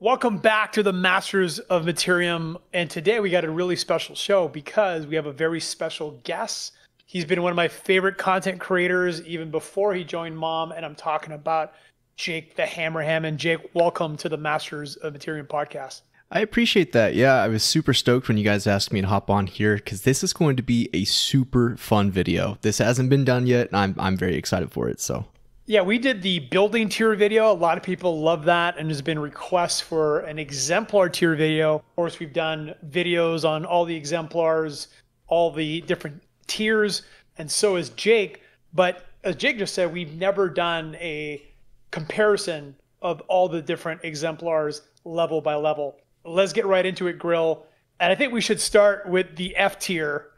Welcome back to the Masters of Materium. And today we got a really special show because we have a very special guest. He's been one of my favorite content creators even before he joined Mom. And I'm talking about Jake the Hammer Hammond. Jake, welcome to the Masters of Materium podcast. I appreciate that. Yeah, I was super stoked when you guys asked me to hop on here because this is going to be a super fun video. This hasn't been done yet, and I'm I'm very excited for it. So. Yeah, we did the building tier video. A lot of people love that, and there's been requests for an exemplar tier video. Of course, we've done videos on all the exemplars, all the different tiers, and so is Jake. But as Jake just said, we've never done a comparison of all the different exemplars level by level let's get right into it, Grill. And I think we should start with the F tier.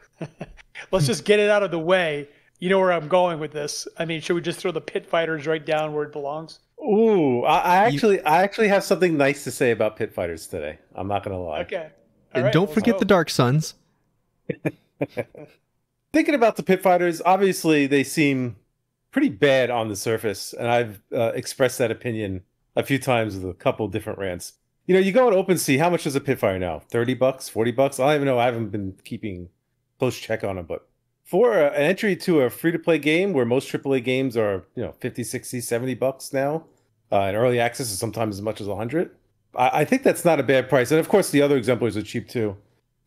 let's just get it out of the way. You know where I'm going with this. I mean, should we just throw the pit fighters right down where it belongs? Ooh, I, I actually, you... I actually have something nice to say about pit fighters today. I'm not gonna lie. Okay. and right, don't forget go. the Dark Suns. Thinking about the pit fighters, obviously they seem pretty bad on the surface, and I've uh, expressed that opinion a few times with a couple different rants you know, you go on OpenSea. How much is a pit Pitfighter now? Thirty bucks, forty bucks? I don't even know. I haven't been keeping close check on it, but for an entry to a free to play game where most AAA games are, you know, 50, 60, 70 bucks now, uh, and early access is sometimes as much as 100. I, I think that's not a bad price. And of course, the other exemplars are cheap too.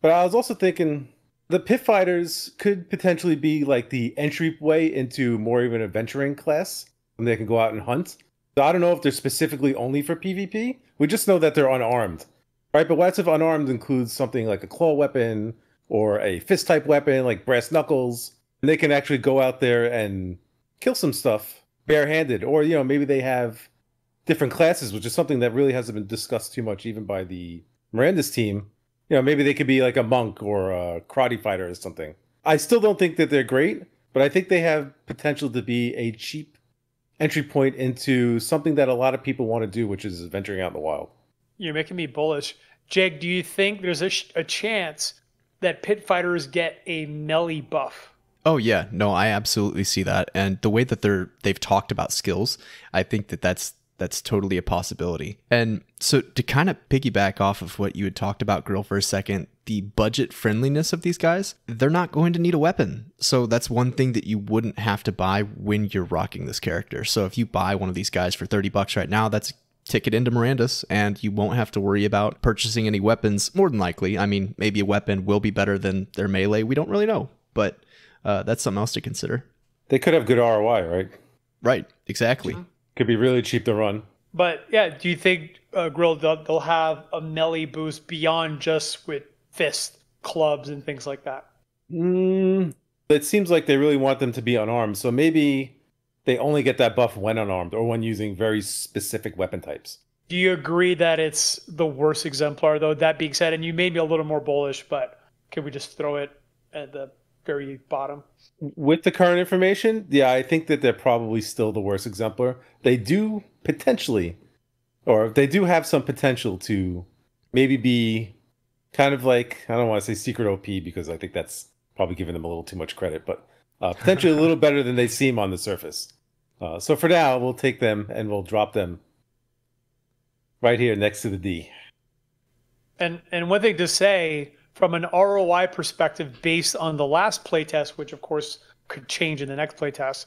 But I was also thinking the pit fighters could potentially be like the entryway into more of an adventuring class and they can go out and hunt. So I don't know if they're specifically only for PvP. We just know that they're unarmed, right? But what if unarmed includes something like a claw weapon or a fist type weapon like brass knuckles? And they can actually go out there and kill some stuff barehanded. Or, you know, maybe they have different classes, which is something that really hasn't been discussed too much even by the Mirandus team. You know, maybe they could be like a monk or a karate fighter or something. I still don't think that they're great, but I think they have potential to be a cheap entry point into something that a lot of people want to do, which is venturing out in the wild. You're making me bullish. Jake, do you think there's a, sh- a chance that pit fighters get a melee buff? Oh yeah, no, I absolutely see that, and the way that they're they've talked about skills, I think that that's that's totally a possibility. And so to kind of piggyback off of what you had talked about, Grill, for a second, the budget friendliness of these guys, they're not going to need a weapon. So that's one thing that you wouldn't have to buy when you're rocking this character. So if you buy one of these guys for 30 bucks right now, that's ticket into Mirandus and you won't have to worry about purchasing any weapons more than likely. I mean, maybe a weapon will be better than their melee. We don't really know, but uh, that's something else to consider. They could have good ROI, right? Right, exactly. Could be really cheap to run. But yeah, do you think uh, Grill they'll, they'll have a melee boost beyond just with fist clubs and things like that? Mm, it seems like they really want them to be unarmed, so maybe they only get that buff when unarmed or when using very specific weapon types. Do you agree that it's the worst exemplar, though? That being said, and you made me a little more bullish, but can we just throw it at the very bottom? With the current information, yeah, I think that they're probably still the worst exemplar. They do potentially, or they do have some potential to maybe be kind of like I don't want to say secret OP because I think that's probably giving them a little too much credit, but uh, potentially a little better than they seem on the surface. Uh, so for now, we'll take them and we'll drop them right here next to the D. And and one thing to say from an ROI perspective, based on the last playtest, which of course could change in the next playtest,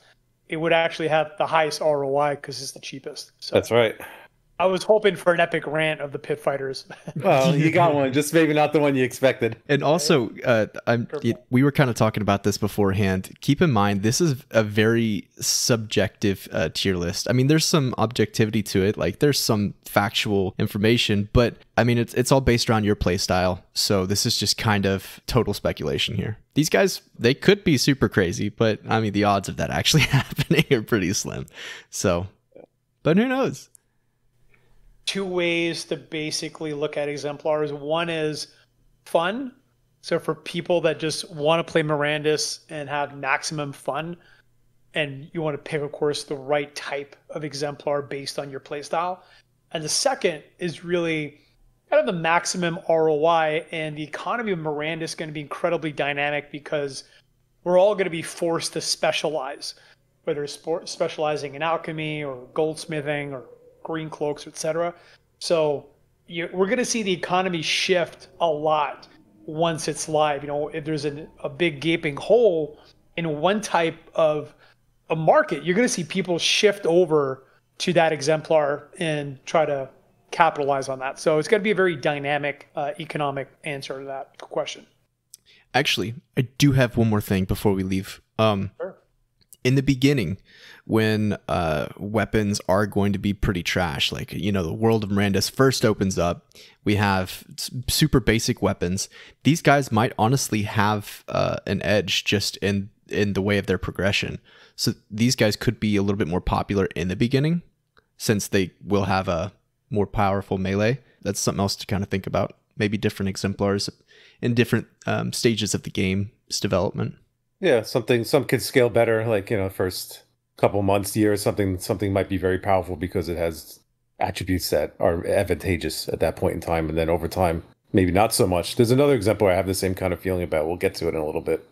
it would actually have the highest ROI because it's the cheapest. So. That's right. I was hoping for an epic rant of the pit fighters. well, you got one, just maybe not the one you expected. And also, uh, I'm, we were kind of talking about this beforehand. Keep in mind, this is a very subjective uh, tier list. I mean, there's some objectivity to it, like there's some factual information, but I mean, it's it's all based around your play style. So this is just kind of total speculation here. These guys, they could be super crazy, but I mean, the odds of that actually happening are pretty slim. So, but who knows? Two ways to basically look at exemplars. One is fun. So for people that just want to play Mirandus and have maximum fun, and you want to pick, of course, the right type of exemplar based on your playstyle. And the second is really kind of the maximum ROI, and the economy of Mirandus is going to be incredibly dynamic because we're all going to be forced to specialize, whether it's specializing in alchemy or goldsmithing or green cloaks, etc. So you, we're going to see the economy shift a lot once it's live. You know, if there's an, a big gaping hole in one type of a market, you're going to see people shift over to that exemplar and try to capitalize on that. So it's going to be a very dynamic uh, economic answer to that question. Actually, I do have one more thing before we leave. Um, Sure. in the beginning when uh, weapons are going to be pretty trash. Like you know the world of Mirandus first opens up. We have super basic weapons. These guys might honestly have uh, an edge just in in the way of their progression. So these guys could be a little bit more popular in the beginning since they will have a more powerful melee. That's something else to kind of think about. Maybe different exemplars in different um, stages of the game's development. Yeah, something some could scale better, like you know, first couple months, years, something something might be very powerful because it has attributes that are advantageous at that point in time, and then over time, maybe not so much. There's another example I have the same kind of feeling about. We'll get to it in a little bit,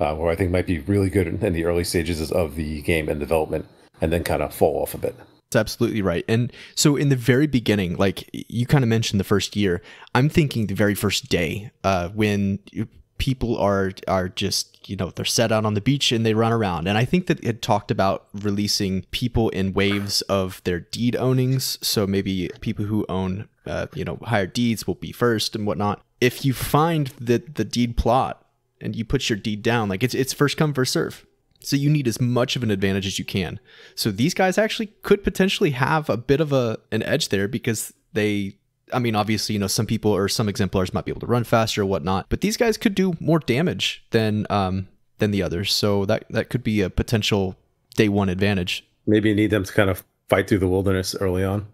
uh, where I think might be really good in the early stages of the game and development, and then kind of fall off a bit. That's absolutely right. And so in the very beginning, like you kind of mentioned the first year, I'm thinking the very first day, uh, when you- people are are just, you know, they're set out on the beach and they run around. And I think that it talked about releasing people in waves of their deed ownings. So maybe people who own uh, you know, higher deeds will be first and whatnot. If you find that the deed plot and you put your deed down, like it's it's first come first serve. So you need as much of an advantage as you can. So these guys actually could potentially have a bit of a an edge there because they I mean, obviously, you know, some people or some exemplars might be able to run faster or whatnot, but these guys could do more damage than um than the others. So that that could be a potential day one advantage. Maybe you need them to kind of fight through the wilderness early on.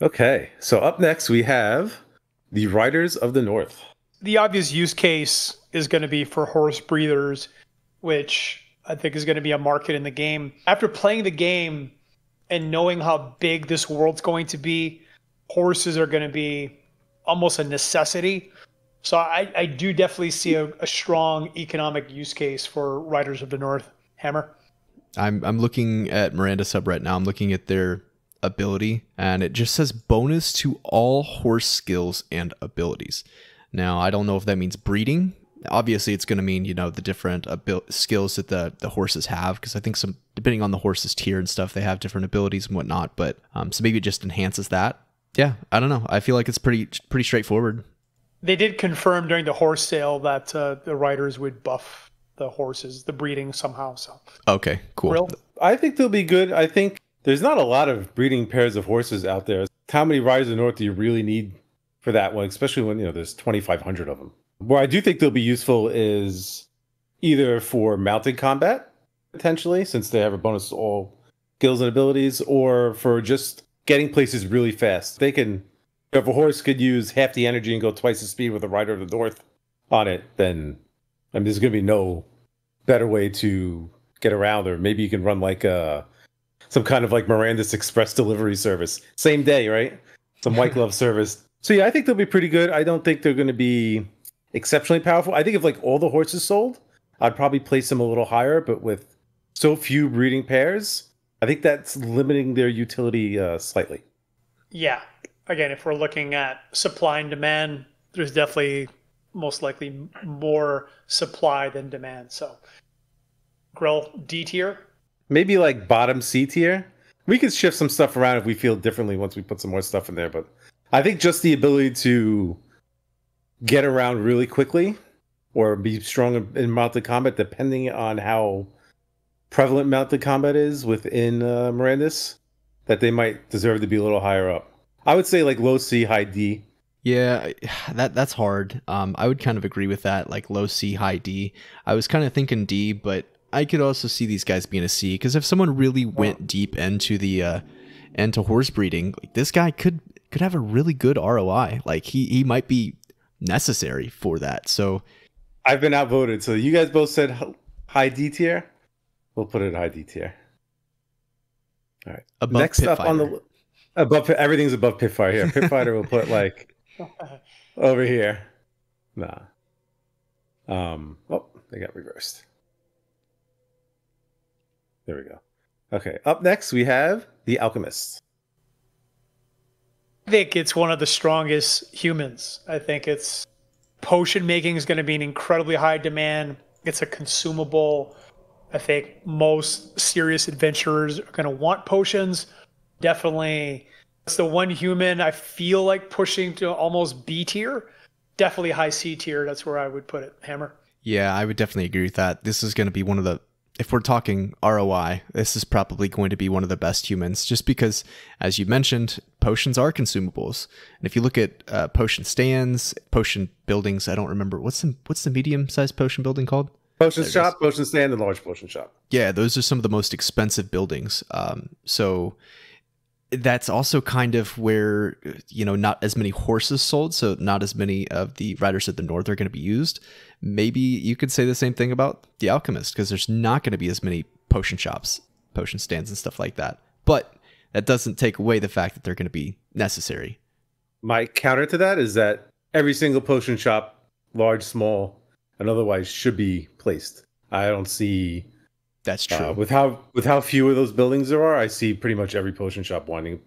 Okay, so up next we have the Riders of the North. The obvious use case is going to be for horse breeders, which I think is going to be a market in the game. After playing the game and knowing how big this world's going to be, horses are going to be almost a necessity. So I, I do definitely see a, a strong economic use case for Riders of the North. Hammer. I'm I'm looking at Mirandus Hub right now. I'm looking at their ability and it just says bonus to all horse skills and abilities. Now, I don't know if that means breeding. Obviously, it's going to mean, you know, the different abil- skills that the, the horses have because I think some depending on the horse's tier and stuff, they have different abilities and whatnot, but um so maybe it just enhances that. Yeah, I don't know. I feel like it's pretty pretty straightforward. They did confirm during the horse sale that uh, the riders would buff the horses, the breeding somehow. So, Okay, cool. Real? I think they'll be good. I think there's not a lot of breeding pairs of horses out there. How many Riders of the North do you really need for that one, especially when you know there's 2,500 of them? Where I do think they'll be useful is either for mounted combat potentially, since they have a bonus to all skills and abilities, or for just getting places really fast. They can, if a horse could use half the energy and go twice the speed with a Rider of the North on it, then I mean, there's going to be no better way to get around, or maybe you can run like a some kind of like Mirandus Express delivery service, same day, right? Some white glove service. So yeah, I think they'll be pretty good. I don't think they're going to be exceptionally powerful. I think if like all the horses sold, I'd probably place them a little higher. But with so few breeding pairs, I think that's limiting their utility uh, slightly. yeah, again, if we're looking at supply and demand, there's definitely most likely more supply than demand. So, Grill D tier. Maybe like bottom C tier. We could shift some stuff around if we feel differently once we put some more stuff in there. But I think just the ability to get around really quickly or be strong in- in mounted combat, depending on how prevalent mounted combat is within uh, Mirandus, that they might deserve to be a little higher up. I would say like low C, high D. Yeah, that that's hard. Um, I would kind of agree with that, like low C, high D. I was kind of thinking D, but I could also see these guys being a C because if someone really went deep into the uh, into horse breeding, like, this guy could could have a really good ROI. Like he he might be necessary for that. So I've been outvoted. So you guys both said high D tier. We'll put it high D tier. All right. above Next Pit up on the above everything's above Pitfighter here. Pitfighter will put like over here. Nah. Um. Oh, they got reversed. There we go. Okay. Up next we have the Alchemist. I think it's one of the strongest humans. I think it's potion making is going to be an incredibly high demand. It's a consumable. I think most serious adventurers are going to want potions. Definitely, it's the one human I feel like pushing to almost B tier. Definitely high C tier. That's where I would put it. Hammer. Yeah, I would definitely agree with that. This is going to be one of the if we're talking ROI, this is probably going to be one of the best humans, just because, as you mentioned, potions are consumables. And if you look at uh, potion stands, potion buildings, I don't remember what's the what's the medium sized potion building called? Potion shop, potion stand, and large potion shop. Yeah, those are some of the most expensive buildings. Um, so that's also kind of where you know not as many horses sold so not as many of the riders of the north are going to be used maybe you could say the same thing about the alchemist because there's not going to be as many potion shops potion stands and stuff like that but that doesn't take away the fact that they're going to be necessary my counter to that is that every single potion shop large small and otherwise should be placed i don't see that's true. Uh, with how with how few of those buildings there are, I see pretty much every potion shop wanting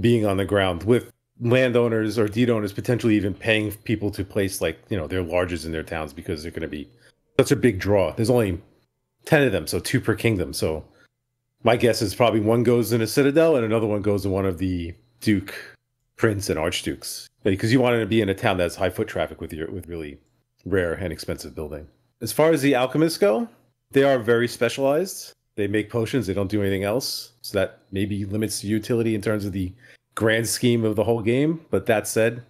being on the ground with landowners or deed owners potentially even paying people to place like you know their larges in their towns because they're going to be such a big draw. There's only ten of them, so two per kingdom. So my guess is probably one goes in a citadel and another one goes in one of the duke, prince, and archdukes because you want to be in a town that's high foot traffic with your with really rare and expensive building. As far as the alchemists go, they are very specialized. They make potions. They don't do anything else. So that maybe limits utility in terms of the grand scheme of the whole game. But that said,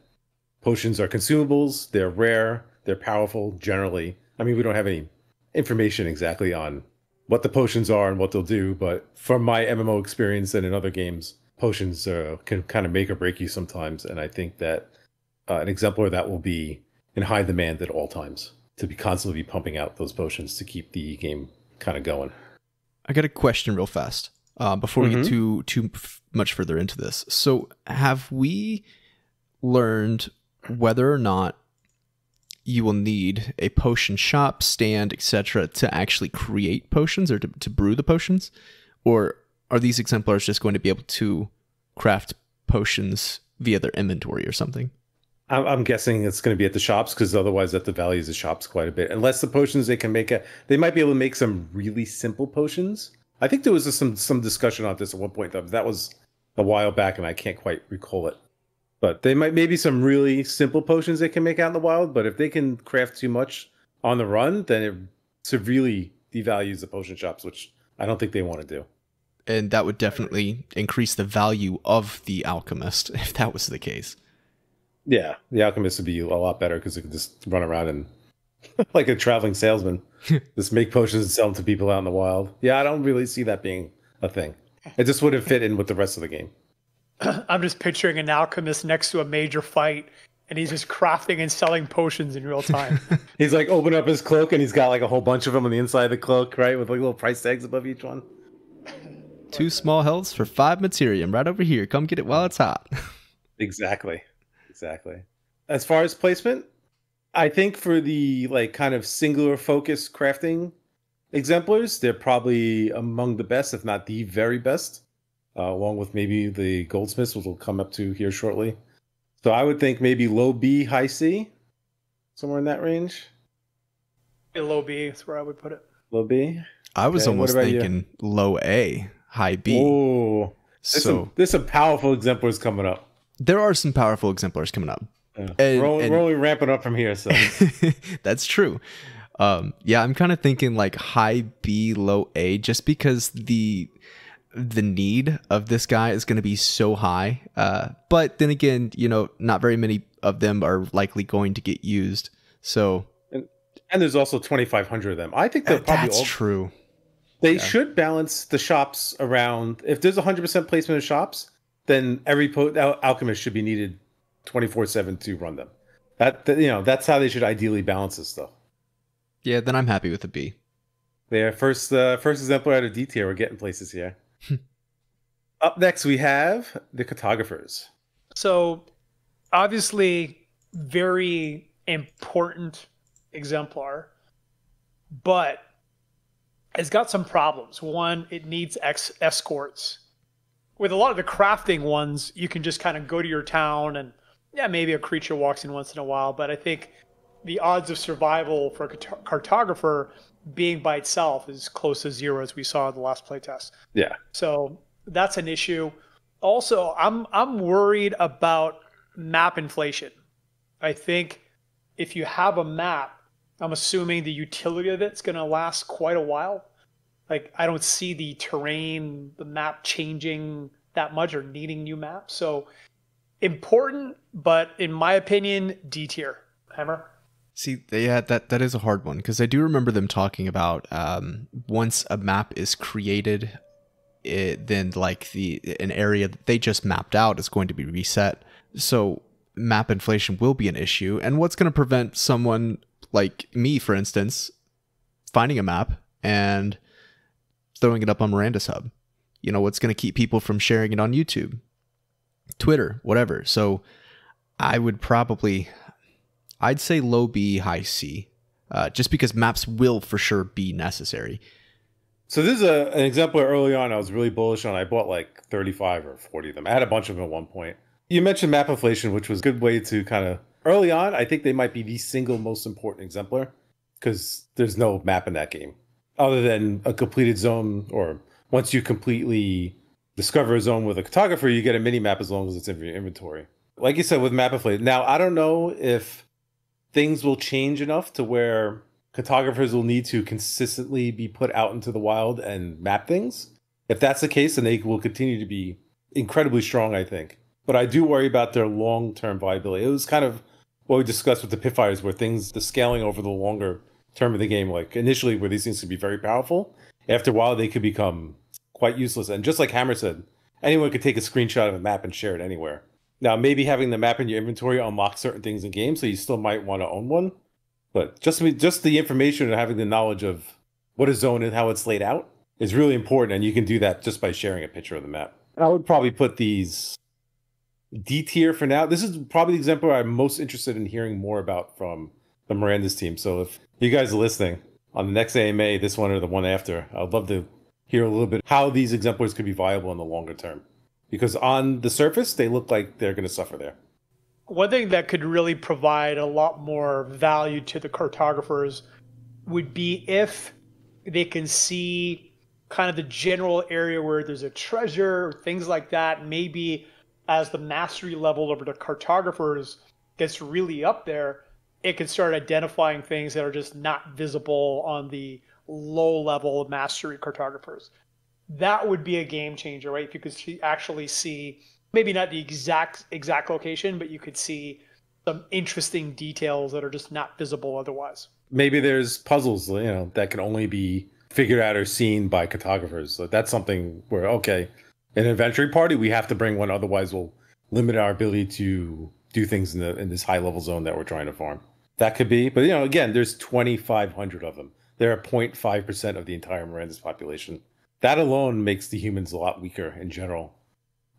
potions are consumables. They're rare. They're powerful generally. I mean, we don't have any information exactly on what the potions are and what they'll do. But from my MMO experience and in other games, potions uh, can kind of make or break you sometimes. And I think that uh, an exemplar that will be in high demand at all times to be constantly be pumping out those potions to keep the game kind of going. I got a question real fast uh, before mm-hmm. we get mm-hmm. too too much further into this. So, have we learned whether or not you will need a potion shop, stand, etc., to actually create potions or to, to brew the potions, or are these exemplars just going to be able to craft potions via their inventory or something? I'm guessing it's going to be at the shops because otherwise, that the values the shops quite a bit. Unless the potions they can make, a, they might be able to make some really simple potions. I think there was some some discussion on this at one point. Though. That was a while back, and I can't quite recall it. But they might maybe some really simple potions they can make out in the wild. But if they can craft too much on the run, then it severely devalues the potion shops, which I don't think they want to do. And that would definitely increase the value of the alchemist if that was the case. Yeah, the alchemist would be a lot better because it could just run around and like a traveling salesman, just make potions and sell them to people out in the wild. Yeah, I don't really see that being a thing. It just wouldn't fit in with the rest of the game. I'm just picturing an alchemist next to a major fight, and he's just crafting and selling potions in real time. he's like open up his cloak, and he's got like a whole bunch of them on the inside of the cloak, right, with like little price tags above each one. Two small healths for five materium, right over here. Come get it while it's hot. exactly exactly. As far as placement, I think for the like kind of singular focus crafting exemplars, they're probably among the best, if not the very best, uh, along with maybe the goldsmiths, which we'll come up to here shortly. So I would think maybe low B, high C, somewhere in that range. A low B is where I would put it. Low B. I was okay, almost thinking you? low A, high B. Oh, so some, there's some powerful exemplars coming up there are some powerful exemplars coming up. Yeah. And, we're, only, and, we're, only, ramping up from here, so that's true. Um, yeah, I'm kind of thinking like high B, low A, just because the the need of this guy is going to be so high. Uh, but then again, you know, not very many of them are likely going to get used. So, and, and there's also 2,500 of them. I think they're probably that's all, true. They yeah. should balance the shops around. If there's 100% placement of shops, then every po- al- alchemist should be needed 24/7 to run them. That, that, you know, that's how they should ideally balance this stuff. Yeah, then I'm happy with a B. Yeah, first uh, first exemplar out of D tier. We're getting places here. Up next, we have the cartographers. So, obviously, very important exemplar, but it's got some problems. One, it needs ex- escorts with a lot of the crafting ones, you can just kind of go to your town and yeah, maybe a creature walks in once in a while. But I think the odds of survival for a cartographer being by itself is close to zero, as we saw in the last playtest. Yeah. So that's an issue. Also, I'm I'm worried about map inflation. I think if you have a map, I'm assuming the utility of it's going to last quite a while. Like I don't see the terrain, the map changing that much or needing new maps. So important, but in my opinion, D tier. Hammer. See, yeah, that that is a hard one because I do remember them talking about um, once a map is created, it, then like the an area that they just mapped out is going to be reset. So map inflation will be an issue, and what's going to prevent someone like me, for instance, finding a map and throwing it up on Mirandus Hub? You know, what's going to keep people from sharing it on YouTube, Twitter, whatever? So I would probably, I'd say low B, high C, uh, just because maps will for sure be necessary. So this is a, an example early on I was really bullish on. I bought like 35 or 40 of them. I had a bunch of them at one point. You mentioned map inflation, which was a good way to kind of early on. I think they might be the single most important exemplar because there's no map in that game other than a completed zone or once you completely discover a zone with a cartographer, you get a mini map as long as it's in your inventory. Like you said with map inflation. Now I don't know if things will change enough to where cartographers will need to consistently be put out into the wild and map things. If that's the case, then they will continue to be incredibly strong, I think. But I do worry about their long term viability. It was kind of what we discussed with the Pitfires, where things, the scaling over the longer term of the game, like initially where these things could be very powerful, after a while they could become quite useless. And just like Hammer said, anyone could take a screenshot of a map and share it anywhere. Now, maybe having the map in your inventory unlocks certain things in game, so you still might want to own one. But just just the information and having the knowledge of what a zone and how it's laid out is really important, and you can do that just by sharing a picture of the map. And I would probably put these D tier for now. This is probably the example I'm most interested in hearing more about from the Mirandus team. So if you guys are listening on the next AMA, this one or the one after, I'd love to hear a little bit how these exemplars could be viable in the longer term. Because on the surface, they look like they're going to suffer there. One thing that could really provide a lot more value to the cartographers would be if they can see kind of the general area where there's a treasure, things like that. Maybe as the mastery level of the cartographers gets really up there, it can start identifying things that are just not visible on the low level mastery cartographers. That would be a game changer, right? If you could actually see maybe not the exact exact location, but you could see some interesting details that are just not visible otherwise. Maybe there's puzzles, you know, that can only be figured out or seen by cartographers. That's something where okay, an adventuring party, we have to bring one, otherwise we'll limit our ability to do things in the in this high level zone that we're trying to farm. That could be, but you know, again, there's 2,500 of them. They're 0.5 percent of the entire Mirandus population. That alone makes the humans a lot weaker in general,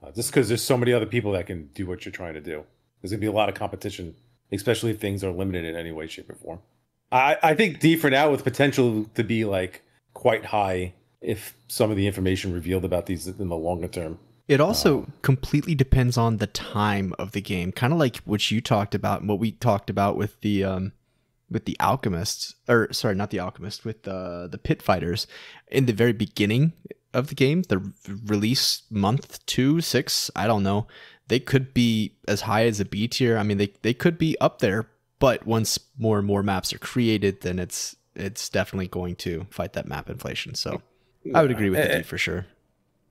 uh, just because there's so many other people that can do what you're trying to do. There's gonna be a lot of competition, especially if things are limited in any way, shape, or form. I, I think D for now with potential to be like quite high if some of the information revealed about these in the longer term. It also um, completely depends on the time of the game, kind of like what you talked about, and what we talked about with the um, with the alchemists, or sorry, not the alchemist, with the the pit fighters in the very beginning of the game, the release month two, six, I don't know. They could be as high as a B tier. I mean, they they could be up there, but once more and more maps are created, then it's it's definitely going to fight that map inflation. So I would agree with the D for sure.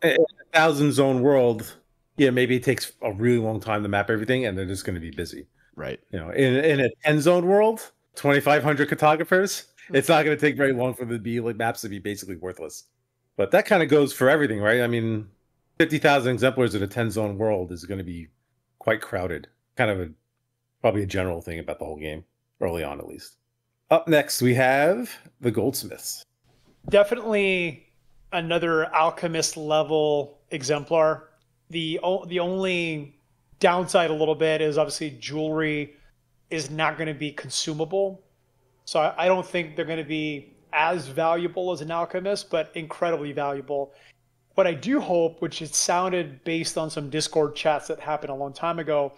A thousand zone world, yeah, maybe it takes a really long time to map everything, and they're just going to be busy. Right. You know, in in a ten zone world, twenty five hundred cartographers, hmm. it's not going to take very long for the be like maps to be basically worthless. But that kind of goes for everything, right? I mean, fifty thousand exemplars in a ten zone world is going to be quite crowded. Kind of a probably a general thing about the whole game early on, at least. Up next, we have the goldsmiths. Definitely another alchemist level exemplar. The the only downside a little bit is obviously jewelry is not going to be consumable. So I, I don't think they're going to be as valuable as an alchemist, but incredibly valuable. What I do hope, which it sounded based on some Discord chats that happened a long time ago,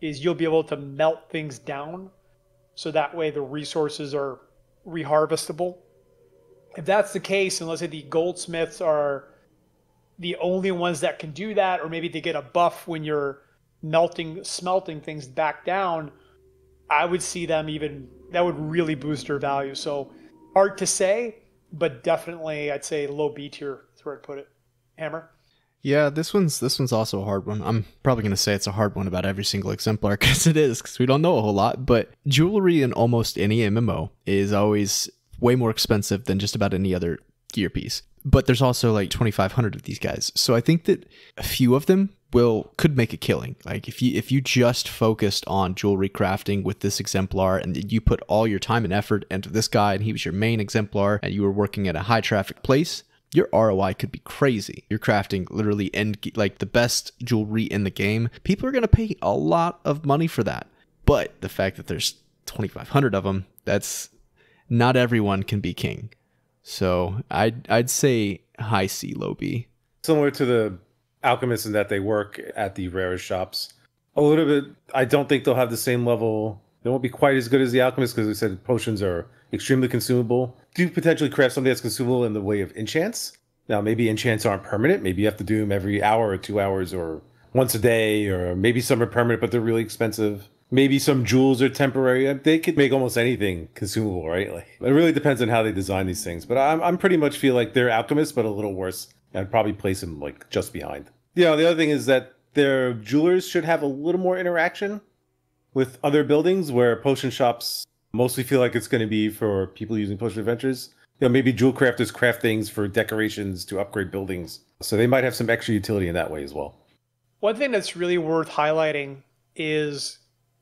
is you'll be able to melt things down so that way the resources are reharvestable. If that's the case, and let's say the goldsmiths are the only ones that can do that, or maybe they get a buff when you're melting, smelting things back down, I would see them even, that would really boost their value. So hard to say, but definitely I'd say low B tier is where I'd put it. Hammer? Yeah, this one's this one's also a hard one. I'm probably going to say it's a hard one about every single exemplar because it is because we don't know a whole lot. But jewelry in almost any MMO is always way more expensive than just about any other gear piece. But there's also like 2,500 of these guys, so I think that a few of them will could make a killing. Like if you if you just focused on jewelry crafting with this exemplar and you put all your time and effort into this guy and he was your main exemplar and you were working at a high traffic place, your ROI could be crazy. You're crafting literally end like the best jewelry in the game. People are going to pay a lot of money for that. But the fact that there's 2500 of them, that's not everyone can be king. So, I'd I'd say high C low B. Similar to the alchemists in that they work at the rarest shops. A little bit I don't think they'll have the same level. They won't be quite as good as the alchemists because we said potions are extremely consumable. Do potentially craft something that's consumable in the way of enchants. Now, maybe enchants aren't permanent. Maybe you have to do them every hour or two hours or once a day, or maybe some are permanent, but they're really expensive. Maybe some jewels are temporary. Uh, they could make almost anything consumable, right? Like it really depends on how they design these things. But I'm, I'm pretty much feel like they're alchemists, but a little worse. I'd probably place them like just behind. Yeah. The other thing is that their jewelers should have a little more interaction with other buildings where potion shops mostly feel like it's going to be for people using potion adventures. You know, maybe jewel crafters craft things for decorations to upgrade buildings. So they might have some extra utility in that way as well. One thing that's really worth highlighting is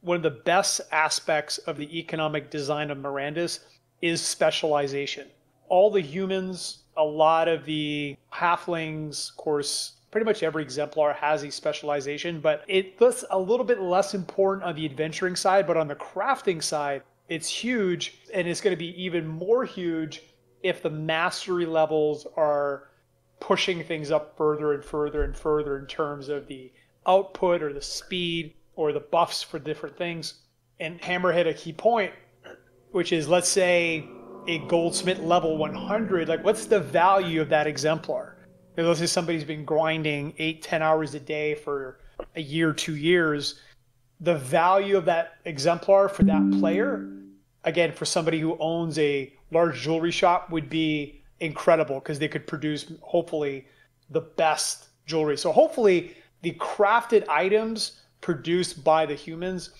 one of the best aspects of the economic design of Mirandus is specialization. All the humans, a lot of the halflings, of course, pretty much every exemplar has a specialization, but it's a little bit less important on the adventuring side, but on the crafting side, it's huge and it's going to be even more huge if the mastery levels are pushing things up further and further and further in terms of the output or the speed or the buffs for different things. And Hammer hit a key point, which is let's say a goldsmith level 100, like what's the value of that exemplar? let's say somebody's been grinding eight, 10 hours a day for a year, two years the value of that exemplar for that player, again, for somebody who owns a large jewelry shop, would be incredible because they could produce, hopefully, the best jewelry. So, hopefully, the crafted items produced by the humans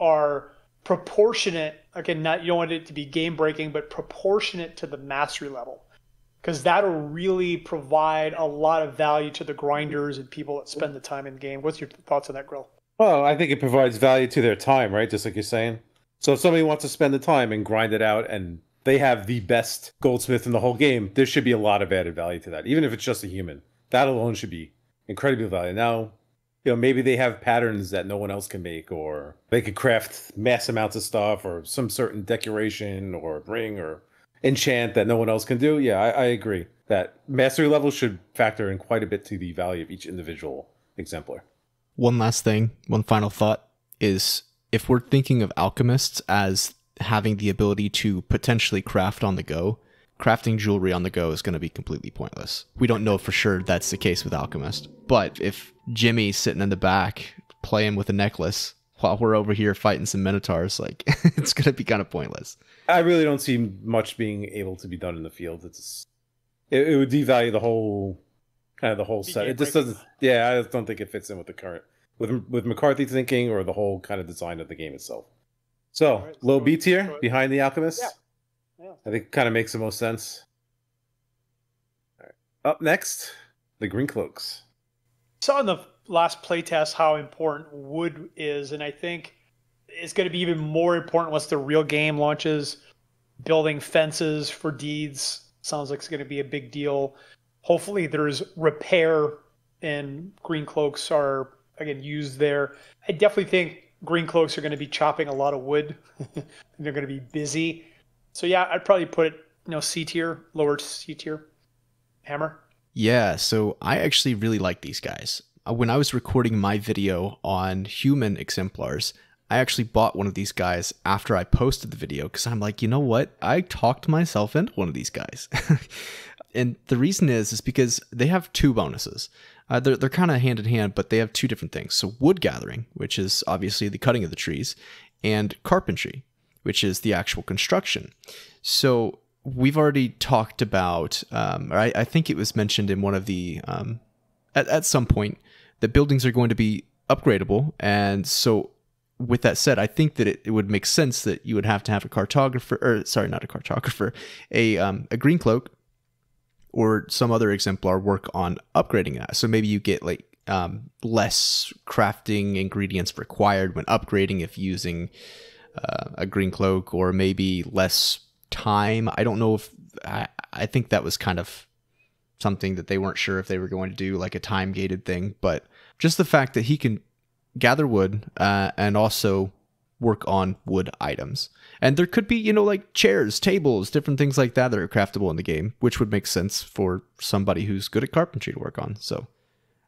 are proportionate. Again, not you don't want it to be game breaking, but proportionate to the mastery level because that'll really provide a lot of value to the grinders and people that spend the time in the game. What's your thoughts on that, Grill? Well, I think it provides value to their time, right? Just like you're saying. So if somebody wants to spend the time and grind it out and they have the best goldsmith in the whole game, there should be a lot of added value to that, even if it's just a human. That alone should be incredibly valuable. Now, you know, maybe they have patterns that no one else can make, or they could craft mass amounts of stuff, or some certain decoration, or ring, or enchant that no one else can do. Yeah, I, I agree that mastery level should factor in quite a bit to the value of each individual exemplar one last thing, one final thought is if we're thinking of alchemists as having the ability to potentially craft on the go, crafting jewelry on the go is going to be completely pointless. We don't know for sure that's the case with alchemist. But if Jimmy's sitting in the back playing with a necklace while we're over here fighting some minotaurs, like it's going to be kind of pointless. I really don't see much being able to be done in the field. It's it, it would devalue the whole kind of the whole set. It just doesn't. Yeah, I don't think it fits in with the current with with McCarthy thinking or the whole kind of design of the game itself. So right, low B tier behind the Alchemist. Yeah. yeah. I think kind of makes the most sense. All right. Up next, the Green Cloaks. Saw in the last playtest how important wood is, and I think it's going to be even more important once the real game launches. Building fences for deeds sounds like it's going to be a big deal hopefully there's repair and green cloaks are again used there. I definitely think green cloaks are going to be chopping a lot of wood. They're going to be busy. So yeah, I'd probably put it, you know, C tier, lower C tier. Hammer. Yeah, so I actually really like these guys. Uh, When I was recording my video on human exemplars, I actually bought one of these guys after I posted the video because I'm like, you know what? I talked myself into one of these guys. and the reason is is because they have two bonuses. Uh, they're they're kind of hand in hand, but they have two different things. So wood gathering, which is obviously the cutting of the trees, and carpentry, which is the actual construction. So we've already talked about, um, I, I think it was mentioned in one of the um, at, at some point that buildings are going to be upgradable, and so with that said, I think that it, it would make sense that you would have to have a cartographer, or sorry, not a cartographer, a um, a green cloak or some other exemplar work on upgrading that. So maybe you get like um, less crafting ingredients required when upgrading if using uh, a green cloak, or maybe less time. I don't know if I, I think that was kind of something that they weren't sure if they were going to do, like a time gated thing. But just the fact that he can gather wood uh, and also work on wood items. And there could be, you know, like chairs, tables, different things like that that are craftable in the game, which would make sense for somebody who's good at carpentry to work on. So,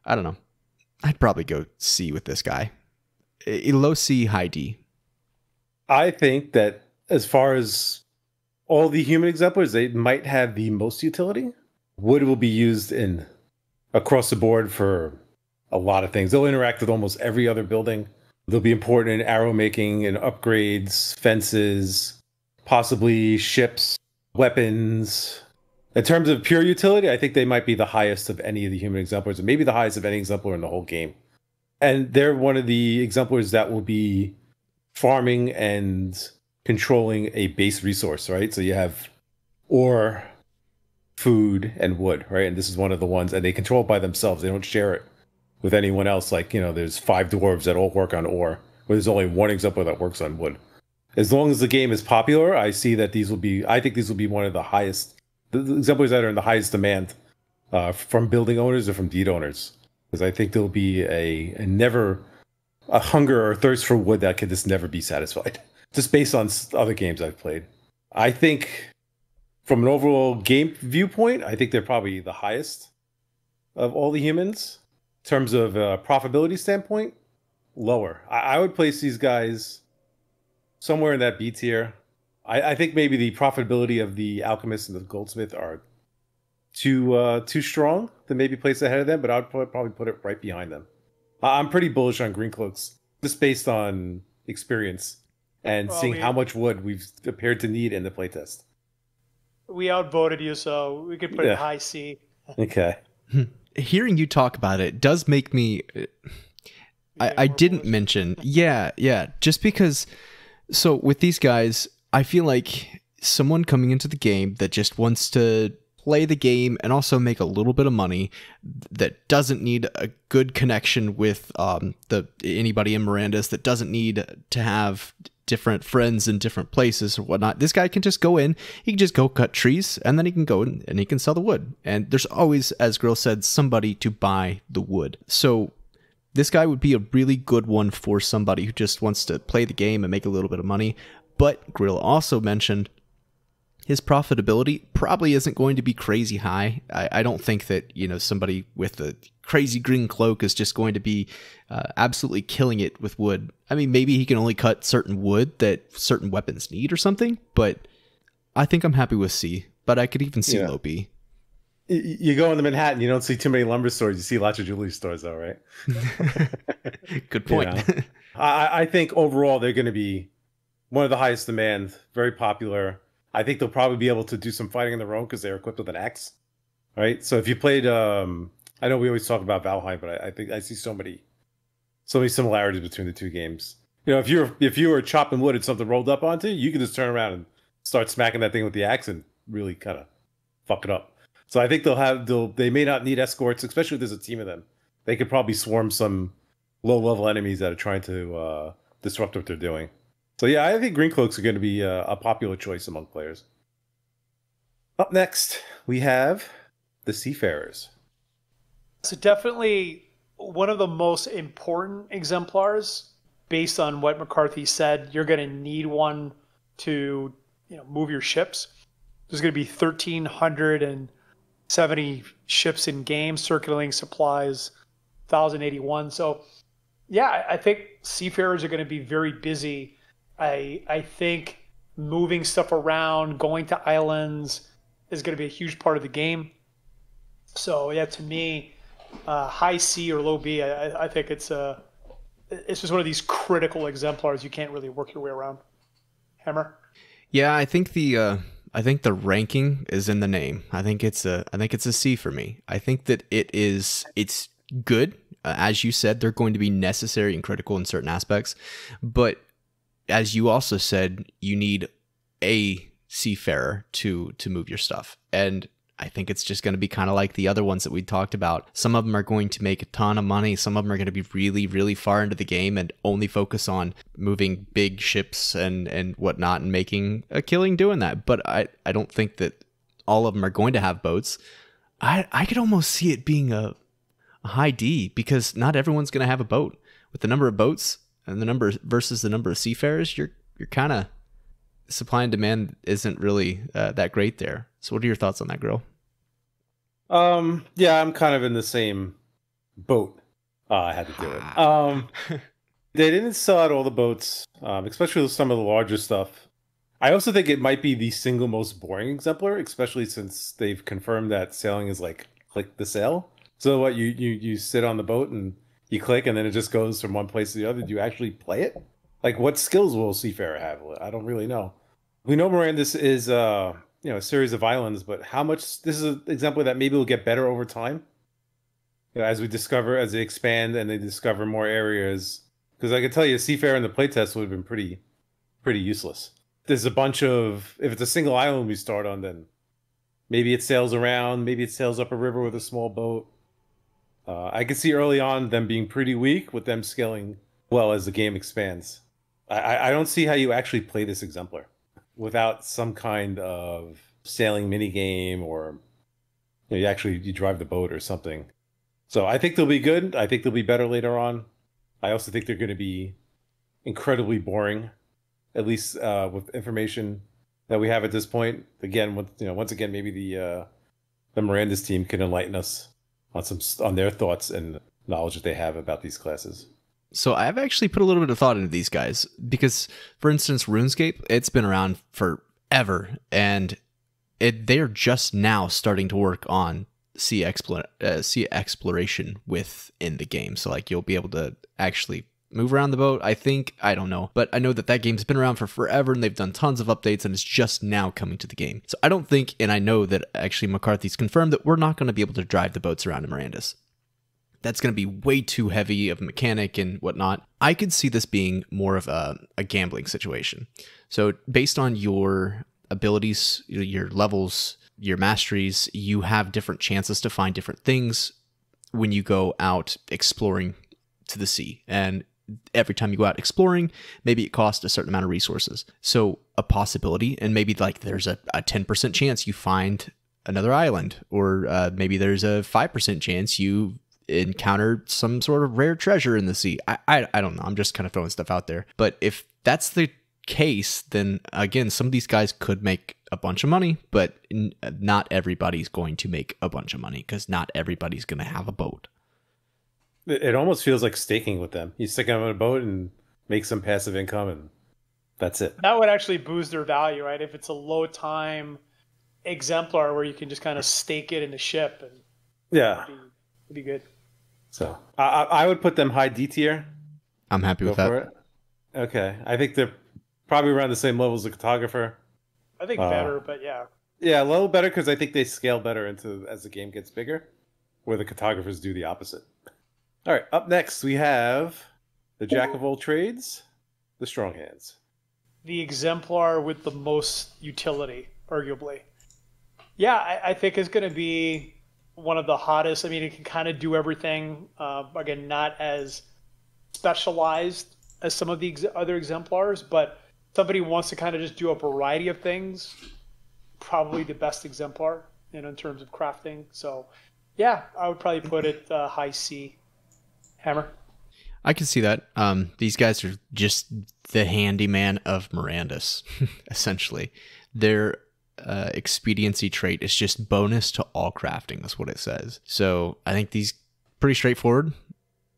I don't know. I'd probably go C with this guy. Low C, high D. I think that as far as all the human exemplars, they might have the most utility. Wood will be used in across the board for a lot of things. They'll interact with almost every other building. They'll be important in arrow making and upgrades, fences, possibly ships, weapons. In terms of pure utility, I think they might be the highest of any of the human exemplars, and maybe the highest of any exemplar in the whole game. And they're one of the exemplars that will be farming and controlling a base resource, right? So you have ore, food, and wood, right? And this is one of the ones, and they control it by themselves. They don't share it with anyone else. Like, you know, there's five dwarves that all work on ore, but there's only one example that works on wood. As long as the game is popular, I see that these will be, I think these will be one of the highest, the, the exemplars that are in the highest demand uh, from building owners or from deed owners. Because I think there'll be a, a never, a hunger or thirst for wood that can just never be satisfied, just based on other games I've played. I think from an overall game viewpoint, I think they're probably the highest of all the humans in terms of uh, profitability standpoint, lower. I, I would place these guys somewhere in that B tier. I, I think maybe the profitability of the alchemist and the goldsmith are too uh, too strong to maybe place ahead of them, but I'd probably put it right behind them. I- I'm pretty bullish on green cloaks just based on experience and Well, seeing we- how much wood we've appeared to need in the playtest. We outvoted you, so we could put Yeah. it high C. Okay. Hearing you talk about it does make me. I, I didn't bullish. mention. Yeah, yeah. Just because. So with these guys, I feel like someone coming into the game that just wants to play the game and also make a little bit of money that doesn't need a good connection with um, the anybody in Mirandus that doesn't need to have different friends in different places or whatnot. This guy can just go in, he can just go cut trees, and then he can go in and he can sell the wood. And there's always, as Grill said, somebody to buy the wood. So this guy would be a really good one for somebody who just wants to play the game and make a little bit of money. But Grill also mentioned his profitability probably isn't going to be crazy high. I, I don't think that you know somebody with a crazy green cloak is just going to be uh, absolutely killing it with wood. I mean, maybe he can only cut certain wood that certain weapons need or something. But I think I'm happy with C. But I could even see Yeah. low B. You go into Manhattan, you don't see too many lumber stores. You see lots of jewelry stores, though, right? Good point. I, I think overall they're going to be one of the highest demand, very popular. I think they'll probably be able to do some fighting on their own because they're equipped with an axe, right? So if you played, um, I know we always talk about Valheim, but I, I think I see so many, so many similarities between the two games. You know, if you're if you were chopping wood and something rolled up onto you, you can just turn around and start smacking that thing with the axe and really kind of fuck it up. So I think they'll have they'll they may not need escorts, especially if there's a team of them. They could probably swarm some low level enemies that are trying to uh, disrupt what they're doing. So yeah, I think green cloaks are going to be uh, a popular choice among players. Up next, we have the Seafarers. So definitely one of the most important exemplars based on what McCarthy said, you're going to need one to, you know, move your ships. There's going to be 1370 ships in game, circulating supplies, 1,081. So, yeah, I think seafarers are going to be very busy. I I think moving stuff around, going to islands is going to be a huge part of the game. So, yeah, to me, uh, high C or low B, I, I think it's a it's just one of these critical exemplars you can't really work your way around. Hammer. Yeah, I think the uh, I think the ranking is in the name. I think it's a I think it's a C for me. I think that it is it's good. Uh, as you said, they're going to be necessary and critical in certain aspects, but as you also said, you need a seafarer to to move your stuff. And I think it's just going to be kind of like the other ones that we talked about. Some of them are going to make a ton of money. Some of them are going to be really, really far into the game and only focus on moving big ships and, and whatnot and making a killing doing that. But I, I don't think that all of them are going to have boats. I, I could almost see it being a, a high D because not everyone's going to have a boat. With the number of boats and the number versus the number of seafarers, you're you're kind of supply and demand isn't really uh, that great there. So, what are your thoughts on that, Grill? Um, yeah, I'm kind of in the same boat. Uh, I had to do it. Um, they didn't sell out all the boats, um, especially some of the larger stuff. I also think it might be the single most boring exemplar, especially since they've confirmed that sailing is like click the sail. So what you you you sit on the boat and you click, and then it just goes from one place to the other. Do you actually play it? Like, what skills will Seafarer have? I don't really know. We know Mirandus is uh you know a series of islands, but how much? This is an example that maybe will get better over time. You know, as we discover, as they expand and they discover more areas. Because I can tell you, Seafarer in the playtest would have been pretty, pretty useless. There's a bunch of if it's a single island we start on, then maybe it sails around, maybe it sails up a river with a small boat. Uh, I can see early on them being pretty weak, with them scaling well as the game expands. I, I don't see how you actually play this exemplar without some kind of sailing mini game or you, know, you actually you drive the boat or something. So I think they'll be good. I think they'll be better later on. I also think they're going to be incredibly boring, at least uh, with information that we have at this point. Again, with, you know, once again, maybe the uh, the Mirandus team can enlighten us on some on their thoughts and knowledge that they have about these classes. So I've actually put a little bit of thought into these guys because, for instance, RuneScape, it's been around forever, and it they're just now starting to work on sea explore, uh, sea exploration within the game. So like you'll be able to actually move around the boat. I think I don't know, but I know that that game's been around for forever, and they've done tons of updates, and it's just now coming to the game. So I don't think, and I know that actually McCarthy's confirmed that we're not going to be able to drive the boats around in Mirandus. that's going to be way too heavy of a mechanic and whatnot. I could see this being more of a, a gambling situation. So, based on your abilities, your levels, your masteries, you have different chances to find different things when you go out exploring to the sea. And every time you go out exploring, maybe it costs a certain amount of resources. So, a possibility, and maybe like there's a, a 10% chance you find another island, or uh, maybe there's a 5% chance you encounter some sort of rare treasure in the sea. I, I, I don't know. I'm just kind of throwing stuff out there. But if that's the case, then again, some of these guys could make a bunch of money, but not everybody's going to make a bunch of money because not everybody's going to have a boat. It almost feels like staking with them. You stick them on a boat and make some passive income, and that's it. That would actually boost their value, right? If it's a low time exemplar where you can just kind of stake it in a ship and yeah, it'd be, it'd be good. So I, I would put them high D tier. I'm happy with that. Okay, I think they're probably around the same level as the cartographer. I think uh, better, but yeah. Yeah, a little better because I think they scale better into as the game gets bigger, where the cartographers do the opposite. All right, up next we have the jack of all trades, the strong hands. The exemplar with the most utility, arguably. Yeah, I, I think it's going to be one of the hottest. I mean, it can kind of do everything. Uh, again, not as specialized as some of the ex- other exemplars, but somebody wants to kind of just do a variety of things. Probably the best exemplar, you know, in terms of crafting. So, yeah, I would probably put it uh, high C. Hammer. I can see that. Um, these guys are just the handyman of Mirandus, essentially. They're uh, expediency trait is just bonus to all crafting. That's what it says. So I think these pretty straightforward.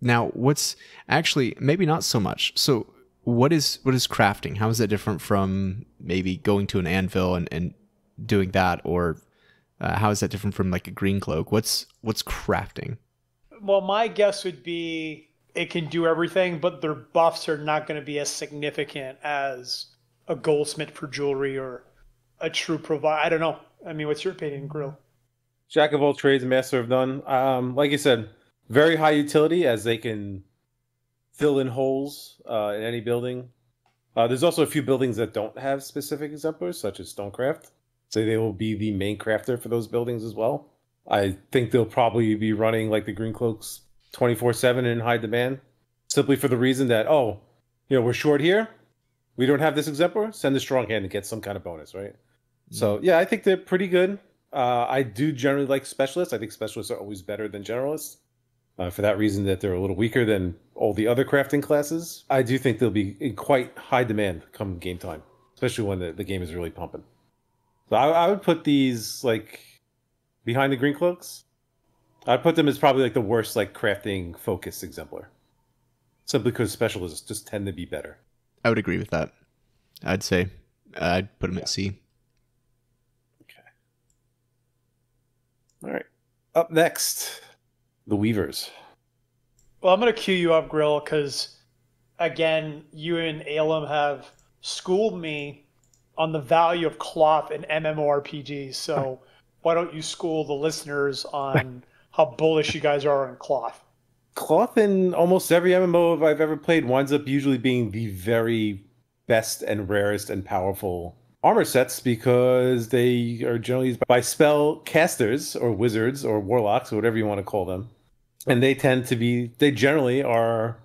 Now, what's actually maybe not so much. So what is what is crafting? How is that different from maybe going to an anvil and, and doing that, or uh, how is that different from like a green cloak? What's what's crafting? Well, my guess would be it can do everything, but their buffs are not going to be as significant as a goldsmith for jewelry or a true provide. I don't know. I mean, what's your opinion, Grill? Jack of all trades, master of none. Um, like you said, very high utility as they can fill in holes uh, in any building. Uh, there's also a few buildings that don't have specific exemplars, such as Stonecraft. So they will be the main crafter for those buildings as well. I think they'll probably be running like the Green Cloaks 24 7 in high demand, simply for the reason that, oh, you know, we're short here. We don't have this exemplar. Send the strong hand and get some kind of bonus, right? Mm-hmm. So, yeah, I think they're pretty good. Uh, I do generally like specialists. I think specialists are always better than generalists. Uh, for that reason, that they're a little weaker than all the other crafting classes. I do think they'll be in quite high demand come game time, especially when the, the game is really pumping. So I, I would put these like behind the green cloaks. I'd put them as probably like the worst like crafting focus exemplar. Simply because specialists just tend to be better. I would agree with that. I'd say I'd put them yeah. at C. Okay. All right. Up next, the Weavers. Well, I'm going to cue you up, Grill, because again, you and Alum have schooled me on the value of cloth in MMORPGs. So why don't you school the listeners on how bullish you guys are on cloth. Cloth in almost every MMO I've ever played winds up usually being the very best and rarest and powerful armor sets because they are generally used by spell casters or wizards or warlocks or whatever you want to call them. And they tend to be, they generally are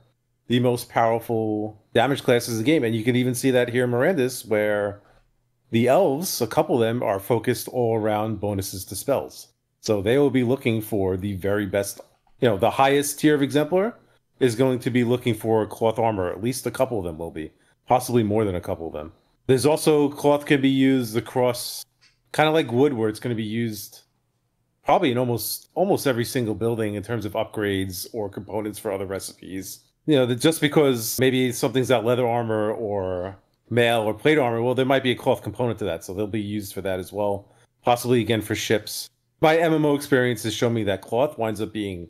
the most powerful damage classes in the game. And you can even see that here in Mirandus, where the elves, a couple of them, are focused all around bonuses to spells. So they will be looking for the very best, you know, the highest tier of exemplar is going to be looking for cloth armor. At least a couple of them will be, possibly more than a couple of them. There's also cloth can be used across, kind of like wood, where it's going to be used probably in almost almost every single building in terms of upgrades or components for other recipes. You know, just because maybe something's got leather armor or mail or plate armor, well, there might be a cloth component to that, so they'll be used for that as well. Possibly again for ships my MMO experience has shown me that cloth winds up being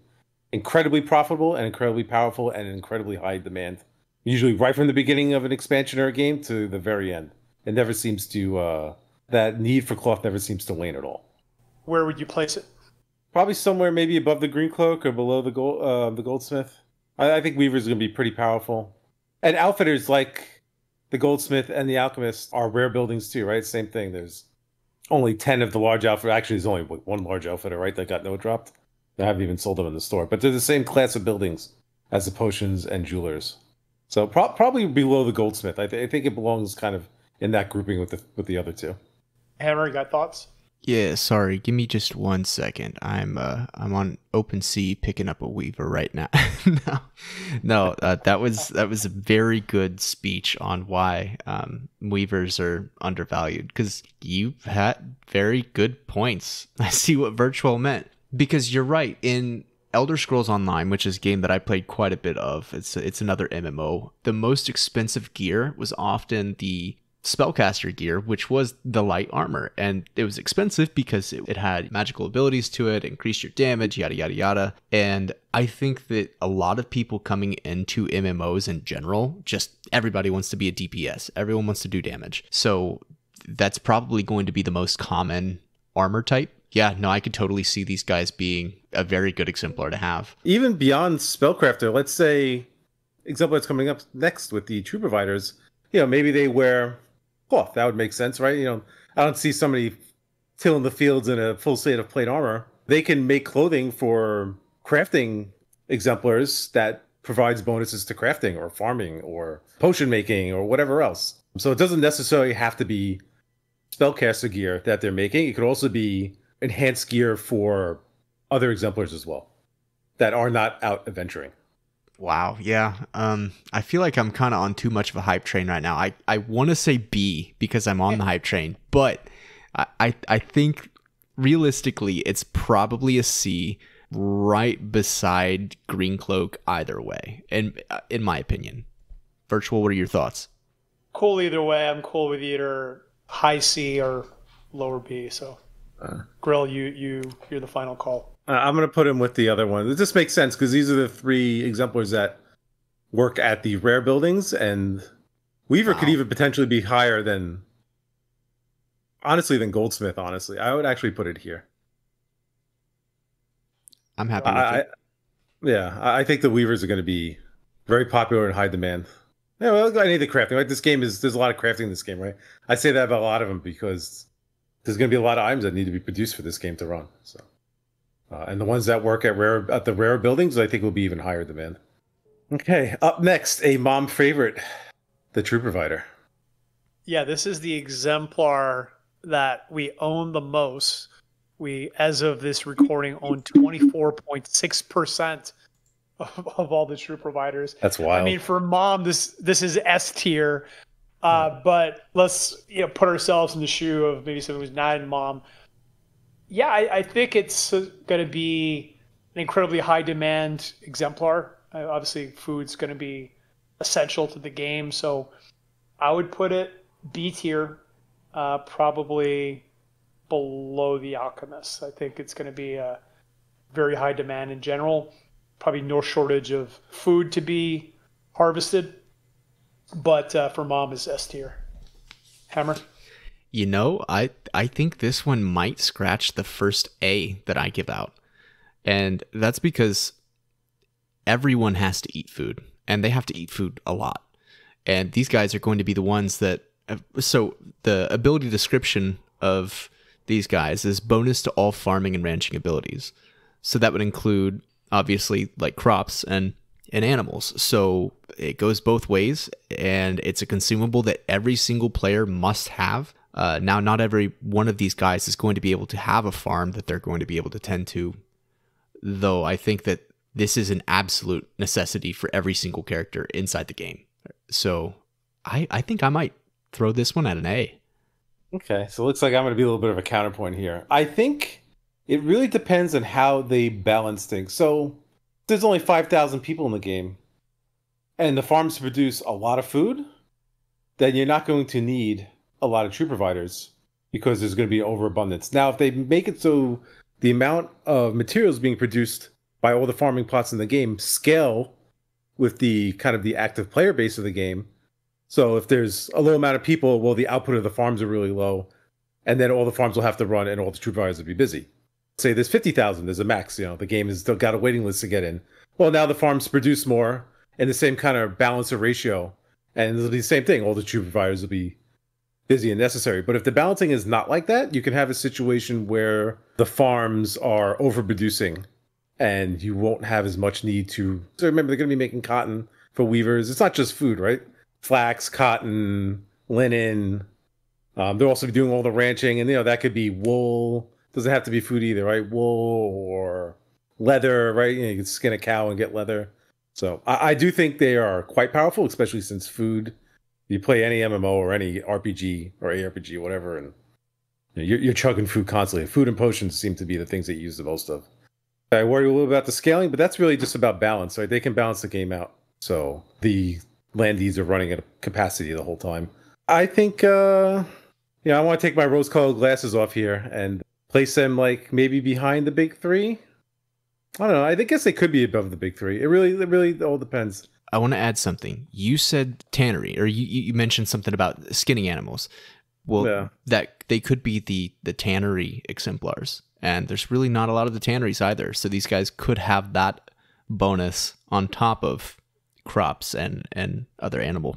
incredibly profitable and incredibly powerful and incredibly high demand. Usually, right from the beginning of an expansion or a game to the very end, it never seems to uh, that need for cloth never seems to wane at all. Where would you place it? Probably somewhere maybe above the green cloak or below the gold uh, the goldsmith. I, I think weaver's going to be pretty powerful, and outfitters like the goldsmith and the alchemist are rare buildings too, right? Same thing. There's only 10 of the large outfit. Actually, there's only one large outfitter, right? That got no dropped. I haven't even sold them in the store, but they're the same class of buildings as the potions and jewelers. So pro- probably below the goldsmith. I, th- I think it belongs kind of in that grouping with the with the other two. You got thoughts? Yeah, sorry. Give me just one second. I'm uh I'm on OpenSea picking up a Weaver right now. no, no, uh, that was that was a very good speech on why um, Weavers are undervalued because you had very good points. I see what virtual meant because you're right in Elder Scrolls Online, which is a game that I played quite a bit of. It's it's another MMO. The most expensive gear was often the spellcaster gear, which was the light armor. And it was expensive because it, it, had magical abilities to it, increased your damage, yada, yada, yada. And I think that a lot of people coming into MMOs in general, just everybody wants to be a DPS, everyone wants to do damage. So that's probably going to be the most common armor type. Yeah, no, I could totally see these guys being a very good exemplar to have. Even beyond spellcrafter, let's say example that's coming up next with the true providers, you know, maybe they wear cloth. That would make sense, right? You know, I don't see somebody tilling the fields in a full set of plate armor. They can make clothing for crafting exemplars that provides bonuses to crafting or farming or potion making or whatever else. So it doesn't necessarily have to be spellcaster gear that they're making. It could also be enhanced gear for other exemplars as well that are not out adventuring. Wow. Yeah. Um, I feel like I'm kind of on too much of a hype train right now. I, I want to say B because I'm on the hype train, but I, I, I think realistically, it's probably a C right beside Green Cloak either way, in, in my opinion. Virtual, what are your thoughts? Cool either way. I'm cool with either high C or lower B. So, uh, Grill, you you you're the final call. Uh, I'm gonna put him with the other one. This makes sense because these are the three exemplars that work at the rare buildings, and Weaver wow. could even potentially be higher than honestly than Goldsmith. Honestly, I would actually put it here. I'm happy. I, yeah, I think the Weavers are going to be very popular and high demand. Yeah, well, I need the crafting. Like this game is, there's a lot of crafting in this game, right? I say that about a lot of them because there's going to be a lot of items that need to be produced for this game to run. So, uh, and the ones that work at rare at the rare buildings, I think will be even higher demand. Okay, up next, a mom favorite, the True Provider. Yeah, this is the exemplar that we own the most. We, as of this recording, own 24.6% of, of all the true providers. That's wild. I mean, for mom, this this is S tier. Uh, but let's you know put ourselves in the shoe of maybe someone who's not in mom. Yeah, I, I think it's going to be an incredibly high demand exemplar. Uh, obviously, food's going to be essential to the game, so I would put it B tier uh, probably below the Alchemist. I think it's going to be a very high demand in general. Probably no shortage of food to be harvested, but uh, for mom is S tier. Hammer. You know, I I think this one might scratch the first A that I give out, and that's because everyone has to eat food, and they have to eat food a lot. And these guys are going to be the ones that so the ability description of these guys is bonus to all farming and ranching abilities. So that would include obviously like crops and and animals. So it goes both ways, and it's a consumable that every single player must have. Uh, now, not every one of these guys is going to be able to have a farm that they're going to be able to tend to, though I think that this is an absolute necessity for every single character inside the game. So I, I think I might throw this one at an A. Okay, so it looks like I'm going to be a little bit of a counterpoint here. I think it really depends on how they balance things. So there's only 5,000 people in the game, and the farms produce a lot of food, then you're not going to need a lot of true providers because there's going to be overabundance. Now, if they make it so the amount of materials being produced by all the farming plots in the game scale with the kind of the active player base of the game, so if there's a low amount of people, well, the output of the farms are really low, and then all the farms will have to run, and all the true providers will be busy. Say there's fifty thousand, there's a max. You know, the game has still got a waiting list to get in. Well, now the farms produce more in the same kind of balance of ratio, and it'll be the same thing. All the true providers will be busy and necessary. But if the balancing is not like that, you can have a situation where the farms are overproducing, and you won't have as much need to. So remember, they're going to be making cotton for weavers. It's not just food, right? flax, cotton, linen. Um, they're also doing all the ranching, and you know that could be wool. Doesn't have to be food either, right? Wool or leather, right? You, know, you can skin a cow and get leather. So I, I, do think they are quite powerful, especially since food. You play any MMO or any RPG or ARPG, whatever, and you're, you're chugging food constantly. Food and potions seem to be the things that you use the most of. I worry a little about the scaling, but that's really just about balance, right? They can balance the game out. So the Landies are running at capacity the whole time. I think, uh, you know, I want to take my rose colored glasses off here and place them like maybe behind the big three. I don't know. I guess they could be above the big three. It really, it really all depends. I want to add something. You said tannery, or you, you mentioned something about skinning animals. Well, yeah. that they could be the the tannery exemplars, and there's really not a lot of the tanneries either. So these guys could have that bonus on top of crops and and other animal.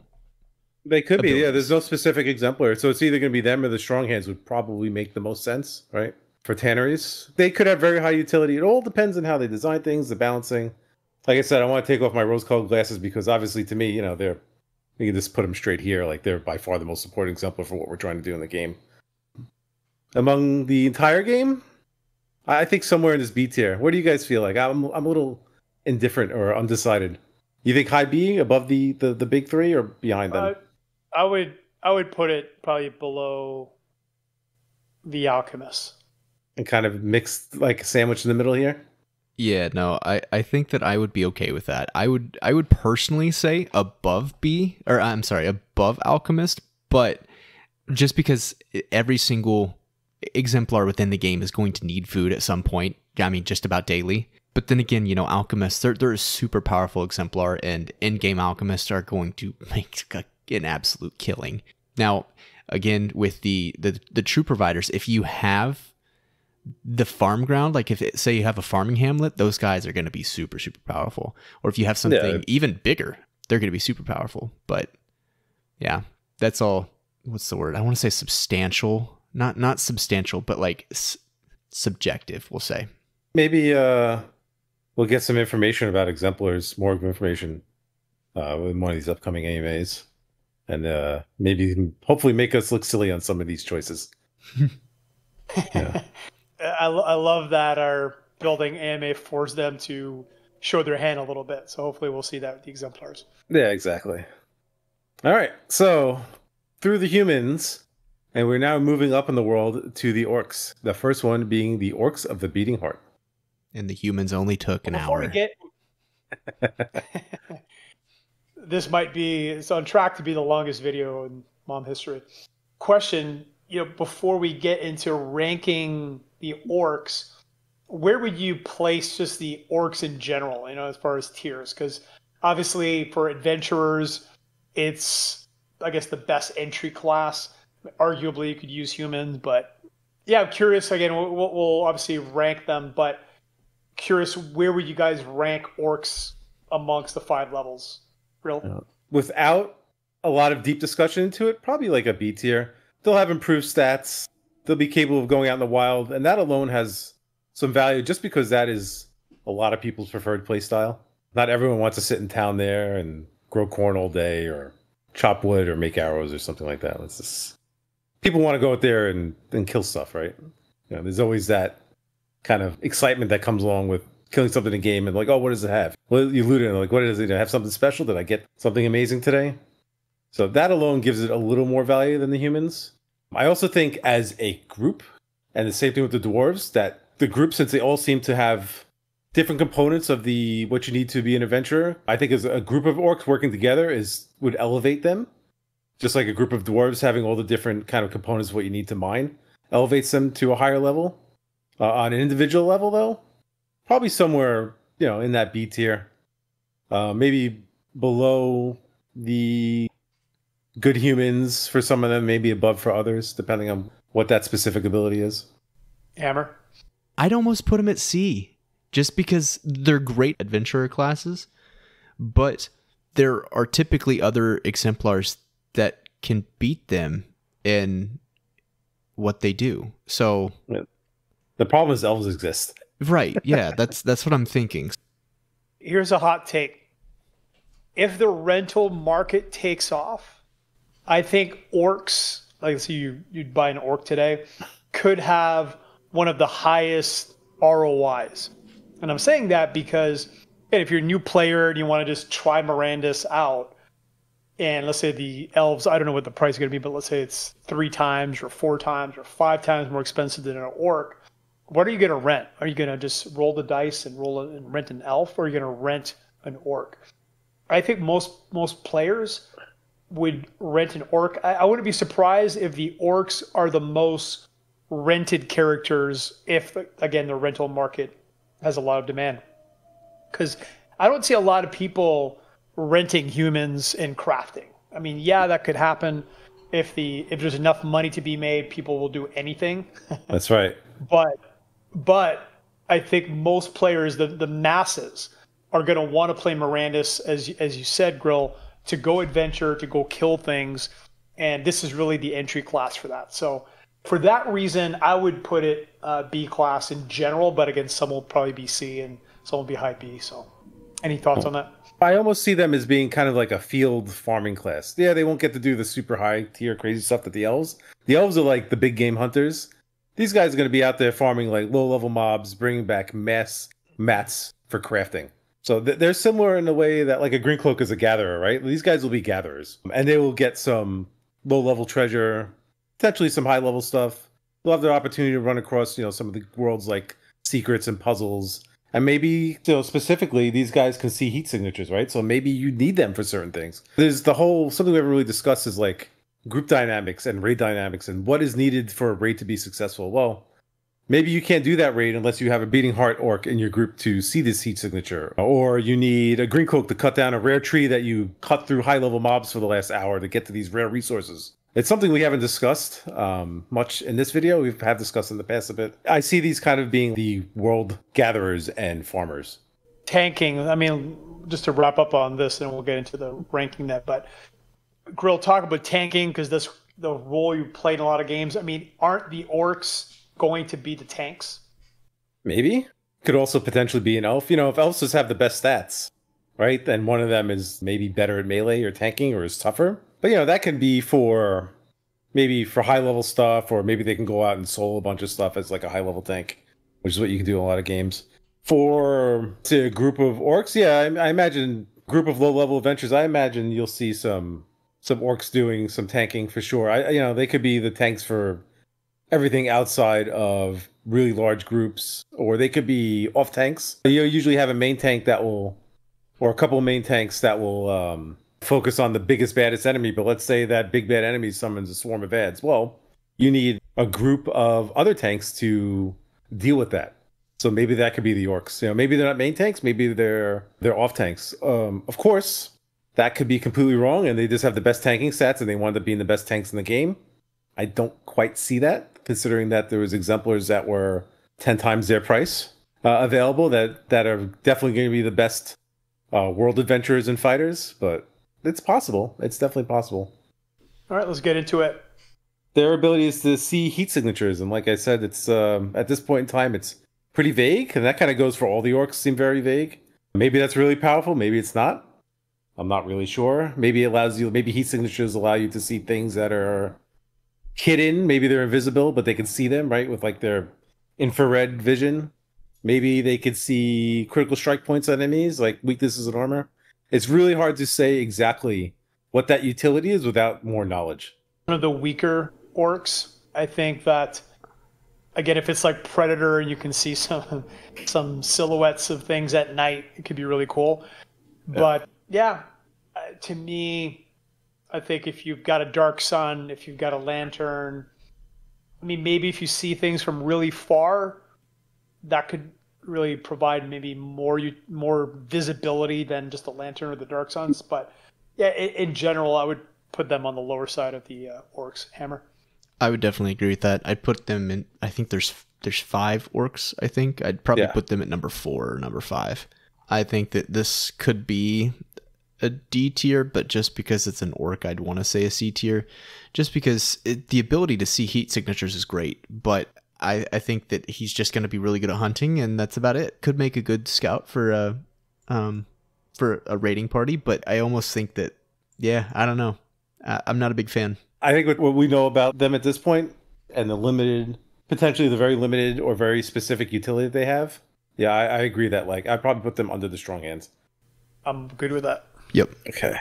They could abilities. be, yeah. There's no specific exemplar, so it's either going to be them or the strong hands would probably make the most sense, right? For tanneries, they could have very high utility. It all depends on how they design things, the balancing. Like I said, I want to take off my rose-colored glasses because obviously, to me, you know, they're you can just put them straight here. Like they're by far the most supporting example for what we're trying to do in the game. Among the entire game, I think somewhere in this B tier. What do you guys feel like? I'm I'm a little indifferent or undecided. You think high B above the the, the big three or behind them? Uh, I would I would put it probably below the alchemists. And kind of mixed like a sandwich in the middle here. Yeah, no, I, I think that I would be okay with that. I would I would personally say above B or uh, I'm sorry, above Alchemist, but just because every single exemplar within the game is going to need food at some point. I mean, just about daily. But then again, you know, alchemists, they're, they're a super powerful exemplar, and in game alchemists are going to make an absolute killing. Now, again, with the, the, the true providers, if you have the farm ground, like if it, say you have a farming hamlet, those guys are going to be super, super powerful. Or if you have something yeah. even bigger, they're going to be super powerful. But yeah, that's all. What's the word? I want to say substantial not not substantial, but like s- subjective. We'll say. Maybe uh, we'll get some information about exemplars, more information uh, in one of these upcoming AMAs, and uh, maybe hopefully make us look silly on some of these choices. yeah. I, I love that our building AMA forced them to show their hand a little bit. So hopefully we'll see that with the exemplars. Yeah, exactly. All right. So through the humans, and we're now moving up in the world to the orcs. The first one being the orcs of the beating heart. And the humans only took an Before hour. Get... this might be it's on track to be the longest video in mom history. Question, you know, before we get into ranking the orcs, where would you place just the orcs in general, you know, as far as tiers? Because obviously for adventurers, it's I guess the best entry class arguably you could use humans, but yeah, I'm curious. Again, we'll, we'll obviously rank them, but curious where would you guys rank orcs amongst the five levels? Real without a lot of deep discussion into it, probably like a B tier. They'll have improved stats. They'll be capable of going out in the wild, and that alone has some value just because that is a lot of people's preferred playstyle. Not everyone wants to sit in town there and grow corn all day or chop wood or make arrows or something like that. It's just people want to go out there and, and kill stuff, right? You know, there's always that kind of excitement that comes along with killing something in a game and like, oh, what does it have? Well, you loot it and like, what does it have? Something special? Did I get something amazing today? So that alone gives it a little more value than the humans. I also think as a group, and the same thing with the dwarves, that the group, since they all seem to have different components of the what you need to be an adventurer, I think as a group of orcs working together is would elevate them just like a group of dwarves having all the different kind of components of what you need to mine elevates them to a higher level. Uh, on an individual level, though, probably somewhere you know in that B tier, uh, maybe below the good humans for some of them, maybe above for others, depending on what that specific ability is. Hammer. I'd almost put them at C, just because they're great adventurer classes, but there are typically other exemplars that can beat them in what they do. So the problem is elves exist. Right. Yeah, that's that's what I'm thinking. Here's a hot take. If the rental market takes off, I think orcs, like so you you'd buy an orc today, could have one of the highest ROIs. And I'm saying that because if you're a new player and you want to just try Mirandus out, and let's say the elves, I don't know what the price is going to be, but let's say it's three times or four times or five times more expensive than an orc. What are you going to rent? Are you going to just roll the dice and roll it and rent an elf, or are you going to rent an orc? I think most most players would rent an orc. I, I wouldn't be surprised if the orcs are the most rented characters if again the rental market has a lot of demand because i don't see a lot of people renting humans and crafting. I mean, yeah, that could happen if the if there's enough money to be made, people will do anything. That's right. but but I think most players, the the masses, are going to want to play Mirandus as as you said, Grill, to go adventure, to go kill things, and this is really the entry class for that. So for that reason, I would put it uh, B class in general, but again, some will probably be C and some will be high B. So, any thoughts on that? I almost see them as being kind of like a field farming class. Yeah, they won't get to do the super high tier crazy stuff that the elves. The elves are like the big game hunters. These guys are going to be out there farming like low level mobs, bringing back mass mats for crafting. So th- they're similar in the way that like a green cloak is a gatherer, right? These guys will be gatherers, and they will get some low level treasure, potentially some high level stuff. they'll have the opportunity to run across you know some of the world's like secrets and puzzles and maybe you know specifically these guys can see heat signatures right so maybe you need them for certain things there's the whole something we haven't really discussed is like group dynamics and raid dynamics and what is needed for a raid to be successful well maybe you can't do that raid unless you have a beating heart orc in your group to see this heat signature or you need a green cloak to cut down a rare tree that you cut through high level mobs for the last hour to get to these rare resources it's something we haven't discussed um, much in this video. We have discussed in the past a bit. I see these kind of being the world gatherers and farmers. Tanking. I mean, just to wrap up on this, and we'll get into the ranking that. But Grill, talk about tanking because this the role you played in a lot of games. I mean, aren't the orcs going to be the tanks? Maybe could also potentially be an elf. You know, if elves just have the best stats, right? Then one of them is maybe better at melee or tanking or is tougher but you know, that can be for maybe for high level stuff, or maybe they can go out and solo a bunch of stuff as like a high level tank, which is what you can do in a lot of games. For say a group of orcs, yeah, I, I imagine group of low level adventures. I imagine you'll see some some orcs doing some tanking for sure. I you know they could be the tanks for everything outside of really large groups, or they could be off tanks. You usually have a main tank that will, or a couple main tanks that will um, focus on the biggest, baddest enemy, but let's say that big bad enemy summons a swarm of adds. Well, you need a group of other tanks to deal with that. So maybe that could be the orcs. You know, maybe they're not main tanks, maybe they're they're off tanks. Um, of course, that could be completely wrong, and they just have the best tanking stats, and they wind up being the best tanks in the game. I don't quite see that, considering that there was exemplars that were ten times their price uh, available that that are definitely going to be the best uh, world adventurers and fighters. But it's possible. It's definitely possible. All right, let's get into it. Their ability is to see heat signatures, and like I said, it's um, at this point in time, it's pretty vague, and that kind of goes for all the orcs. Seem very vague. Maybe that's really powerful. Maybe it's not. I'm not really sure. Maybe it allows you. Maybe heat signatures allow you to see things that are hidden. Maybe they're invisible, but they can see them right with like their infrared vision. Maybe they could see critical strike points on enemies, like weaknesses in armor it's really hard to say exactly what that utility is without more knowledge. One of the weaker orcs, I think that again, if it's like Predator, and you can see some some silhouettes of things at night. It could be really cool. Yeah. But yeah, uh, to me, I think if you've got a dark sun, if you've got a lantern, I mean, maybe if you see things from really far, that could really provide maybe more more visibility than just the lantern or the dark suns. But yeah, in, in general, I would put them on the lower side of the uh, orcs hammer. I would definitely agree with that. I'd put them in. I think there's there's five orcs. I think I'd probably yeah. put them at number four or number five. I think that this could be a D tier, but just because it's an orc, I'd want to say a C tier, just because it, the ability to see heat signatures is great, but I, I think that he's just going to be really good at hunting, and that's about it. Could make a good scout for a, um, for a raiding party, but I almost think that, yeah, I don't know. I, I'm not a big fan. I think what we know about them at this point, and the limited, potentially the very limited or very specific utility they have, yeah, I, I agree that like I probably put them under the strong hands. I'm good with that. Yep. Okay.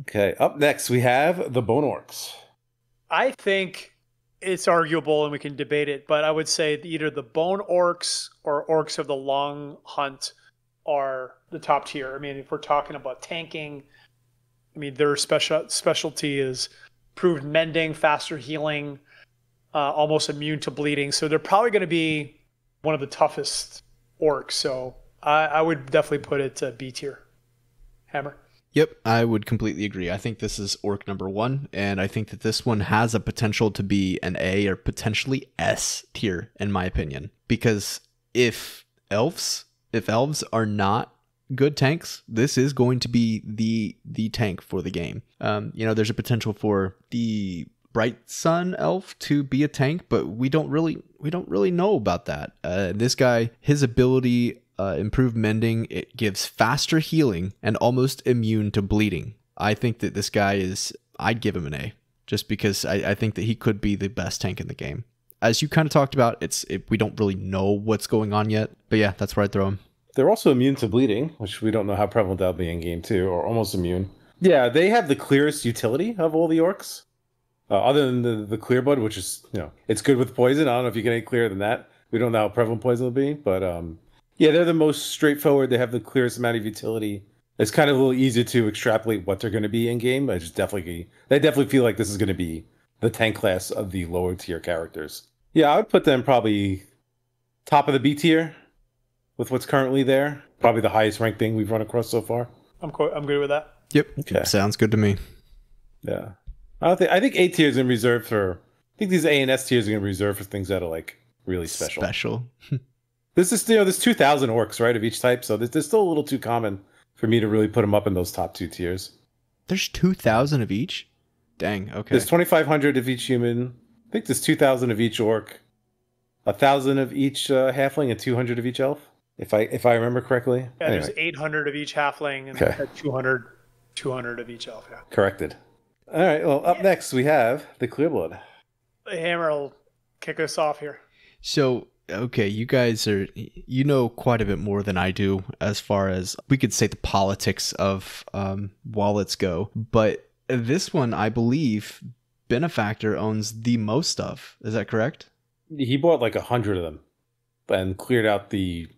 Okay. Up next, we have the Bone Orcs. I think it's arguable and we can debate it, but I would say either the bone orcs or orcs of the long hunt are the top tier. I mean, if we're talking about tanking, I mean their special specialty is proved mending, faster healing, uh, almost immune to bleeding. So they're probably going to be one of the toughest orcs. So I, I would definitely put it to B tier. Hammer. Yep, I would completely agree. I think this is orc number one, and I think that this one has a potential to be an A or potentially S tier, in my opinion. Because if elves, if elves are not good tanks, this is going to be the the tank for the game. Um, you know, there's a potential for the bright sun elf to be a tank, but we don't really we don't really know about that. Uh, this guy, his ability uh, improved mending. It gives faster healing and almost immune to bleeding. I think that this guy is. I'd give him an A just because I, I think that he could be the best tank in the game. As you kind of talked about, it's it, we don't really know what's going on yet, but yeah, that's where I'd throw him. They're also immune to bleeding, which we don't know how prevalent that'll be in game two, or almost immune. Yeah, they have the clearest utility of all the orcs. Uh, other than the, the clear blood, which is you know it's good with poison. I don't know if you get any clearer than that. We don't know how prevalent poison will be, but um, yeah, they're the most straightforward. They have the clearest amount of utility. It's kind of a little easier to extrapolate what they're going to be in game. I it's definitely they definitely feel like this is going to be the tank class of the lower tier characters. Yeah, I would put them probably top of the B tier with what's currently there. Probably the highest ranked thing we've run across so far. I'm co- I'm good with that. Yep. Okay. Sounds good to me. Yeah, I don't think I think A tier is in reserve for. I think these A and S tiers are going to be reserved for things that are like really special. Special. This is you know there's two thousand orcs right of each type, so this, this is still a little too common for me to really put them up in those top two tiers. There's 2,000 of each? Dang, okay. There's twenty five hundred of each human. I think there's two thousand of each orc, a thousand of each uh, halfling, and two hundred of each elf. If I if I remember correctly. Yeah, Anyway, there's 800 of each halfling and Okay. 200, 200 of each elf. Yeah. corrected. All right. Well, up next we have the clear blood. The hammer will kick us off here. So, okay, you guys are, you know quite a bit more than I do as far as we could say the politics of um, wallets go. But this one, I believe, Benefactor owns the most of. Is that correct? He bought like a hundred of them, and cleared out the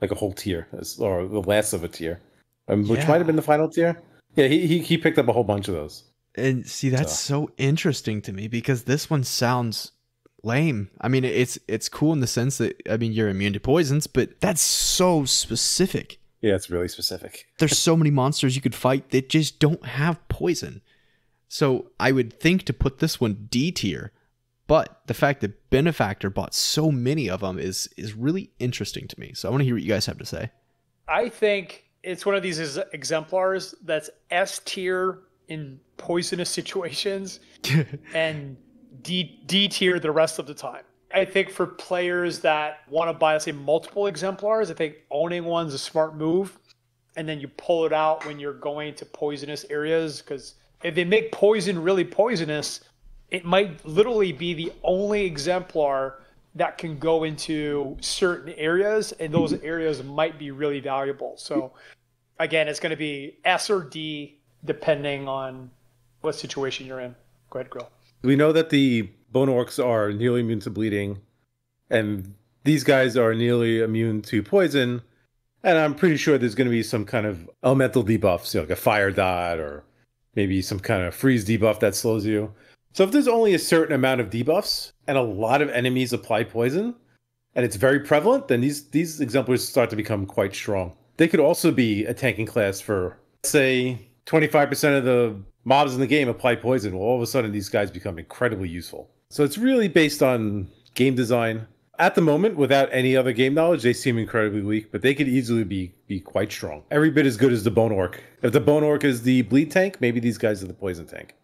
like a whole tier, or the last of a tier, um, which Yeah. might have been the final tier. Yeah, he, he he picked up a whole bunch of those. And see, that's so interesting to me because this one sounds lame. I mean, it's it's cool in the sense that I mean you're immune to poisons, but that's so specific. Yeah, it's really specific. There's so many monsters you could fight that just don't have poison. So I would think to put this one D tier, but the fact that Benefactor bought so many of them is is really interesting to me. So I want to hear what you guys have to say. I think it's one of these ex- exemplars that's S tier in poisonous situations and D tier the rest of the time. I think for players that want to buy, let's say, multiple exemplars, I think owning one's a smart move. And then you pull it out when you're going to poisonous areas. Because if they make poison really poisonous, it might literally be the only exemplar that can go into certain areas, and those areas might be really valuable. So, again, it's going to be S or D depending on what situation you're in. Go ahead, Grill. We know that the bone orcs are nearly immune to bleeding, and these guys are nearly immune to poison. And I'm pretty sure there's going to be some kind of elemental debuffs, you know, like a fire dot or maybe some kind of freeze debuff that slows you. So if there's only a certain amount of debuffs and a lot of enemies apply poison, and it's very prevalent, then these these exemplars start to become quite strong. They could also be a tanking class for say 25% of the mobs in the game apply poison. Well, all of a sudden these guys become incredibly useful. So it's really based on game design. At the moment, without any other game knowledge, they seem incredibly weak, but they could easily be be quite strong. Every bit as good as the bone orc. If the bone orc is the bleed tank, maybe these guys are the poison tank.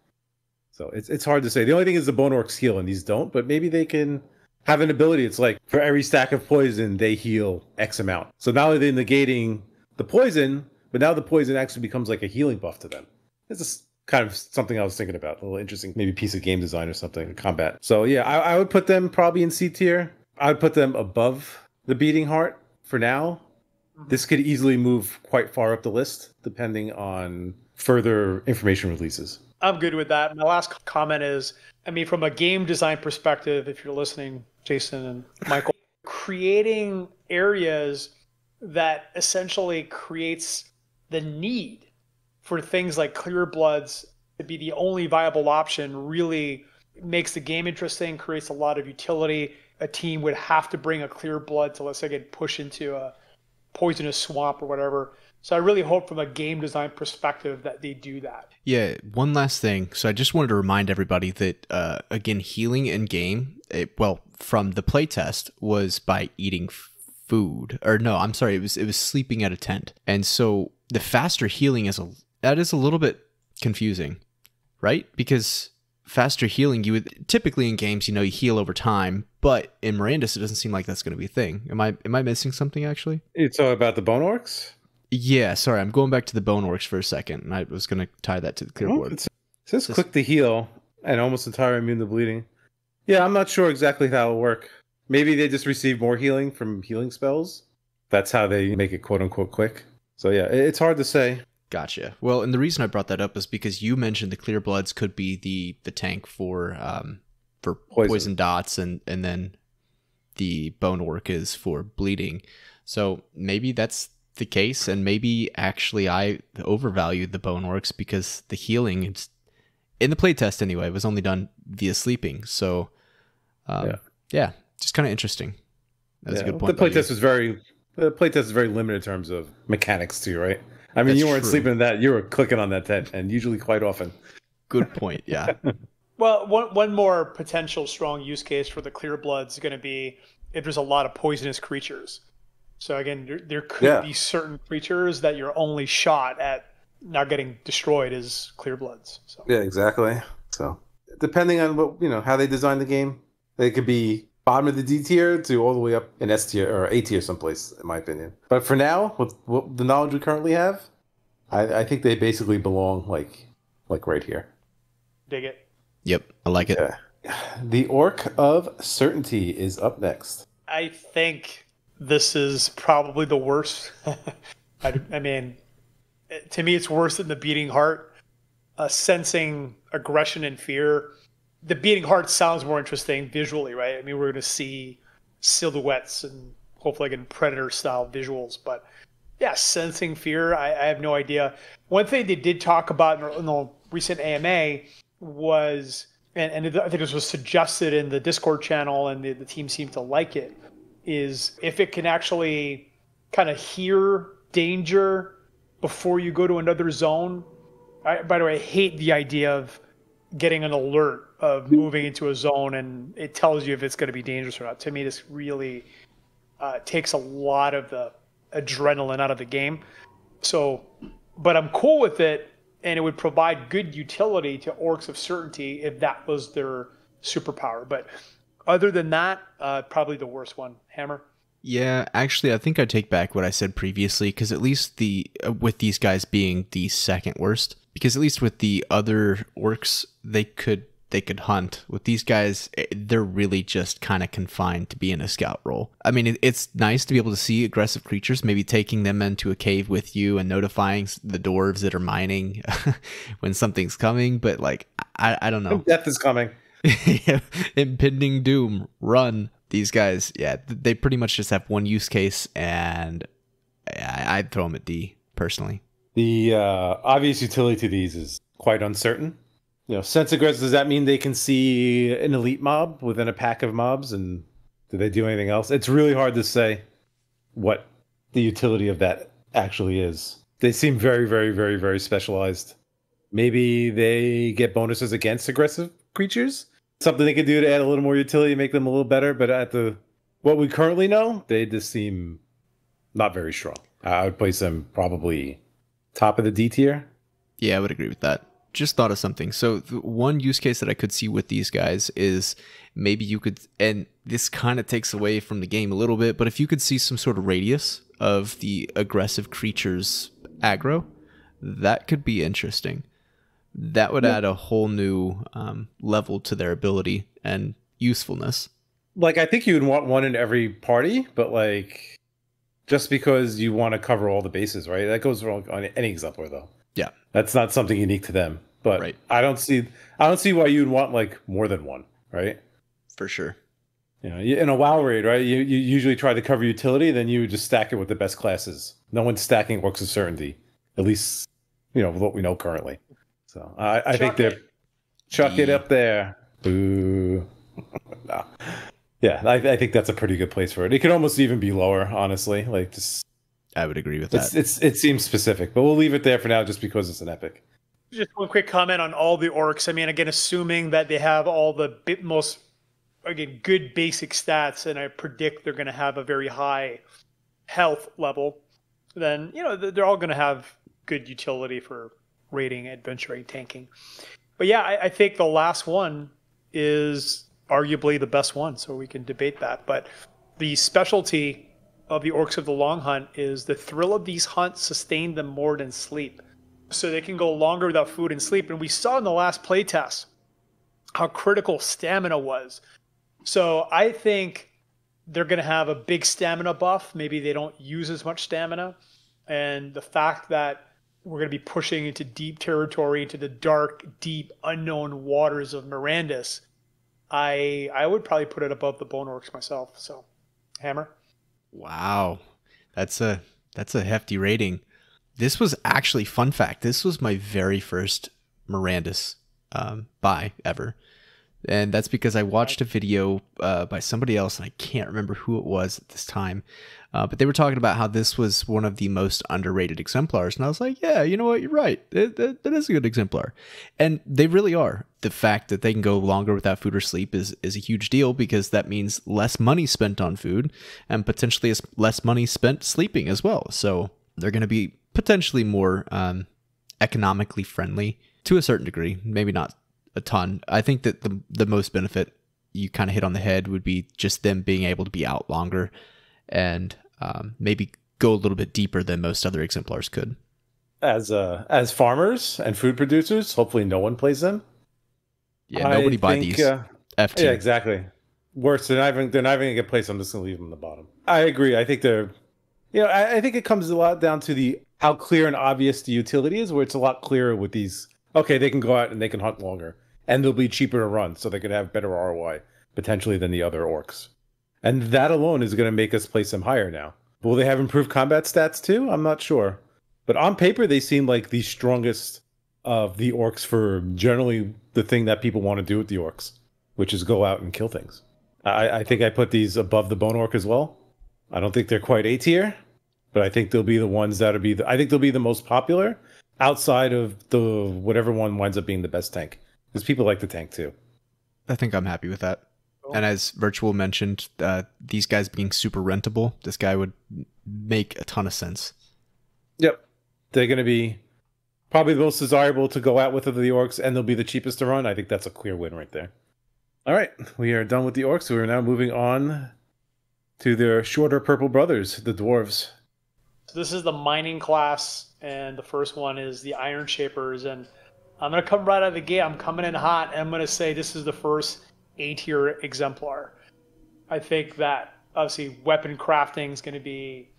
So it's it's hard to say. The only thing is the bone orcs heal and these don't, but maybe they can have an ability. It's like for every stack of poison, they heal X amount. So not only are they negating the poison, but now the poison actually becomes like a healing buff to them. This is kind of something I was thinking about. A little interesting, maybe piece of game design or something, combat. So yeah, I, I would put them probably in C tier. I would put them above the beating heart for now. Mm-hmm. This could easily move quite far up the list depending on further information releases. I'm good with that. My last comment is I mean, from a game design perspective, if you're listening, Jason and Michael, creating areas that essentially creates the need for things like clear bloods to be the only viable option really makes the game interesting, creates a lot of utility. A team would have to bring a clear blood to, let's say, get push into a poisonous swamp or whatever. So I really hope from a game design perspective that they do that. Yeah, one last thing. So I just wanted to remind everybody that uh, again, healing in game, it, well, from the playtest was by eating food, or no, I'm sorry, it was it was sleeping at a tent, and so the faster healing is a that is a little bit confusing, right? Because faster healing, you would typically in games, you know, you heal over time, but in Mirandus, it doesn't seem like that's going to be a thing. Am I am I missing something actually? it's all about the bone orcs? Yeah, sorry, I'm going back to the bone orcs for a second, and I was going to tie that to the clear Oh, board. it says click to heal and almost entirely immune to bleeding. Yeah, I'm not sure exactly how it'll work. Maybe they just receive more healing from healing spells. That's how they make it quote unquote quick. So yeah, it's hard to say. Gotcha. Well, and the reason I brought that up is because you mentioned the clear bloods could be the the tank for um for poison, Poison. dots and and then the bone orc is for bleeding. So maybe that's the case and maybe actually I overvalued the bone orcs because the healing it's in the playtest anyway was only done via sleeping. So um, Yeah. yeah. just kind of interesting. That's a good point. The playtest was very the playtest is very limited in terms of mechanics too, right? I mean, That's you weren't true. sleeping in that; you were clicking on that tent, and usually quite often. Good point. Yeah. Well, one one more potential strong use case for the clear bloods is going to be if there's a lot of poisonous creatures. So again, there, there could Yeah. be certain creatures that your only shot at not getting destroyed is clear bloods. So Yeah, exactly. So depending on what you know how they design the game, they could be bottom of the D tier to all the way up in S tier or A tier someplace, in my opinion. But for now, with what the knowledge we currently have, I, I think they basically belong like like right here. dig it. yep. I like it. Yeah. The Orc of Certainty is up next. I think this is probably the worst. I, I mean, to me, it's worse than the beating heart. Uh, sensing aggression and fear. The beating heart sounds more interesting visually, right? I mean, we're going to see silhouettes and hopefully again predator style visuals, but yeah, sensing fear. I, I have no idea. One thing they did talk about in the, in the recent AMA was, and, and I think this was suggested in the Discord channel, and the, the team seemed to like it, is if it can actually kind of hear danger before you go to another zone. I, by the way, I hate the idea of getting an alert of moving into a zone and it tells you if it's going to be dangerous or not. To me, this really uh, takes a lot of the adrenaline out of the game. So, but I'm cool with it, and it would provide good utility to Orcs of Certainty if that was their superpower. But other than that, uh, probably the worst one. Hammer. Yeah, actually, I think I take back what I said previously because at least the uh, with these guys being the second worst, because at least with the other orcs, they could they could hunt. With these guys, eh, they're really just kind of confined to being a scout role. I mean, it's nice to be able to see aggressive creatures, maybe taking them into a cave with you and notifying the dwarves that are mining when something's coming. But like, I, I don't know. Death is coming. impending doom run these guys yeah they pretty much just have one use case and I- i'd throw them at d personally The uh, obvious utility to these is quite uncertain. You know, sense aggressive, does that mean they can see an elite mob within a pack of mobs? And do they do anything else? It's really hard to say what the utility of that actually is. They seem very, very, very, very specialized. Maybe they get bonuses against aggressive creatures. Something they could do to add a little more utility, make them a little better. But at the what we currently know, they just seem not very strong. I would place them probably top of the D tier. yeah i would agree with that. Just thought of something. So the one use case that i could see with these guys is maybe you could and this kind of takes away from the game a little bit but if you could see some sort of radius of the aggressive creatures aggro that could be interesting. That would add a whole new um, level to their ability and usefulness. Like I think you would want one in every party, but like just because you want to cover all the bases, right? That goes wrong on any exemplar though. Yeah. That's not something unique to them. But Right. I don't see I don't see why you'd want like more than one, right? for sure You know, in a WoW raid, right? You you usually try to cover utility, then you just stack it with the best classes. No one's stacking orcs of certainty, at least you know with what we know currently. So I, I think they're it. chuck it up there. Boo. no. Yeah, I, I think that's a pretty good place for it. It could almost even be lower, honestly. Like just I would agree with that. it's it seems specific, but we'll leave it there for now, just because it's an epic. Just one quick comment on all the orcs. I mean, again, assuming that they have all the bi- most, again, good basic stats, and I predict they're going to have a very high health level, then, you know, they're all going to have good utility for raiding, adventuring, tanking. But yeah, I, I think the last one is arguably the best one, so we can debate that. But the specialty of the orcs of the long hunt is the thrill of these hunts sustain them more than sleep so they can go longer without food and sleep. And we saw in the last playtest how critical stamina was. So I think they're going to have a big stamina buff. Maybe they don't use as much stamina. And the fact that we're going to be pushing into deep territory, into the dark, deep, unknown waters of Mirandus, I I would probably put it above the Bone Orcs myself. So, Hammer. Wow, that's a that's a hefty rating. This was actually fun fact. This was my very first Mirandus um, buy ever and that's because I watched a video uh, by somebody else, and I can't remember who it was at this time. Uh, but they were talking about how this was one of the most underrated exemplars, and I was like, "Yeah, you know what? You're right. It, that is a good exemplar." And they really are. The fact that they can go longer without food or sleep is is a huge deal because that means less money spent on food, and potentially less money spent sleeping as well. So they're going to be potentially more um, economically friendly to a certain degree. Maybe not a ton. I think that the the most benefit you kind of hit on the head would be just them being able to be out longer and um, maybe go a little bit deeper than most other exemplars could. As uh, as farmers and food producers, hopefully no one plays them. Yeah, nobody I buy think, these. Uh, F Yeah, exactly. Worse, they're not even they're not even gonna get placed. I'm just gonna leave them in the bottom. I agree. I think they're, you know, I, I think it comes a lot down to the how clear and obvious the utility is. Where it's a lot clearer with these. Okay, they can go out and they can hunt longer and they'll be cheaper to run, so they could have better ROI potentially than the other orcs. And that alone is going to make us place them higher now. Will they have improved combat stats too? I'm not sure. But on paper, they seem like the strongest of the orcs for generally the thing that people want to do with the orcs, which is go out and kill things. I, I think I put these above the bone orc as well. I don't think they're quite A tier, but I think they'll be the ones that'll be. The, I think they'll be the most popular outside of the whatever one winds up being the best tank because people like the tank too. I think I'm happy with that. And as Virtual mentioned, uh, these guys being super rentable, this guy would make a ton of sense. Yep, they're going to be probably the most desirable to go out with of the orcs, and they'll be the cheapest to run. I think that's a clear win right there. All right, we are done with the orcs. We are now moving on to their shorter purple brothers, the dwarves. This is the mining class, and the first one is the iron shapers, and I'm going to come right out of the gate. I'm coming in hot, and I'm going to say this is the first A tier exemplar. I think that obviously weapon crafting is going to be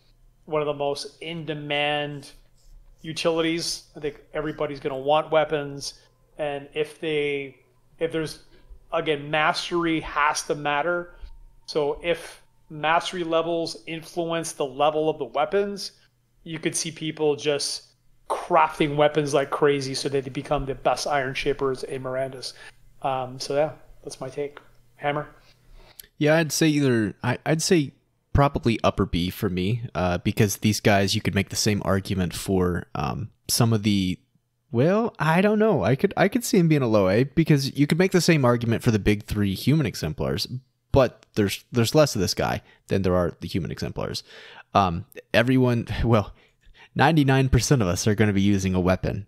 one of the most in demand utilities. I think everybody's going to want weapons, and if they, if there's, again, mastery has to matter. So if mastery levels influence the level of the weapons, you could see people just crafting weapons like crazy so that they become the best iron shapers in Mirandus. Um, so yeah, that's my take. Hammer. Yeah, I'd say either. I, would say probably upper B for me, uh, because these guys you could make the same argument for um, some of the. Well, I don't know. I could I could see him being a low A because you could make the same argument for the big three human exemplars, but there's there's less of this guy than there are the human exemplars. Um, everyone, well, 99% of us are going to be using a weapon.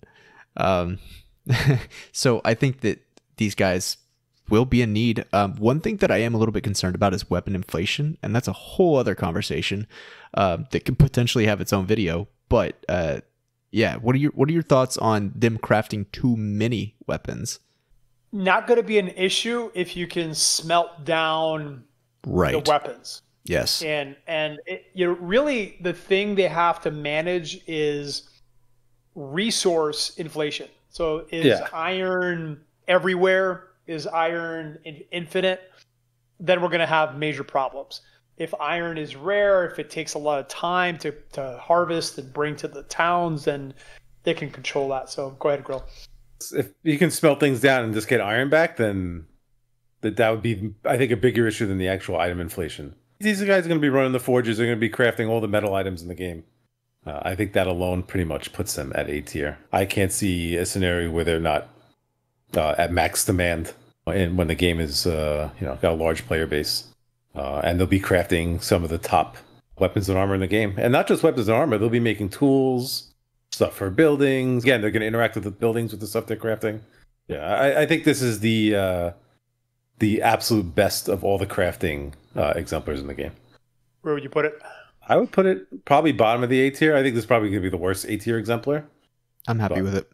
Um, so I think that these guys will be in need. Um, one thing that I am a little bit concerned about is weapon inflation, and that's a whole other conversation uh, that could potentially have its own video. But uh, yeah, what are your what are your thoughts on them crafting too many weapons? Not going to be an issue if you can smelt down right. the weapons. Yes. And and it, you know really the thing they have to manage is resource inflation. So is yeah. iron everywhere? Is iron infinite? Then we're going to have major problems. If iron is rare, if it takes a lot of time to, to harvest and bring to the towns, then they can control that. So go ahead, Grill. If you can smelt things down and just get iron back, then that that would be, I think, a bigger issue than the actual item inflation. These guys are going to be running the forges. They're going to be crafting all the metal items in the game. Uh, I think that alone pretty much puts them at A tier. I can't see a scenario where they're not uh, at max demand, and when the game is uh, you know got a large player base, uh, and they'll be crafting some of the top weapons and armor in the game, and not just weapons and armor. They'll be making tools, stuff for buildings. Again, they're going to interact with the buildings with the stuff they're crafting. Yeah, I, I think this is the uh, the absolute best of all the crafting uh, exemplars in the game. Where would you put it? I would put it probably bottom of the A tier. I think this is probably going to be the worst A tier exemplar. I'm happy but with it.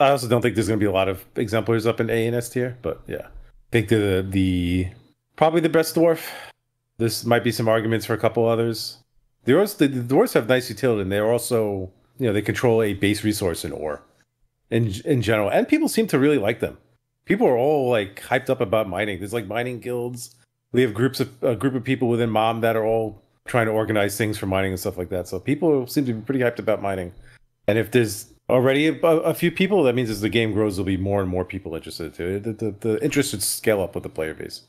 I also don't think there's going to be a lot of exemplars up in A and S tier, but yeah, I think the the probably the best dwarf. This might be some arguments for a couple others. The dwarves, the, the dwarves have nice utility, and they're also you know they control a base resource in ore, in in general, and people seem to really like them. People are all like hyped up about mining. There's like mining guilds. We have groups of a group of people within Mom that are all trying to organize things for mining and stuff like that. So people seem to be pretty hyped about mining. And if there's already a, a few people, that means as the game grows, there'll be more and more people interested too. The, the, the interest should scale up with the player base.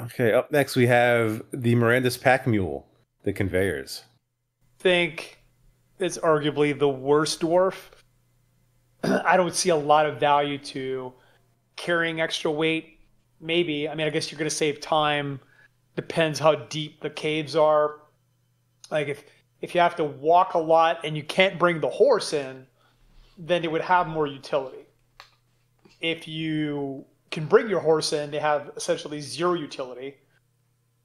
Okay, up next we have the Mirandus Pack Mule, the conveyors. think it's arguably the worst dwarf. I don't see a lot of value to carrying extra weight. Maybe. I mean, I guess you're going to save time. Depends how deep the caves are. Like if if you have to walk a lot and you can't bring the horse in, then it would have more utility. If you can bring your horse in, they have essentially zero utility.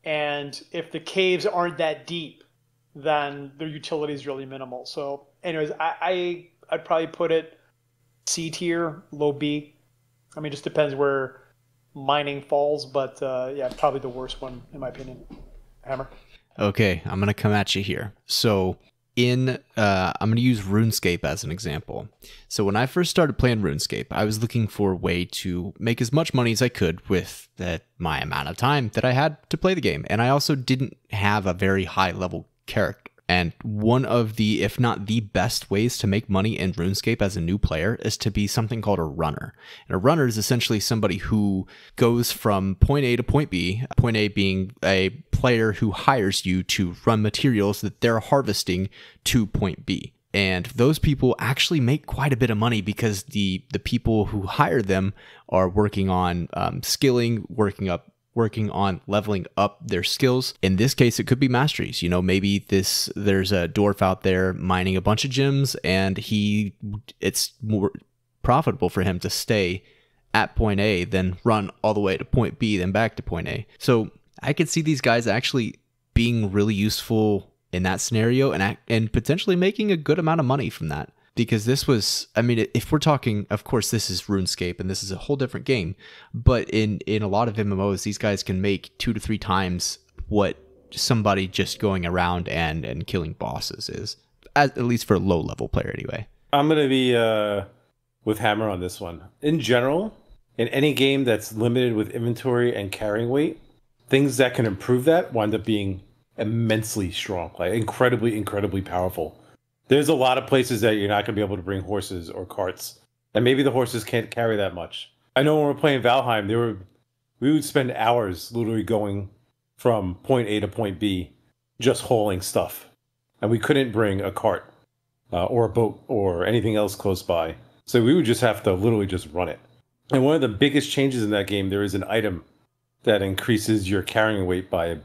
And if the caves aren't that deep, then their utility is really minimal. So, anyways, I, I I'd probably put it C tier, low B. I mean, just depends where mining falls, but uh, yeah, probably the worst one in my opinion. Hammer. Okay, I'm gonna come at you here. So in uh, I'm gonna use RuneScape as an example. So when I first started playing RuneScape, I was looking for a way to make as much money as I could with my amount of time that I had to play the game, and I also didn't have a very high level character. And one of the, if not the best ways to make money in RuneScape as a new player is to be something called a runner. And a runner is essentially somebody who goes from point A to point B, point A being a player who hires you to run materials that they're harvesting to point B. And those people actually make quite a bit of money because the the people who hire them are working on um, skilling, working up working on leveling up their skills. In this case, it could be masteries. You know, maybe this there's a dwarf out there mining a bunch of gems, and he it's more profitable for him to stay at point A than run all the way to point B, then back to point A. So I could see these guys actually being really useful in that scenario and and potentially making a good amount of money from that because this was i mean if we're talking of course this is runescape and this is a whole different game but in in a lot of mmos these guys can make two to three times what somebody just going around and and killing bosses is at, at least for a low level player anyway. I'm gonna be uh with hammer on this one. In general in any game that's limited with inventory and carrying weight things that can improve that wind up being immensely strong like incredibly incredibly powerful there's a lot of places that you're not going to be able to bring horses or carts, and maybe the horses can't carry that much. I know when we're playing Valheim, there were we would spend hours literally going from point A to point B, just hauling stuff, and we couldn't bring a cart uh, or a boat or anything else close by. So we would just have to literally just run it. And one of the biggest changes in that game, there is an item that increases your carrying weight by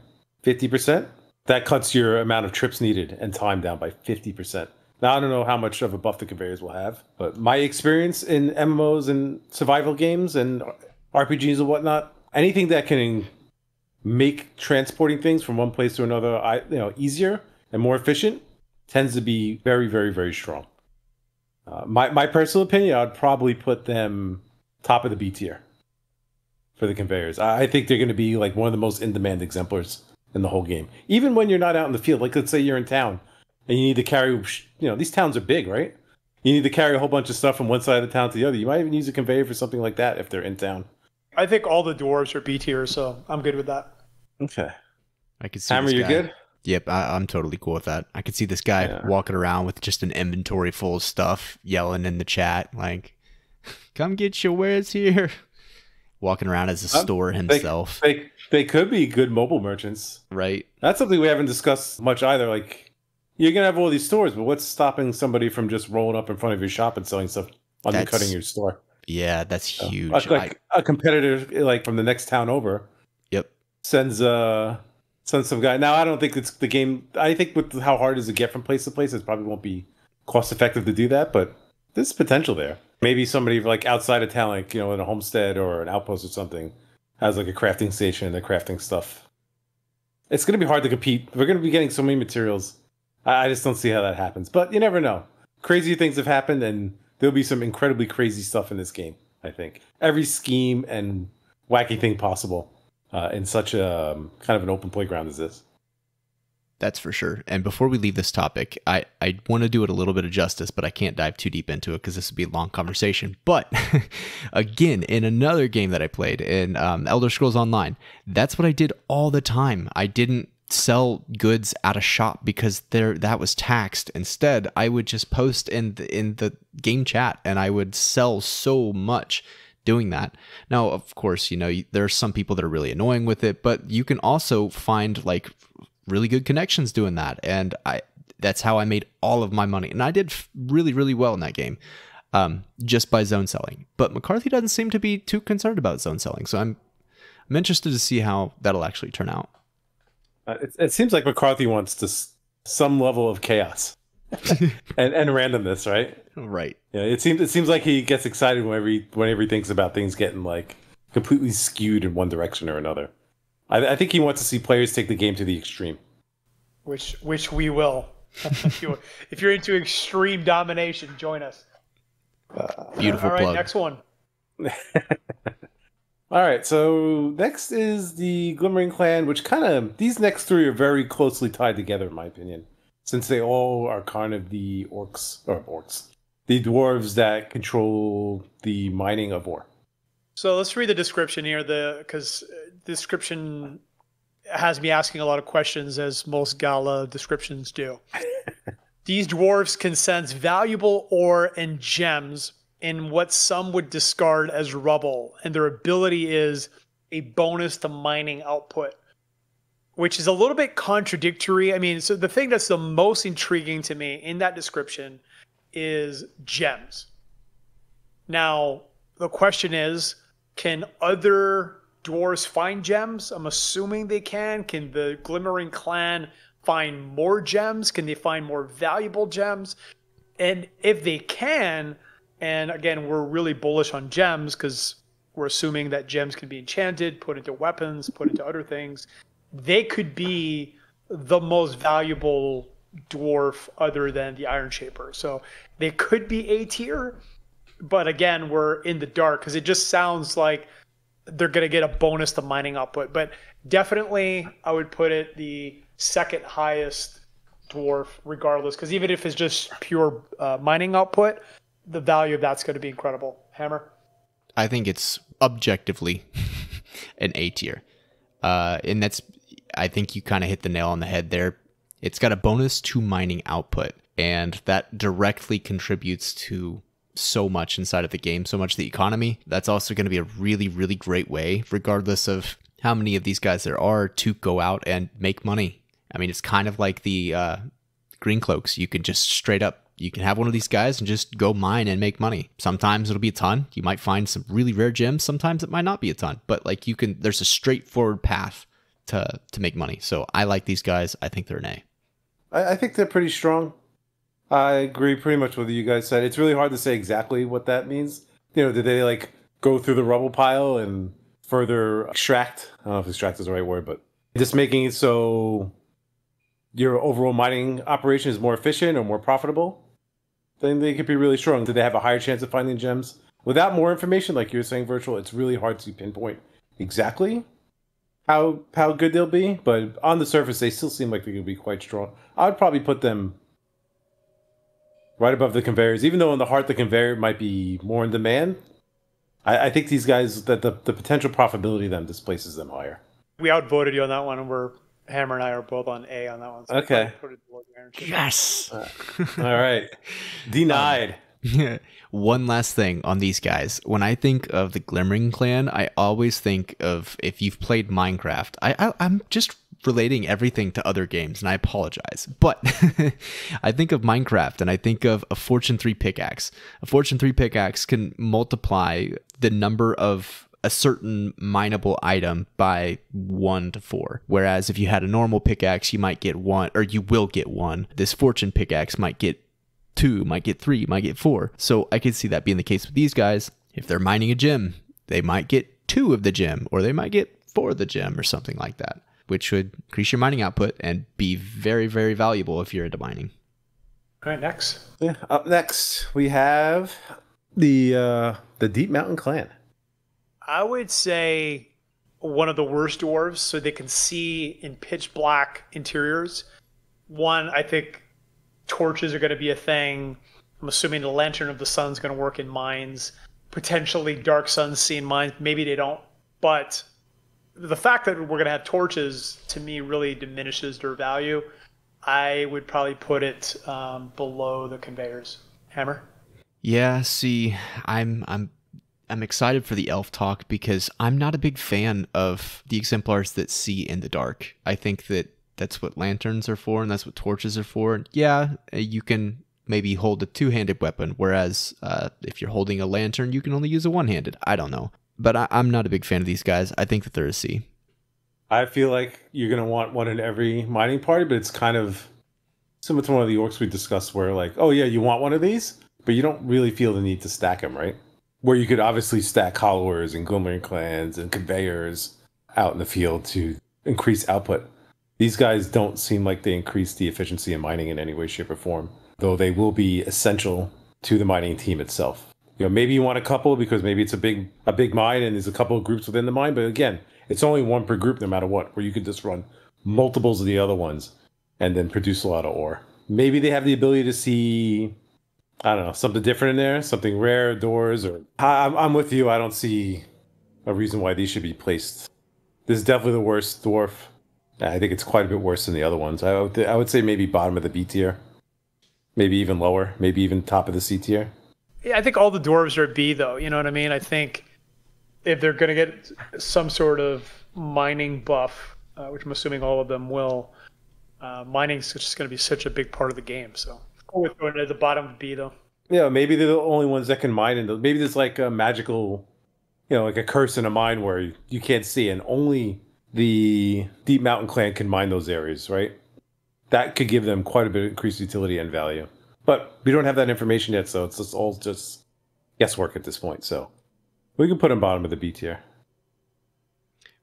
50% that cuts your amount of trips needed and time down by 50%. Now, I don't know how much of a buff the conveyors will have, but my experience in MMOs and survival games and RPGs and whatnot, anything that can make transporting things from one place to another you know, easier and more efficient tends to be very, very, very strong. Uh, my, my personal opinion, I'd probably put them top of the B tier for the conveyors. I, I think they're going to be like one of the most in demand exemplars in the whole game. Even when you're not out in the field, like let's say you're in town and you need to carry, you know, these towns are big, right? You need to carry a whole bunch of stuff from one side of the town to the other. You might even use a conveyor for something like that if they're in town. I think all the dwarves are B tier, so I'm good with that. Okay. I could see Hammer, you guy- good? Yep, I, I'm totally cool with that. I could see this guy Yeah. walking around with just an inventory full of stuff, yelling in the chat like, "Come get your wares here!" Walking around as a Um, store himself, They they could be good mobile merchants. right? That's something we haven't discussed much either. Like you're gonna have all these stores, but what's stopping somebody from just rolling up in front of your shop and selling stuff, undercutting your store? Yeah, that's huge. Like, like a competitor, like from the next town over, Yep. sends uh sends some guy. Now I don't think it's the game. I think with how hard it is to get from place to place, it probably won't be cost effective to do that. But there's potential there. Maybe somebody like outside of like you know, in a homestead or an outpost or something, has like a crafting station and they're crafting stuff. It's going to be hard to compete. We're going to be getting so many materials. I, I just don't see how that happens. But you never know. Crazy things have happened, and there'll be some incredibly crazy stuff in this game. I think every scheme and wacky thing possible uh, in such a um, kind of an open playground as this. That's for sure. And before we leave this topic, I, I want to do it a little bit of justice, but I can't dive too deep into it because this would be a long conversation. But again, in another game that I played in um, Elder Scrolls Online, that's what I did all the time. I didn't sell goods at a shop because there that was taxed. Instead, I would just post in the, in the game chat and I would sell so much doing that. Now, of course, you know, there are some people that are really annoying with it, but you can also find like really good connections doing that. And I that's how I made all of my money. And I did really, really well in that game. Um, just by zone selling. But McCarthy doesn't seem to be too concerned about zone selling. So I'm I'm interested to see how that'll actually turn out. Uh, it, it, seems like McCarthy wants to s- some level of chaos and, and randomness, right? Right. Yeah. It seems it seems like he gets excited whenever he whenever he thinks about things getting like completely skewed in one direction or another. I, I think he wants to see players take the game to the extreme. Which which we will. if you're into extreme domination, join us. Uh, Beautiful. All right, plug. next one. All right, so next is the Glimmering Clan, which kind of these next three are very closely tied together, in my opinion, since they all are kind of the orcs or orcs, the dwarves that control the mining of ore. So let's read the description here, the because description has me asking a lot of questions, as most gala descriptions do. These dwarves can sense valuable ore and gems in what some would discard as rubble, and their ability is a bonus to mining output, which is a little bit contradictory. I mean, so the thing that's the most intriguing to me in that description is gems. Now, the question is can other dwarves find gems? I'm assuming they can. Can the Glimmering Clan find more gems? Can they find more valuable gems? And if they can, and again, we're really bullish on gems because we're assuming that gems can be enchanted, put into weapons, put into other things. They could be the most valuable dwarf other than the Iron Shaper. So they could be A tier, but again, we're in the dark because it just sounds like they're going to get a bonus to mining output. But definitely, I would put it the second highest dwarf, regardless, because even if it's just pure uh, mining output, the value of that's going to be incredible. Hammer. I think it's objectively an A tier, uh, and that's I think you kind of hit the nail on the head there. It's got a bonus to mining output, and that directly contributes to so much inside of the game, so much the economy. That's also going to be a really, really great way, regardless of how many of these guys there are, to go out and make money. I mean, it's kind of like the uh, green cloaks. You can just straight up you can have one of these guys and just go mine and make money. Sometimes it'll be a ton. You might find some really rare gems. Sometimes it might not be a ton, but like you can, there's a straightforward path to to make money. So I like these guys. I think they're an A. I, I think they're pretty strong. I agree pretty much with what you guys said. It's really hard to say exactly what that means. You know, did they like go through the rubble pile and further extract? I don't know if extract is the right word, but just making it so your overall mining operation is more efficient or more profitable then they could be really strong. Do they have a higher chance of finding gems? Without more information, like you were saying, virtual, it's really hard to pinpoint exactly how how good they'll be. But on the surface, they still seem like they could be quite strong. I would probably put them right above the conveyors, even though in the heart the conveyor might be more in demand. I, I think these guys that the, the potential profitability of them displaces them higher. We outvoted you on that one, and we're Hammer and I are both on A on that one. So okay. Yes. Uh, all right. Denied. Um, one last thing on these guys. When I think of the Glimmering Clan, I always think of if you've played Minecraft. I, I I'm just relating everything to other games, and I apologize. But I think of Minecraft and I think of a Fortune 3 pickaxe. A Fortune 3 pickaxe can multiply the number of a certain mineable item by one to four. Whereas if you had a normal pickaxe, you might get one, or you will get one. This fortune pickaxe might get two, might get three, might get four. So I could see that being the case with these guys. If they're mining a gem, they might get two of the gem, or they might get four of the gem, or something like that, which would increase your mining output and be very, very valuable if you're into mining. All right, next. Yeah, up next we have the uh, the Deep Mountain Clan. I would say one of the worst dwarves, so they can see in pitch black interiors. one, I think torches are going to be a thing. I'm assuming the lantern of the sun is going to work in mines. Potentially, dark suns see in mines. Maybe they don't, but the fact that we're going to have torches to me really diminishes their value. I would probably put it um, below the conveyors. Hammer. Yeah. See, I'm I'm I'm excited for the elf talk because I'm not a big fan of the exemplars that see in the dark. I think that that's what lanterns are for and that's what torches are for. Yeah, you can maybe hold a two-handed weapon, whereas uh, if you're holding a lantern, you can only use a one-handed. I don't know, but I, am not a big fan of these guys. I think that they're a C. I feel like you're gonna want one in every mining party, but it's kind of similar to one of the orcs we discussed, where like, oh yeah, you want one of these, but you don't really feel the need to stack them, right? Where you could obviously stack hollowers and glimmering clans and conveyors out in the field to increase output. These guys don't seem like they increase the efficiency of mining in any way, shape, or form, though they will be essential to the mining team itself. You know, maybe you want a couple because maybe it's a big a big mine and there's a couple of groups within the mine, but again, it's only one per group no matter what, where you could just run multiples of the other ones and then produce a lot of ore. Maybe they have the ability to see, I don't know, something different in there, something rare, doors, or I'm, I'm with you. I don't see a reason why these should be placed. This is definitely the worst dwarf. I think it's quite a bit worse than the other ones. I would, I would say maybe bottom of the B tier, maybe even lower, maybe even top of the C tier. I think all the dwarves are B though. You know what I mean? I think if they're going to get some sort of mining buff, uh, which I'm assuming all of them will, uh, mining is just going to be such a big part of the game. So go with going to the bottom of B though. Yeah, maybe they're the only ones that can mine, and maybe there's like a magical, you know, like a curse in a mine where you can't see, and only the Deep Mountain Clan can mine those areas, right? That could give them quite a bit of increased utility and value. But we don't have that information yet, so it's just all just guesswork at this point. So we can put them bottom of the B tier.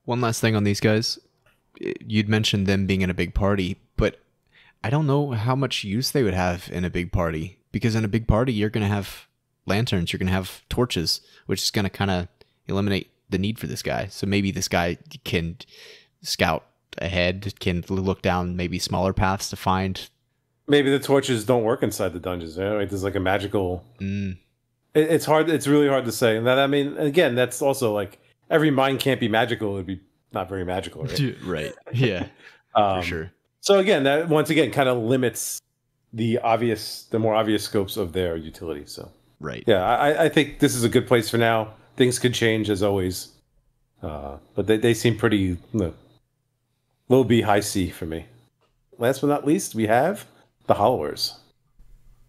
One last thing on these guys. You'd mentioned them being in a big party, but I don't know how much use they would have in a big party. Because in a big party, you're going to have lanterns, you're going to have torches, which is going to kind of eliminate the need for this guy. So maybe this guy can scout ahead, can look down maybe smaller paths to find. Maybe the torches don't work inside the dungeons. Right? There's like a magical. Mm. It, it's hard. It's really hard to say. And that I mean, again, that's also like every mine can't be magical. It'd be not very magical, right? right. Yeah. um, for sure. So again, that once again kind of limits the obvious, the more obvious scopes of their utility. So right. Yeah, I, I think this is a good place for now things could change as always. Uh, but they, they seem pretty no, low B, high C for me. Last but not least, we have the Hollowers.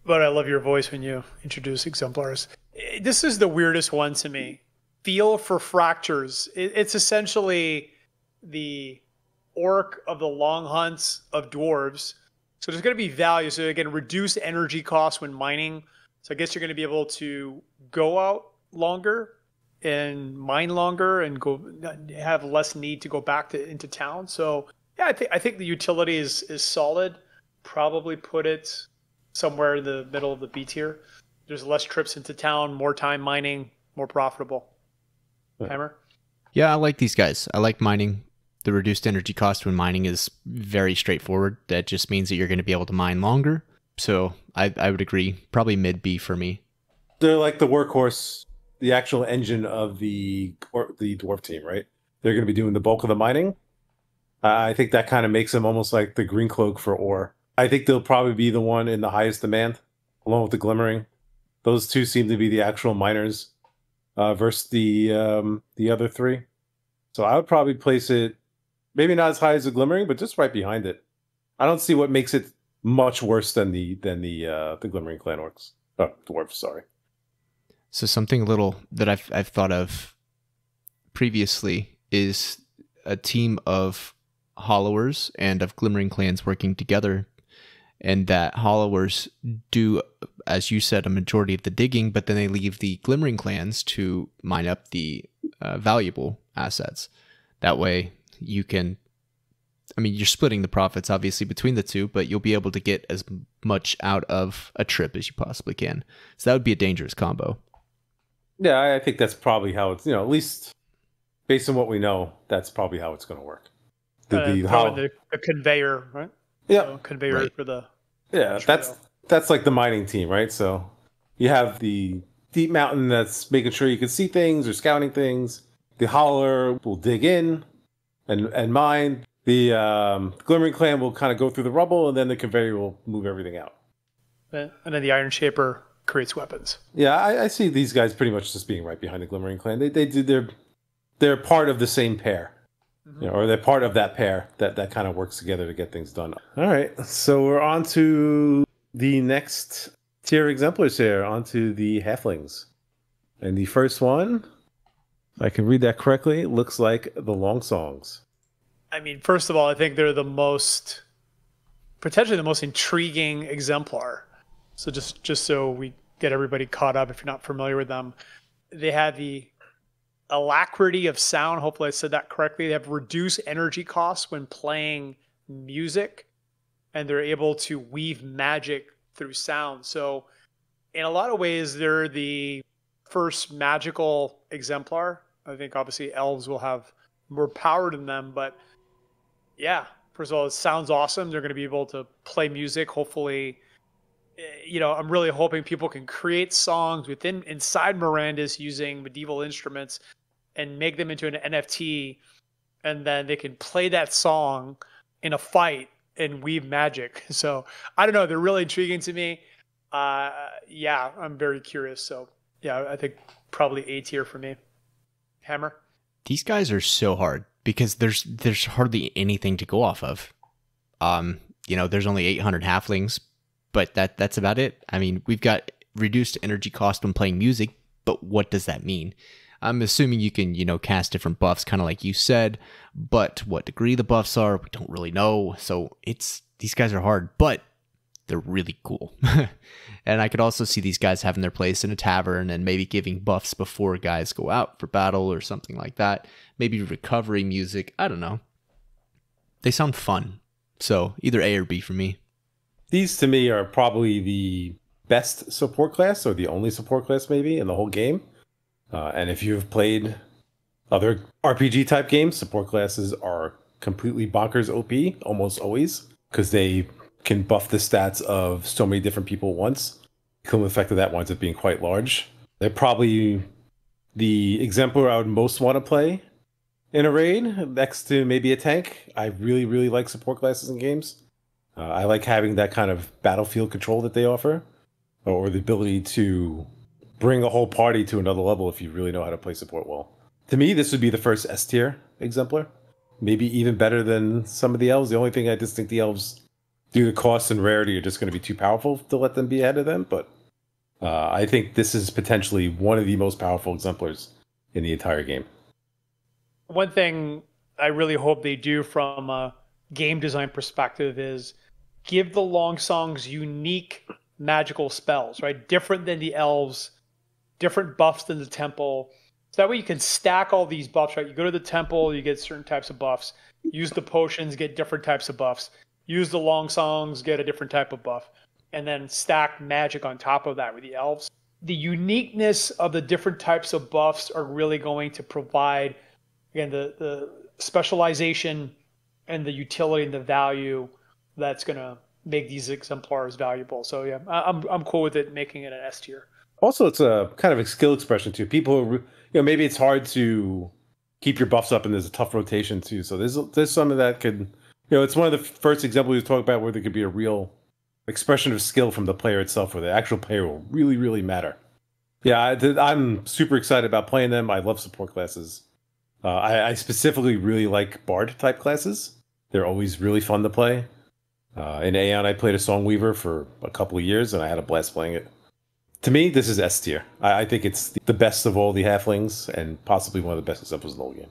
But I love your voice when you introduce exemplars. This is the weirdest one to me. Feel for fractures. It's essentially the orc of the long hunts of dwarves. So there's going to be value. So again, reduce energy costs when mining. So I guess you're going to be able to go out longer and mine longer and go have less need to go back to into town. So yeah, I think I think the utility is is solid. Probably put it somewhere in the middle of the B tier. There's less trips into town, more time mining, more profitable. Hammer. Yeah, I like these guys. I like mining. The reduced energy cost when mining is very straightforward. That just means that you're going to be able to mine longer. So I, I would agree. Probably mid B for me. They're like the workhorse the actual engine of the the dwarf team, right? They're going to be doing the bulk of the mining. Uh, I think that kind of makes them almost like the green cloak for ore. I think they'll probably be the one in the highest demand, along with the glimmering. Those two seem to be the actual miners uh, versus the um, the other three. So I would probably place it maybe not as high as the glimmering, but just right behind it. I don't see what makes it much worse than the than the uh, the glimmering clan orcs. Oh, dwarves, sorry. So something a little that I've I've thought of previously is a team of hollowers and of glimmering clans working together and that hollowers do as you said a majority of the digging but then they leave the glimmering clans to mine up the uh, valuable assets that way you can i mean you're splitting the profits obviously between the two but you'll be able to get as much out of a trip as you possibly can so that would be a dangerous combo yeah, I think that's probably how it's, you know, at least based on what we know, that's probably how it's going to work. The, uh, the, how, the, the, conveyor, right? Yeah. So conveyor Right. for the Yeah, that's that's like the mining team, right? So you have the deep mountain that's making sure you can see things or scouting things. The hollower will dig in and and mine. The um, glimmering clan will kind of go through the rubble, and then the conveyor will move everything out. and then the Iron Shaper creates weapons. Yeah, I, I see these guys pretty much just being right behind the glimmering clan. They they do they're they're part of the same pair. You know, or they're part of that pair that, that kind of works together to get things done. All right, so we're on to the next tier exemplars here, onto the halflings. And the first one, if I can read that correctly, looks like the long songs. I mean, first of all, I think they're the most potentially the most intriguing exemplar. So just just so we get everybody caught up, if you're not familiar with them, they have the alacrity of sound. Hopefully, I said that correctly. They have reduced energy costs when playing music, and they're able to weave magic through sound. So, in a lot of ways, they're the first magical exemplar. I think obviously elves will have more power than them, but yeah, first of all, it sounds awesome. They're going to be able to play music. Hopefully, you know, I'm really hoping people can create songs within inside Mirandus using medieval instruments and make them into an NFT, and then they can play that song in a fight and weave magic. So I don't know. They're really intriguing to me. Uh, yeah, I'm very curious. So yeah, I think probably A tier for me. Hammer. These guys are so hard because there's there's hardly anything to go off of. Um, you know, there's only 800 halflings, but that that's about it. I mean, we've got reduced energy cost when playing music, but what does that mean? I'm assuming you can, you know, cast different buffs, kind of like you said, but what degree the buffs are, we don't really know. So it's these guys are hard, but they're really cool. and I could also see these guys having their place in a tavern and maybe giving buffs before guys go out for battle or something like that. Maybe recovery music. I don't know. They sound fun. So either A or B for me. These to me are probably the best support class, or the only support class maybe in the whole game. Uh, and if you've played other RPG type games, support classes are completely bonkers OP almost always because they can buff the stats of so many different people at once. The cumulative effect of that winds up being quite large. They're probably the exemplar I would most want to play in a raid next to maybe a tank. I really, really like support classes in games. Uh, I like having that kind of battlefield control that they offer, or the ability to bring a whole party to another level if you really know how to play support well. To me, this would be the first S tier exemplar. Maybe even better than some of the elves. The only thing I just think the elves, due to cost and rarity, are just going to be too powerful to let them be ahead of them. But uh, I think this is potentially one of the most powerful exemplars in the entire game. one thing I really hope they do from game design perspective is give the long songs unique magical spells, right? Different than the elves, different buffs than the temple. So that way you can stack all these buffs, right? You go to the temple, you get certain types of buffs. Use the potions, get different types of buffs. Use the long songs, get a different type of buff. And then stack magic on top of that with the elves. The uniqueness of the different types of buffs are really going to provide again the the specialization and the utility and the value that's going to make these exemplars valuable. So yeah, I'm I'm cool with it making it an S tier. Also, it's a kind of a skill expression too. People, who, you know, maybe it's hard to keep your buffs up, and there's a tough rotation too. So there's there's some of that could, you know, it's one of the first examples we talk about where there could be a real expression of skill from the player itself, where the actual player will really really matter. Yeah, I, I'm super excited about playing them. I love support classes. Uh, I, I specifically really like bard type classes. They're always really fun to play. Uh, in Aion, I played a Song Weaver for a couple of years, and I had a blast playing it. To me, this is S tier. I, I think it's the best of all the halflings, and possibly one of the best examples of the whole game.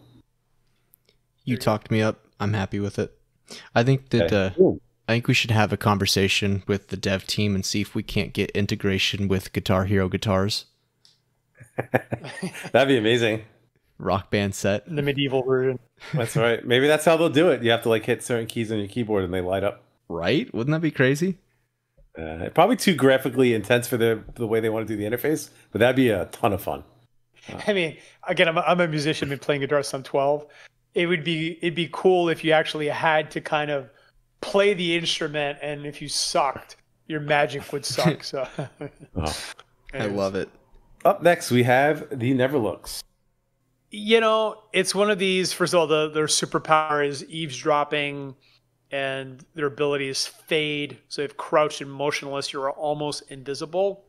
You talked me up. I'm happy with it. I think that uh, I think we should have a conversation with the dev team and see if we can't get integration with Guitar Hero guitars, That'd be amazing. Rock band set. In the medieval version. That's right. Maybe that's how they'll do it. You have to like hit certain keys on your keyboard, and they light up. Right? Wouldn't that be crazy? Uh, probably too graphically intense for the the way they want to do the interface, but that'd be a ton of fun. I mean, again, I'm a, I'm a musician, been playing guitar since I'm 12. It would be it'd be cool if you actually had to kind of play the instrument, and if you sucked, your magic would suck. So, Oh. I love it. Up next, we have the Neverlooks. You know, it's one of these. First of all, the, their superpower is eavesdropping, and their abilities fade. So if crouched and motionless, you're almost invisible.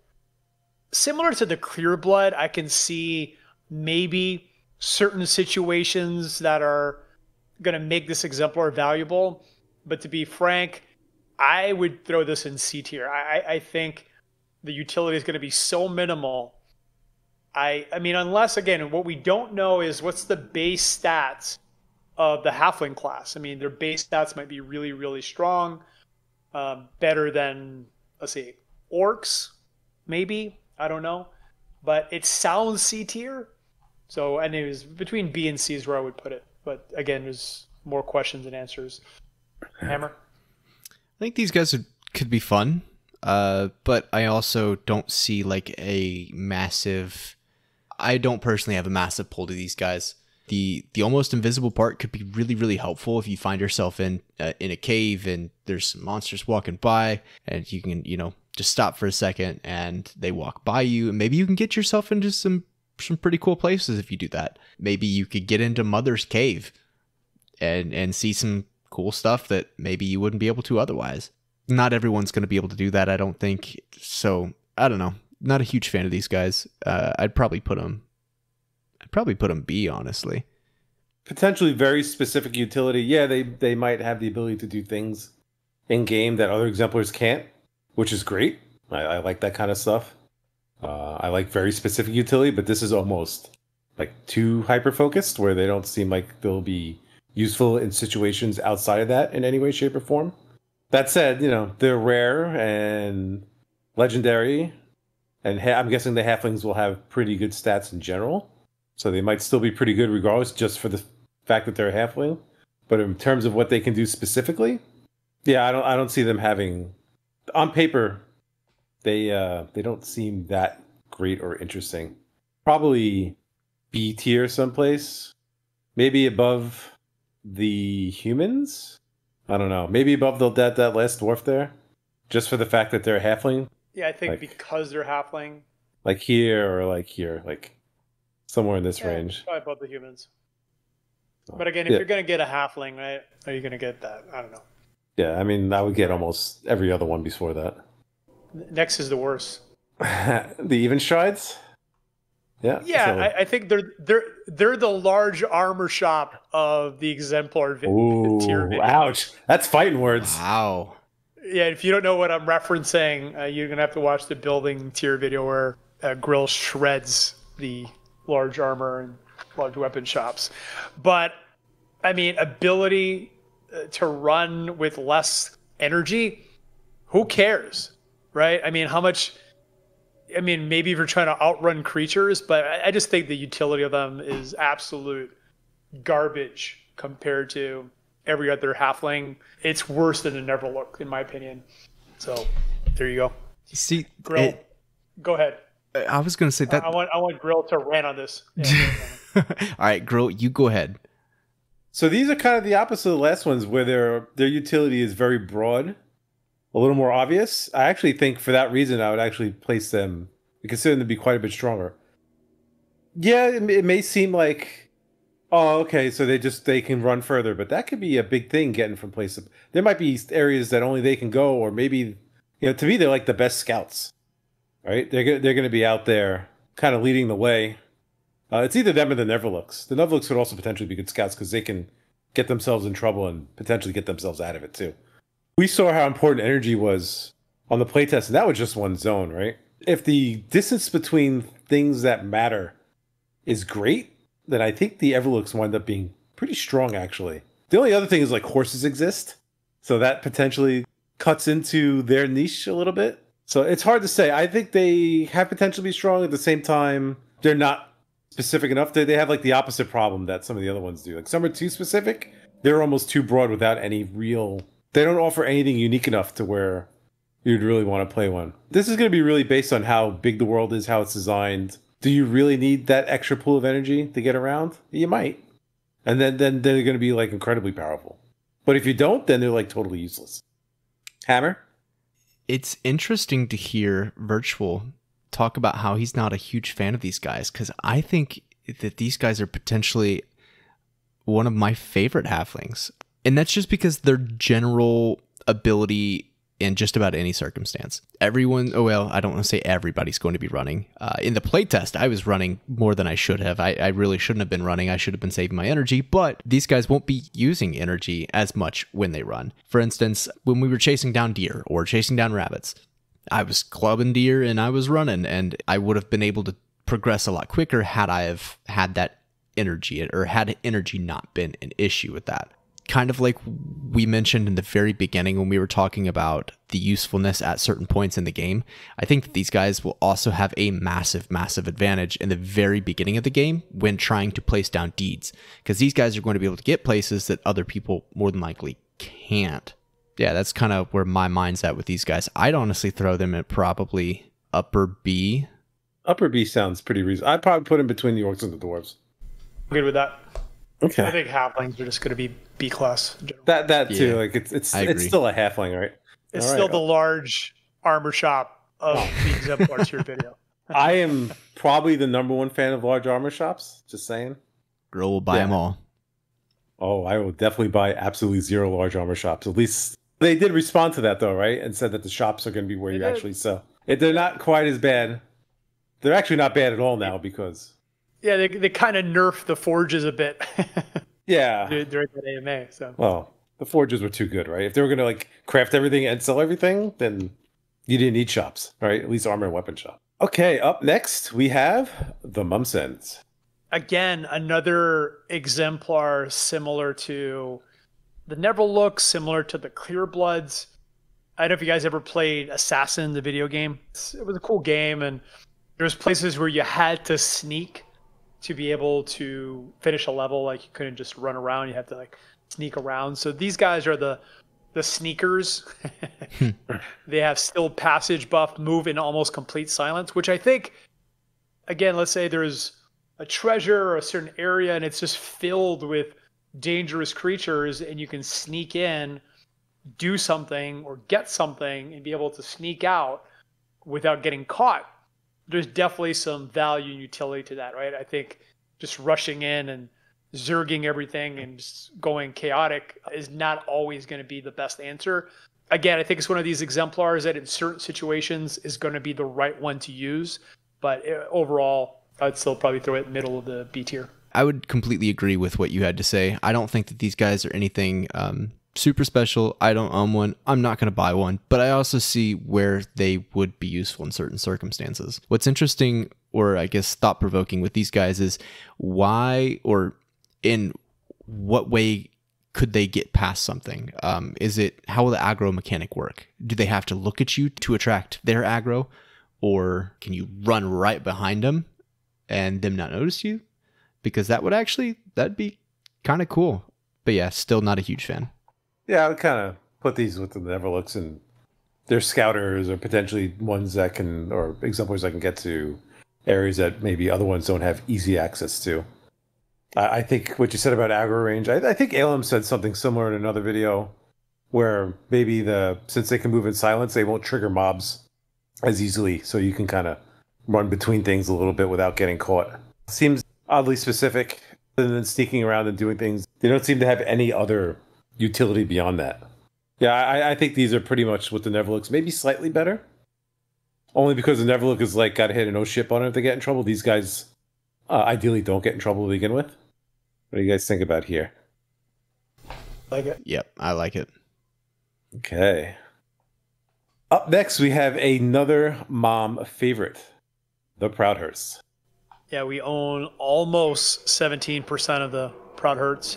Similar to the clear blood, I can see maybe certain situations that are going to make this exemplar valuable. But to be frank, I would throw this in C tier. I, I- I think the utility is going to be so minimal I I mean, unless again, what we don't know is what's the base stats of the halfling class. I mean, their base stats might be really really strong, um, better than let's see, orcs, maybe I don't know, but it sounds C tier. So and it was between B and C is where I would put it. But again, there's more questions than answers. Hammer. I think these guys would, could be fun, uh, but I also don't see like a massive. I don't personally have a massive pull to these guys. The the almost invisible part could be really really helpful if you find yourself in uh, in a cave and there's some monsters walking by and you can you know just stop for a second and they walk by you and maybe you can get yourself into some some pretty cool places if you do that. Maybe you could get into Mother's Cave and and see some cool stuff that maybe you wouldn't be able to otherwise. Not everyone's going to be able to do that, I don't think. So I don't know. Not a huge fan of these guys. Uh, I'd probably put them. I'd probably put them B, honestly. Potentially very specific utility. Yeah, they they might have the ability to do things in game that other exemplars can't, which is great. I, I like that kind of stuff. Uh, I like very specific utility, but this is almost like too hyper focused, where they don't seem like they'll be useful in situations outside of that in any way, shape, or form. That said, you know they're rare and legendary, and ha- I'm guessing the halflings will have pretty good stats in general, so they might still be pretty good regardless, just for the fact that they're a halfling. But in terms of what they can do specifically, yeah, I don't I don't see them having on paper they uh they don't seem that great or interesting. Probably B tier someplace. Maybe above the humans? I don't know. Maybe above the that that last dwarf there. Just for the fact that they're a halfling. Yeah, I think Like- because they're halfling, Like here or like here. Like somewhere in this Yeah, range. Probably above the humans. Oh, but again, if Yeah. you're gonna get a halfling, right? Are you gonna get that? I don't know. Yeah, I mean I would get almost every other one before that. Next is the worst. the even strides? Yeah. Yeah, so- I, I think they're they're they're the large armor shop of the exemplar vi- Ooh, tier video. ouch. That's fighting words. Wow. Yeah, if you don't know what I'm referencing, uh, you're gonna have to watch the building tier video where uh, Grill shreds the large armor and large weapon shops. But I mean, ability uh, to run with less energy, who cares, right? I mean, how much? I mean, maybe if you're trying to outrun creatures, but I, I just think the utility of them is absolute garbage compared to every other halfling. It's worse than a Neverlook, in my opinion. So there you go. See, Grill, it- go ahead. I was going to say that. I want I want Grill to rant on this. Yeah, All right, Grill, you go ahead. So these are kind of the opposite of the last ones where their their utility is very broad, a little more obvious. I actually think for that reason I would actually place them I consider them to be quite a bit stronger. Yeah, it, it may seem like oh okay, so they just they can run further, but that could be a big thing getting from place to there might be areas that only they can go or maybe you know to me they're like the best scouts. Right? They're they're going to be out there kind of leading the way. Uh, it's either them or the Neverlooks. The Neverlooks could also potentially be good scouts because they can get themselves in trouble and potentially get themselves out of it too. We saw how important energy was on the playtest, and that was just one zone, right? If the distance between things that matter is great, then I think the Everlooks wind up being pretty strong, actually. The only other thing is like horses exist, so that potentially cuts into their niche a little bit. So it's hard to say. I think they have potential to be strong at the same time. They're not specific enough. They, they have like the opposite problem that some of the other ones do. Like some are too specific. They're almost too broad without any real. They don't offer anything unique enough to where you'd really want to play one. This is going to be really based on how big the world is, how it's designed. Do you really need that extra pool of energy to get around? You might. And then then they're going to be like incredibly powerful. But if you don't, then they're like totally useless. Hammer? It's interesting to hear Virtual talk about how he's not a huge fan of these guys because I think that these guys are potentially one of my favorite halflings. And that's just because their general ability in just about any circumstance. Everyone, oh well, I don't want to say everybody's going to be running. Uh, in the playtest, I was running more than I should have. I, I really shouldn't have been running. I should have been saving my energy, but these guys won't be using energy as much when they run. For instance, when we were chasing down deer or chasing down rabbits, I was clubbing deer and I was running, and I would have been able to progress a lot quicker had I have had that energy or had energy not been an issue with that kind of like we mentioned in the very beginning when we were talking about the usefulness at certain points in the game, I think that these guys will also have a massive, massive advantage in the very beginning of the game when trying to place down deeds. Because these guys are going to be able to get places that other people more than likely can't. Yeah, that's kind of where my mind's at with these guys. I'd honestly throw them at probably upper B. Upper B sounds pretty reasonable. I'd probably put them between the orcs and the dwarves. I'm good with that. Okay. I think halflings are just going to be B class. in. That that too. Yeah, like it's it's it's still a halfling, right? It's All still right. the large armor shop of the exemplar tier video. I am probably the number one fan of large armor shops. Just saying. Grill will buy Yeah. them all. Oh, I will definitely buy absolutely zero large armor shops. At least they did respond to that though, right? And said that the shops are going to be where They you did. actually sell. If they're not quite as bad. They're actually not bad at all now because Yeah, they, they kind of nerfed the forges a bit yeah. during that AMA. So Well, the forges were too good, right? If they were going to like craft everything and sell everything, then you didn't need shops, right? At least armor and weapon shop. Okay, up next we have the Mumsens. again, another exemplar similar to the Neverlook, similar to the Clear Bloods. I don't know if you guys ever played Assassin, the video game. It was a cool game, and there was places where you had to sneak to be able to finish a level. Like you couldn't just run around; you had to like sneak around. So these guys are the the sneakers. Hmm. they have still passage buff, move in almost complete silence, which I think, again, let's say there's a treasure or a certain area and it's just filled with dangerous creatures and you can sneak in do something or get something and be able to sneak out without getting caught there's definitely some value and utility to that right? I think just rushing in and zerging everything and just going chaotic is not always going to be the best answer. Again i think it's one of these exemplars that in certain situations is going to be the right one to use but uh, overall i'd still probably throw it middle of the b tier. I would completely agree with what you had to say. I don't think that these guys are anything um, super special. I don't own one. I'm not going to buy one, but I also see where they would be useful in certain circumstances. What's interesting, or I guess thought provoking with these guys, is why or in what way could they get past something? Um, is it how will the aggro mechanic work? Do they have to look at you to attract their aggro, or can you run right behind them and them not notice you? because that would actually that'd be kind of cool. But yeah, still not a huge fan. Yeah, I would kind of put these with the Neverlooks and they're scouters or potentially ones that can, or exemplars that can get to areas that maybe other ones don't have easy access to. I, I think what you said about aggro range, I, I think Alem said something similar in another video where maybe the, since they can move in silence, they won't trigger mobs as easily. So you can kind of run between things a little bit without getting caught. Seems oddly specific than sneaking around and doing things. They don't seem to have any other utility beyond that. Yeah, I, I think these are pretty much what the Neverlooks, maybe slightly better. Only because the Neverlook is like got to hit a no ship on it if they get in trouble. These guys uh, ideally don't get in trouble to begin with. What do you guys think about here? like it Yep, I like it. Okay. Up next, we have another mom favorite, the Proudhurst. Yeah, we own almost 17% of the Proudhursts.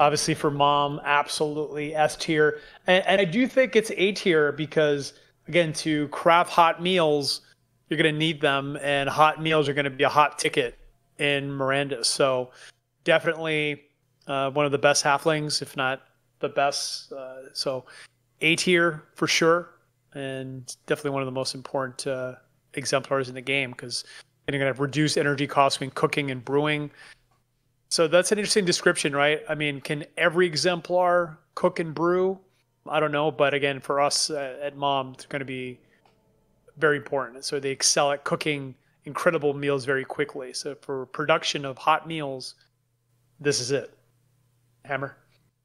Obviously, for mom, absolutely S tier. And, and I do think it's A tier because, again, to craft hot meals, you're going to need them, and hot meals are going to be a hot ticket in Mirandus. So, definitely uh, one of the best halflings, if not the best. Uh, so, A tier for sure, and definitely one of the most important uh, exemplars in the game because you're going to reduce energy costs when cooking and brewing. So that's an interesting description, right? I mean, can every exemplar cook and brew? I don't know, but again, for us at Mom, it's going to be very important. So they excel at cooking incredible meals very quickly. So for production of hot meals, this is it. Hammer.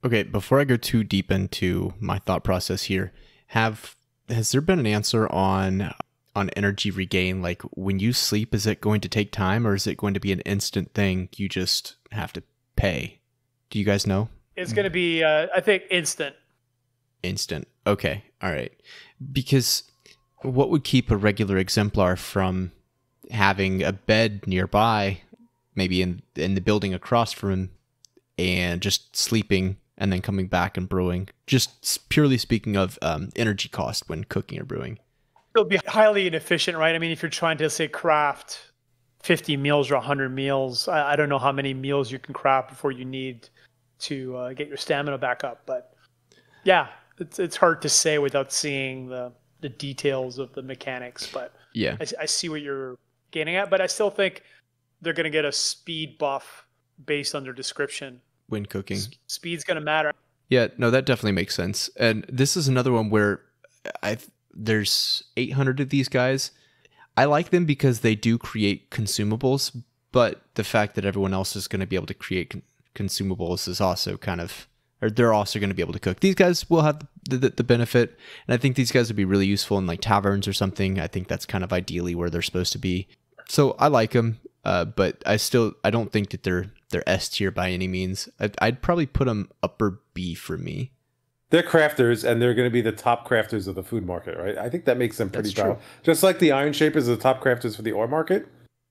Okay, before I go too deep into my thought process here, have has there been an answer on on energy regain? Like when you sleep, is it going to take time or is it going to be an instant thing you just have to pay? Do you guys know? It's going to be, uh, I think, instant. Instant. Okay. All right. Because what would keep a regular exemplar from having a bed nearby, maybe in in the building across from him, and just sleeping and then coming back and brewing? Just purely speaking of um, energy cost when cooking or brewing. It'll be highly inefficient, right? I mean, if you're trying to say craft 50 meals or 100 meals, I, I don't know how many meals you can craft before you need to uh, get your stamina back up. But yeah, it's it's hard to say without seeing the the details of the mechanics. But Yeah. I, I see what you're getting at. But I still think they're going to get a speed buff based on their description. When cooking. S- Speed's going to matter. Yeah, no, that definitely makes sense. And this is another one where I there's 800 of these guys. I like them because they do create consumables, but the fact that everyone else is going to be able to create con- consumables is also kind of or they're also going to be able to cook. These guys will have the, the, the benefit, and I think these guys would be really useful in like taverns or something. I think that's kind of ideally where they're supposed to be. So I like them, uh, but I still I don't think that they're they're S tier by any means. I'd, I'd probably put them upper B for me. They're crafters, and they're going to be the top crafters of the food market, right? I think that makes them pretty That's true. Just like the Iron Shapers are the top crafters for the ore market,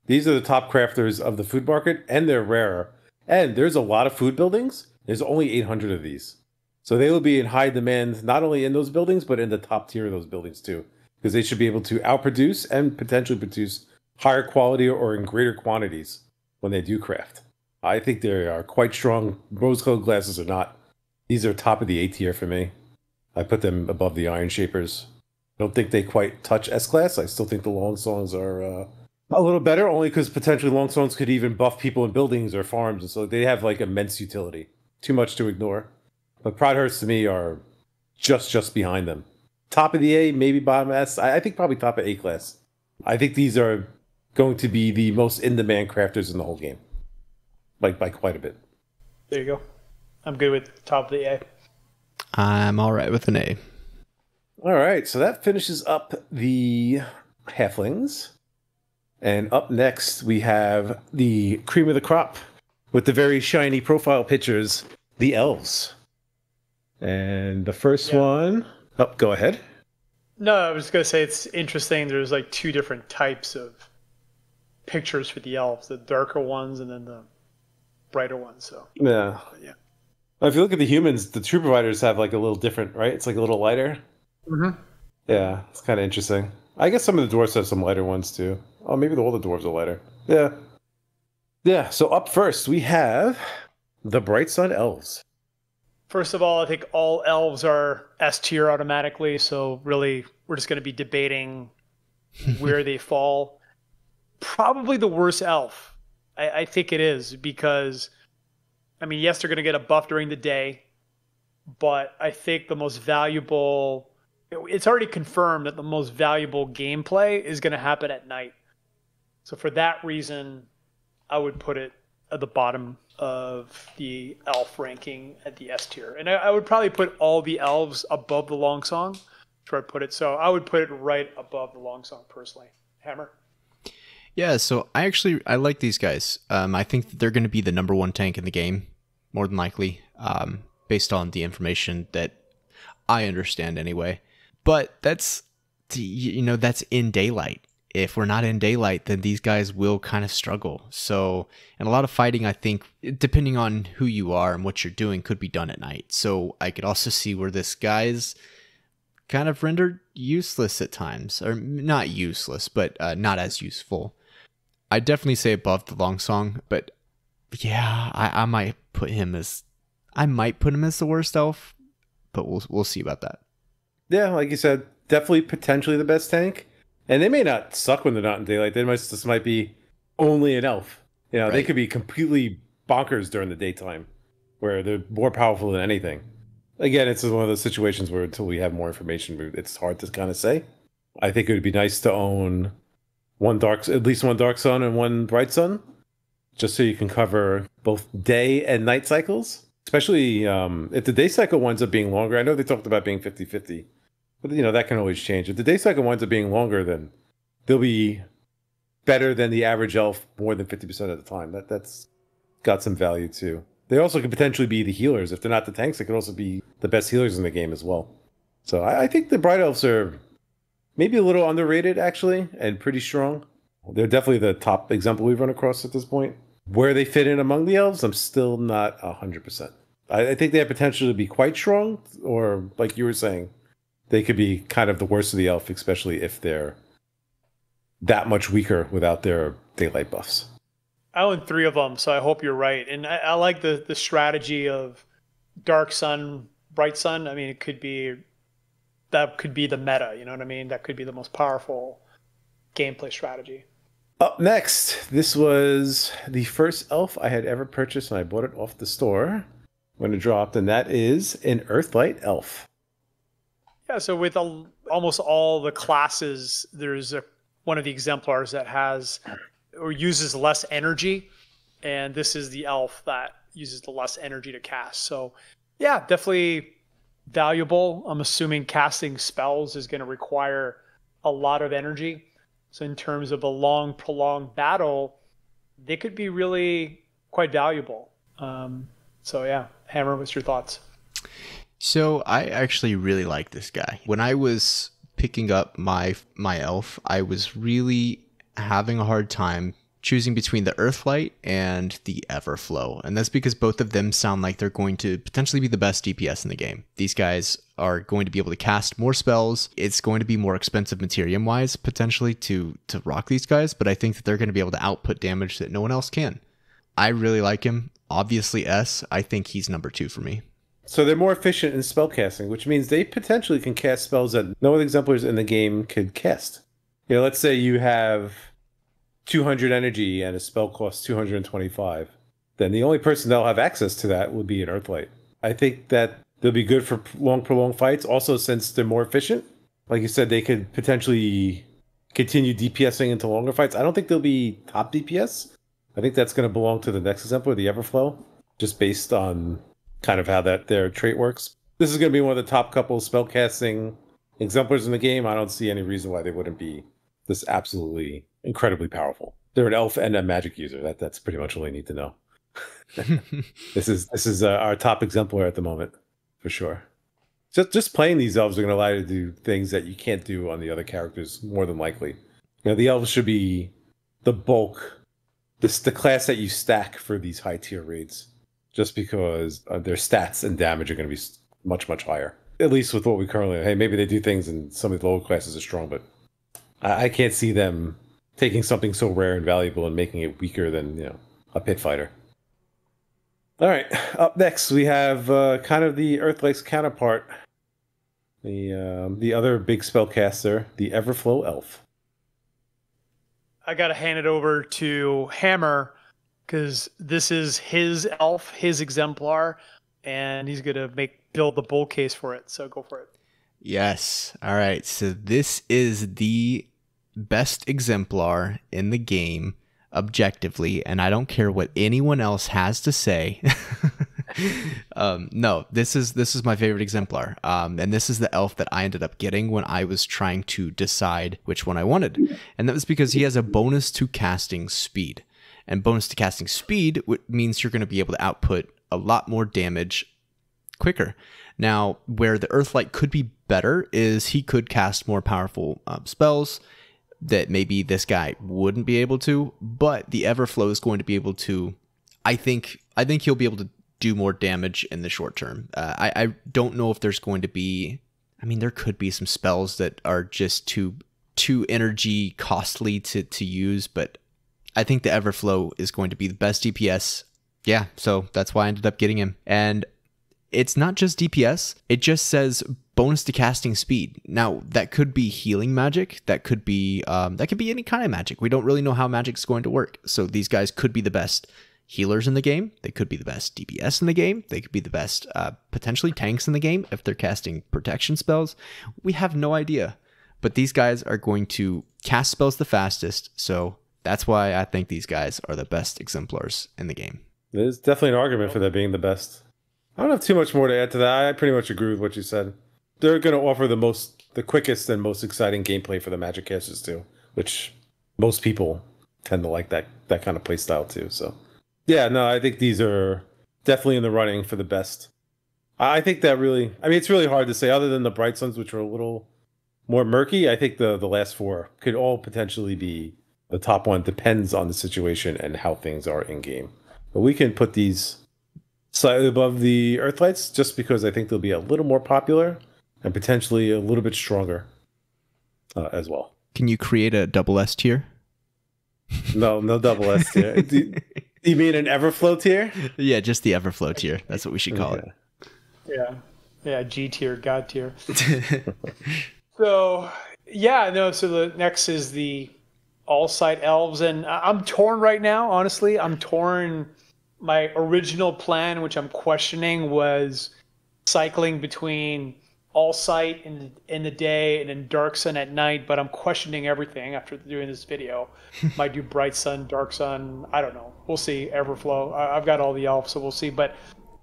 these are the top crafters of the food market, and they're rarer. And there's a lot of food buildings. There's only 800 of these. So they will be in high demand, not only in those buildings, but in the top tier of those buildings too. Because they should be able to outproduce and potentially produce higher quality or in greater quantities when they do craft. I think they are quite strong. Rose colored glasses or not. These are top of the A tier for me. I put them above the Iron Shapers. I don't think they quite touch S class. I still think the long songs are uh, a little better, only because potentially long songs could even buff people in buildings or farms, and so they have like immense utility. Too much to ignore. But Proudhurst to me are just just behind them. Top of the A, maybe bottom S. I, I think probably top of A class. I think these are going to be the most in demand crafters in the whole game, like by quite a bit. There you go. I'm good with top of the A. I'm all right with an A. All right, so that finishes up the halflings. And up next, we have the cream of the crop with the very shiny profile pictures, the elves. And the first Yeah. one, oh, go ahead. No, I was gonna say it's interesting. There's like two different types of pictures for the elves: the darker ones and then the brighter ones. So Yeah. yeah. If you look at the humans, the true providers have like a little different, right? It's like a little lighter. Mhm. Yeah, it's kind of interesting. I guess some of the dwarves have some lighter ones too. Oh, maybe all the dwarves are lighter. Yeah. Yeah, so up first we have the Bright Sun Elves. First of all, I think all elves are S tier automatically. So really, we're just gonna be debating where they fall. Probably the worst elf. I, I think it is because, I mean, yes, they're gonna get a buff during the day, but I think the most valuable. It's already confirmed that the most valuable gameplay is going to happen at night. So for that reason, I would put it at the bottom of the elf ranking at the S tier, and I, I would probably put all the elves above the long song. Where I put it, so I would put it right above the long song personally. Hammer. Yeah, so I actually I like these guys. Um, I think that they're going to be the number one tank in the game, more than likely, um, based on the information that I understand anyway. But that's you know that's in daylight. If we're not in daylight, then these guys will kind of struggle. So, and a lot of fighting, I think, depending on who you are and what you're doing, could be done at night. So I could also see where this guy's kind of rendered useless at times, or not useless, but uh, not as useful. I definitely say above the long song, but yeah, I, I might put him as I might put him as the worst elf, but we'll we'll see about that. Yeah, like you said, definitely potentially the best tank. And they may not suck when they're not in daylight. They might this might be only an elf. You know, they could be completely bonkers during the daytime, where they're more powerful than anything. Again, it's one of those situations where until we have more information, it's hard to kind of say. I think it would be nice to own one dark, at least one dark sun and one bright sun, just so you can cover both day and night cycles. Especially um, if the day cycle winds up being longer. I know they talked about being 50 50, but you know that can always change. If the day cycle winds up being longer, then they'll be better than the average elf more than 50% of the time. That that's got some value too. They also could potentially be the healers. If they're not the tanks, they could also be the best healers in the game as well. So I, I think the bright elves are maybe a little underrated actually, and pretty strong. They're definitely the top example we've run across at this point. Where they fit in among the elves, I'm still not hundred percent. I, I think they have potential to be quite strong, or like you were saying, they could be kind of the worst of the elf, especially if they're that much weaker without their daylight buffs. I own three of them, so I hope you're right. And I, I like the the strategy of dark sun, bright sun. I mean, it could be that could be the meta. You know what I mean? That could be the most powerful gameplay strategy. Up next, this was the first elf I had ever purchased, and I bought it off the store when it dropped, and that is an Earthlight elf. Yeah, so with almost all the classes, there's a, one of the exemplars that has or uses less energy, and this is the elf that uses the less energy to cast. So, yeah, definitely valuable. I'm assuming casting spells is going to require a lot of energy. So, in terms of a long, prolonged battle, they could be really quite valuable. Um, so, yeah, Hammer, what's your thoughts? So, I actually really like this guy. When I was picking up my my elf, I was really having a hard time choosing between the Earthlight and the Everflow. And that's because both of them sound like they're going to potentially be the best DPS in the game. These guys are going to be able to cast more spells. It's going to be more expensive materium wise potentially to to rock these guys, but I think that they're going to be able to output damage that no one else can. I really like him. Obviously S, I think he's number 2 for me. So they're more efficient in spell casting, which means they potentially can cast spells that no other exemplars in the game could cast. You know, let's say you have 200 energy and a spell costs 225, then the only person that'll have access to that would be an Earthlight. I think that they'll be good for long, prolonged fights. Also, since they're more efficient, like you said, they could potentially continue DPSing into longer fights. I don't think they'll be top DPS. I think that's going to belong to the next exemplar, the Everflow, just based on kind of how that their trait works. This is going to be one of the top couple spellcasting exemplars in the game. I don't see any reason why they wouldn't be this absolutely incredibly powerful. They're an elf and a magic user. That that's pretty much all I need to know. this is this is uh, our top exemplar at the moment, for sure. Just just playing these elves are going to allow you to do things that you can't do on the other characters more than likely. You know, the elves should be the bulk, this the class that you stack for these high tier raids, just because uh, their stats and damage are going to be much much higher. At least with what we currently. Hey, maybe they do things and some of the lower classes are strong, but I, I can't see them taking something so rare and valuable and making it weaker than you know a pit fighter. All right, up next we have uh, kind of the Earthlight's counterpart, the um, the other big spellcaster, the Everflow Elf. I got to hand it over to Hammer because this is his elf, his exemplar, and he's gonna make build the bull case for it. So go for it. Yes. All right. So this is the best exemplar in the game objectively, and I don't care what anyone else has to say. um, no, this is this is my favorite exemplar, um, and this is the elf that I ended up getting when I was trying to decide which one I wanted, and that was because he has a bonus to casting speed, and bonus to casting speed means you're going to be able to output a lot more damage quicker. Now, where the Earthlight could be better is he could cast more powerful um, spells that maybe this guy wouldn't be able to, but the Everflow is going to be able to. I think I think he'll be able to do more damage in the short term. Uh, I I don't know if there's going to be. I mean, there could be some spells that are just too too energy costly to to use, but I think the Everflow is going to be the best DPS. Yeah, so that's why I ended up getting him. And it's not just DPS, it just says bonus to casting speed. Now that could be healing magic, that could be um, that could be any kind of magic. We don't really know how magic's going to work, so these guys could be the best healers in the game. They could be the best DPS in the game. They could be the best uh, potentially tanks in the game if they're casting protection spells. We have no idea. But these guys are going to cast spells the fastest. So that's why I think these guys are the best exemplars in the game. There's definitely an argument for that being the best. I don't have too much more to add to that. I pretty much agree with what you said. They're going to offer the most, the quickest and most exciting gameplay for the Magic casters too, which most people tend to like that that kind of play style too. So, yeah, no, I think these are definitely in the running for the best. I think that really, I mean, it's really hard to say. Other than the Bright Suns, which are a little more murky, I think the the last four could all potentially be the top one. Depends on the situation and how things are in game. But we can put these slightly above the Earthlights just because I think they'll be a little more popular and potentially a little bit stronger uh, as well. Can you create a double S tier? No, no double S tier. do, do you mean an Everflow tier? Yeah, just the Everflow tier. That's what we should call Okay. it. Yeah. Yeah, G tier, God tier. So, yeah, no, so the next is the All Sight elves. And I- I'm torn right now, honestly. I'm torn. My original plan, which I'm questioning, was cycling between All Sight in, in the day and in dark sun at night. But I'm questioning everything after doing this video. Might do bright sun, dark sun. I don't know. We'll see. Everflow. I, I've got all the elves, so we'll see. But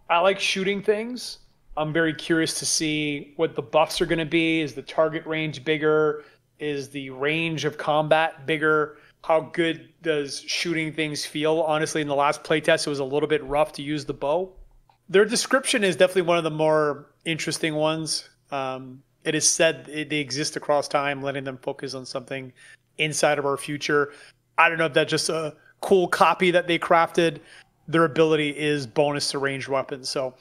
I like shooting things. I'm very curious to see what the buffs are going to be. Is the target range bigger? Is the range of combat bigger? How good does shooting things feel? Honestly, in the last playtest, it was a little bit rough to use the bow. Their description is definitely one of the more interesting ones. Um, it is said they exist across time, letting them focus on something inside of our future. I don't know if that's just a cool copy that they crafted. Their ability is bonus to ranged weapons. So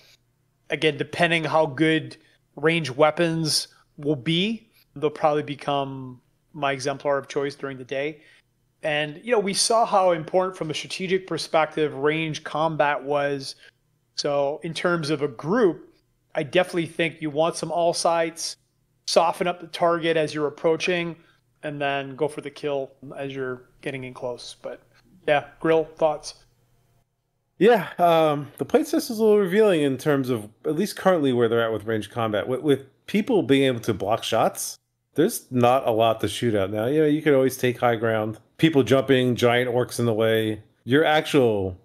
again, depending how good range weapons will be, they'll probably become my exemplar of choice during the day. And you know, we saw how important from a strategic perspective range combat was. So in terms of a group, I definitely think you want some all sights, soften up the target as you're approaching, and then go for the kill as you're getting in close. But yeah, grill thoughts. Yeah, um, the playtest is a little revealing in terms of at least currently where they're at with range combat. With, with people being able to block shots, there's not a lot to shoot at now. You know, you could always take high ground. People jumping, giant orcs in the way. Your actual,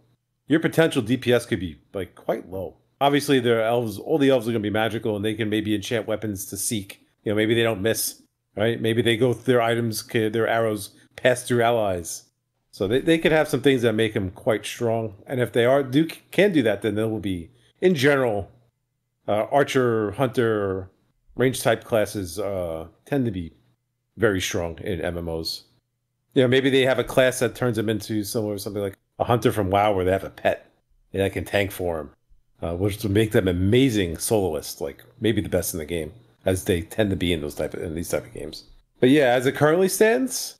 your potential DPS could be like quite low. Obviously, their elves, all the elves are going to be magical, and they can maybe enchant weapons to seek. You know, maybe they don't miss, right? Maybe they go their items, their arrows pass through allies. So they, they could have some things that make them quite strong, and if they are do can do that, then they will be in general. Uh, archer, hunter, range type classes uh, tend to be very strong in MMOs. You know, maybe they have a class that turns them into similar something like a hunter from WoW, where they have a pet and that can tank for them, uh, which would make them amazing soloists, like maybe the best in the game, as they tend to be in those type of, in these type of games. But yeah, as it currently stands,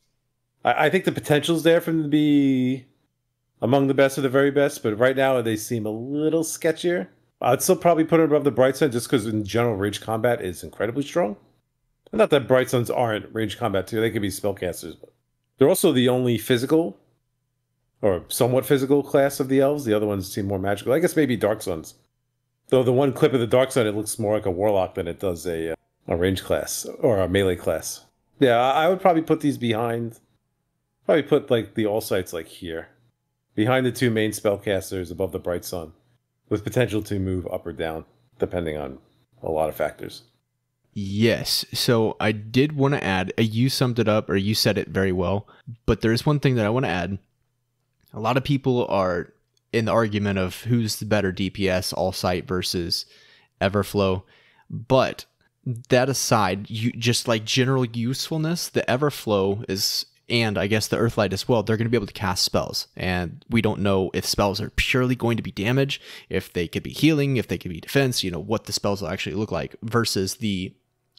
I, I think the potential's there for them to be among the best of the very best, but right now they seem a little sketchier. I'd still probably put it above the Bright Sun just because in general range combat is incredibly strong. Not that Bright Suns aren't range combat too; they could be spellcasters. But they're also the only physical or somewhat physical class of the elves. The other ones seem more magical. I guess maybe Dark Suns. Though the one clip of the Dark Sun, it looks more like a warlock than it does a uh, a range class or a melee class. Yeah, I would probably put these behind. Probably put like the All Sights like here, behind the two main spellcasters above the Bright Sun, with potential to move up or down depending on a lot of factors. Yes. So I did want to add, uh, you summed it up or you said it very well, but there's one thing that I want to add. A lot of people are in the argument of who's the better DPS, All Sight versus Everflow. But that aside, you just like general usefulness, the Everflow is and I guess the Earthlight as well, they're going to be able to cast spells. And we don't know if spells are purely going to be damage, if they could be healing, if they could be defense, you know, what the spells will actually look like, versus the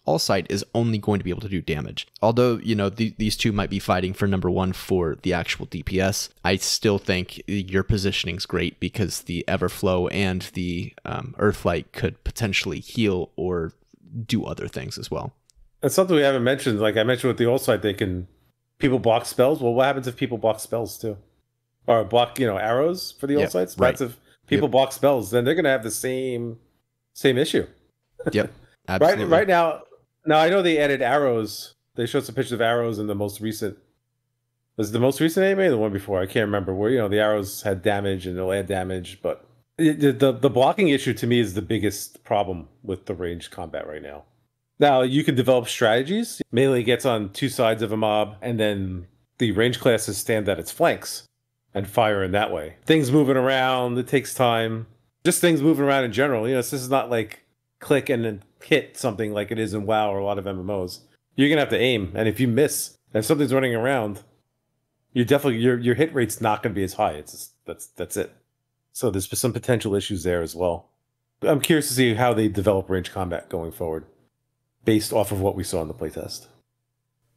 All Sight is only going to be able to do damage. Although, you know, th- these two might be fighting for number one for the actual DPS, I still think your positioning's great because the Everflow and the um, Earthlight could potentially heal or do other things as well. That's something we haven't mentioned. Like I mentioned with the All Sight, they can people block spells. Well, what happens if people block spells too? or block you know arrows for the Yep, sights. right. Of people block spells, then they're gonna have the same same issue. Yep. Right Absolutely. right now. Now I know they added arrows. They showed some pictures of arrows in the most recent. Was the most recent AMA the one before? I can't remember. Where you know the arrows had damage and they'll add damage, but it, the, the the blocking issue to me is the biggest problem with the ranged combat right now. Now you can develop strategies. Melee gets on two sides of a mob, and then the range classes stand at its flanks and fire in that way. Things moving around, it takes time. Just things moving around in general. You know, this is not like click and then hit something like it is in WoW or a lot of MMOs. You're gonna have to aim, and if you miss, and if something's running around, you definitely your your hit rate's not gonna be as high. It's just, that's that's it. So there's some potential issues there as well. I'm curious to see how they develop range combat going forward, based off of what we saw in the playtest.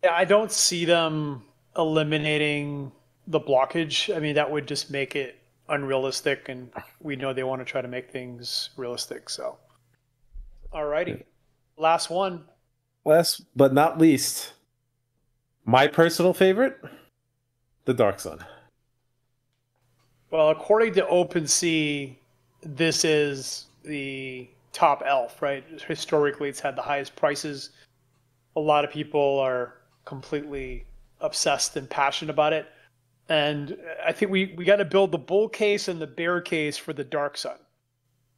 Yeah, I don't see them eliminating the blockage. I mean, that would just make it unrealistic, and we know they want to try to make things realistic. So, alrighty, last one. Last but not least, my personal favorite, the Dark Sun. Well, according to OpenSea, this is the top elf, right? Historically, it's had the highest prices. A lot of people are completely obsessed and passionate about it. And I think we, we got to build the bull case and the bear case for the Dark Sun.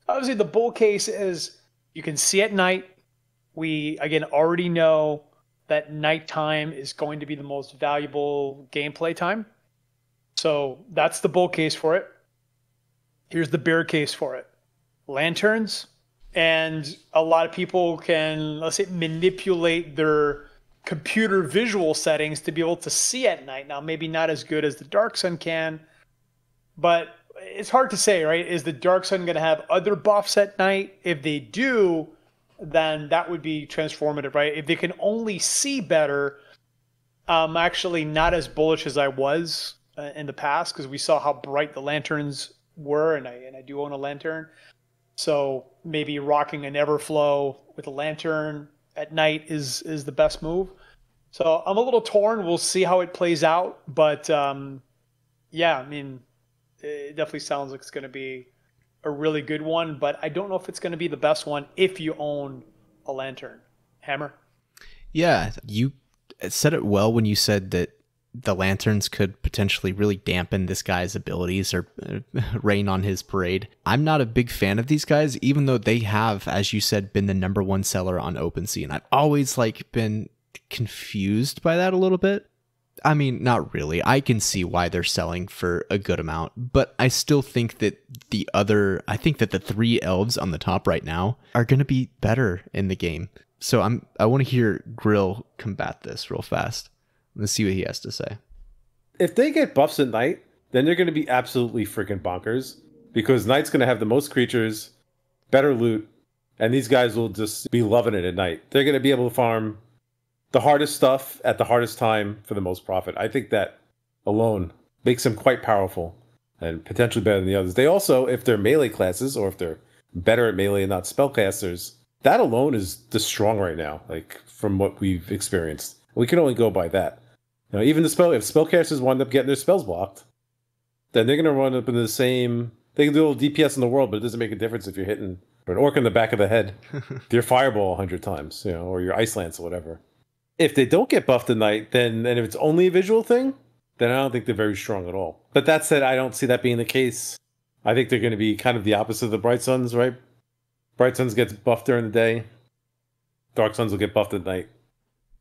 Obviously, the bull case is you can see at night. We, again, already know that nighttime is going to be the most valuable gameplay time. So that's the bull case for it. Here's the bear case for it lanterns. And a lot of people can, let's say, manipulate their computer visual settings to be able to see at night. Now, maybe not as good as the Dark Sun can, but it's hard to say, right? Is the Dark Sun going to have other buffs at night? If they do, then that would be transformative, right? If they can only see better, I'm actually not as bullish as I was uh, in the past because we saw how bright the lanterns were, and I and I do own a lantern. So maybe rocking an Everflow with a lantern at night is is the best move. So I'm a little torn. We'll see how it plays out, but um, yeah, I mean, it definitely sounds like it's going to be a really good one. But I don't know if it's going to be the best one if you own a lantern. Hammer. Yeah, you said it well when you said that the lanterns could potentially really dampen this guy's abilities or uh, rain on his parade. I'm not a big fan of these guys, even though they have, as you said, been the number one seller on OpenSea, and I've always like been confused by that a little bit. I mean, not really. I can see why they're selling for a good amount, but I still think that the other, I think that the three elves on the top right now are going to be better in the game. So I'm, I want to hear Grill combat this real fast. Let's see what he has to say. If they get buffs at night, then they're going to be absolutely freaking bonkers because night's going to have the most creatures, better loot, and these guys will just be loving it at night. They're going to be able to farm the hardest stuff at the hardest time for the most profit. I think that alone makes them quite powerful and potentially better than the others. They also, if they're melee classes or if they're better at melee and not spellcasters, that alone is the strong right now, like from what we've experienced. We can only go by that. Now, even the spell if spellcasters wind up getting their spells blocked, then they're gonna run up in the same they can do a little DPS in the world, but it doesn't make a difference if you're hitting an orc in the back of the head, your fireball a hundred times, you know, or your ice lance or whatever. If they don't get buffed tonight, then and if it's only a visual thing, then I don't think they're very strong at all. But that said, I don't see that being the case. I think they're going to be kind of the opposite of the Bright Suns, right? Bright Suns gets buffed during the day. Dark Suns will get buffed at night.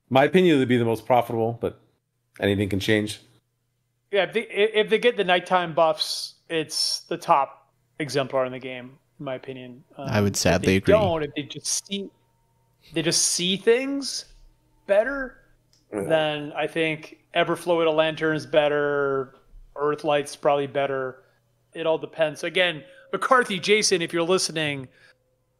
My opinion would be the most profitable, but anything can change. Yeah, if they, if they get the nighttime buffs, it's the top exemplar in the game, in my opinion. Um, I would sadly if sadly they agree. Don't if they just see they just see things better, than I think Everflow with a lantern is better. Earthlight's probably better. It all depends. Again, McCarthy, Jason, if you're listening,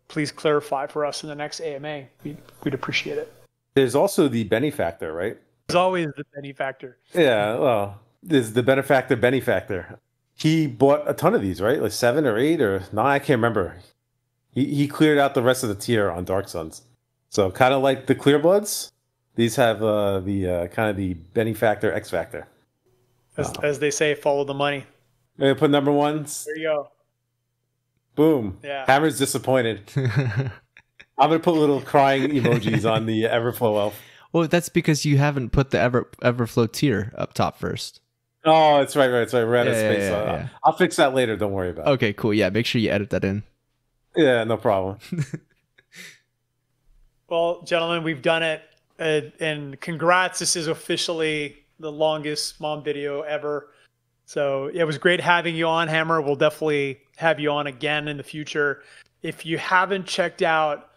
please clarify for us in the next AMA. We'd, we'd appreciate it. There's also the benefactor, right? There's always the benefactor. Yeah, well, there's the benefactor benefactor. He bought a ton of these, right? Like seven or eight or nine, I can't remember. He he cleared out the rest of the tier on Dark Suns. So kind of like the Clear Bloods, these have uh, the uh, kind of the Benny factor X factor. As, Wow. as they say, follow the money. I'm gonna put number one. There you go. Boom. Yeah. Hammer's disappointed. I'm gonna put little crying emojis on the Everflow elf. well, that's because you haven't put the Ever Everflow tier up top first. Oh, that's right, right, that's right. We're out of Yeah, yeah, space. yeah, Uh, yeah. I'll fix that later. Don't worry about it. Okay, cool. Yeah, make sure you edit that in. Yeah, no problem. Well, gentlemen, we've done it. And congrats. This is officially the longest mom video ever. So it was great having you on, Hammer. We'll definitely have you on again in the future. If you haven't checked out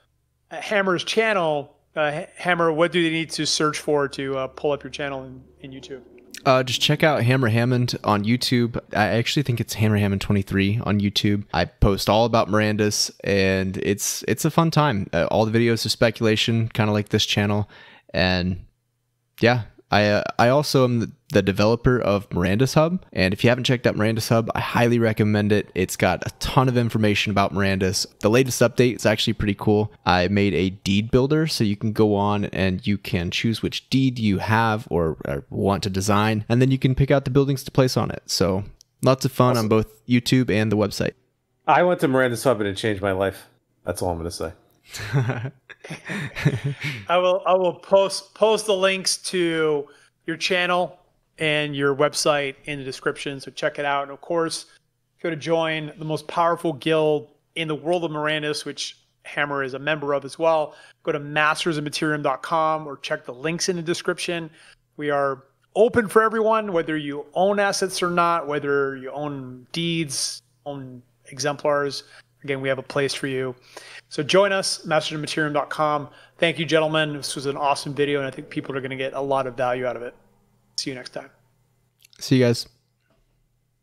uh, Hammer's channel, uh, Hammer, what do they need to search for to uh, pull up your channel in, in YouTube? Uh, just check out Hammer Hammond on YouTube. I actually think it's Hammer Hammond 23 on YouTube. I post all about Mirandus, and it's it's a fun time. Uh, all the videos are speculation, kind of like this channel, and yeah. I, uh, I also am the, developer of Mirandus Hub, and if you haven't checked out Mirandus Hub, I highly recommend it. It's got a ton of information about Mirandus. The latest update is actually pretty cool. I made a deed builder, so you can go on and you can choose which deed you have or, or want to design, and then you can pick out the buildings to place on it. So lots of fun on both YouTube and the website. I went to Mirandus Hub and it changed my life. That's all I'm gonna say. I will I will post post the links to your channel and your website in the description. So check it out. And of course, go to join the most powerful guild in the world of Mirandus, which Hammer is a member of as well. Go to mastersofmaterium.com or check the links in the description. We are open for everyone, whether you own assets or not, whether you own deeds, own exemplars. Again, we have a place for you. So join us, mastersofmaterium.com. Thank you, gentlemen. This was an awesome video, and I think people are going to get a lot of value out of it. See you next time. See you guys.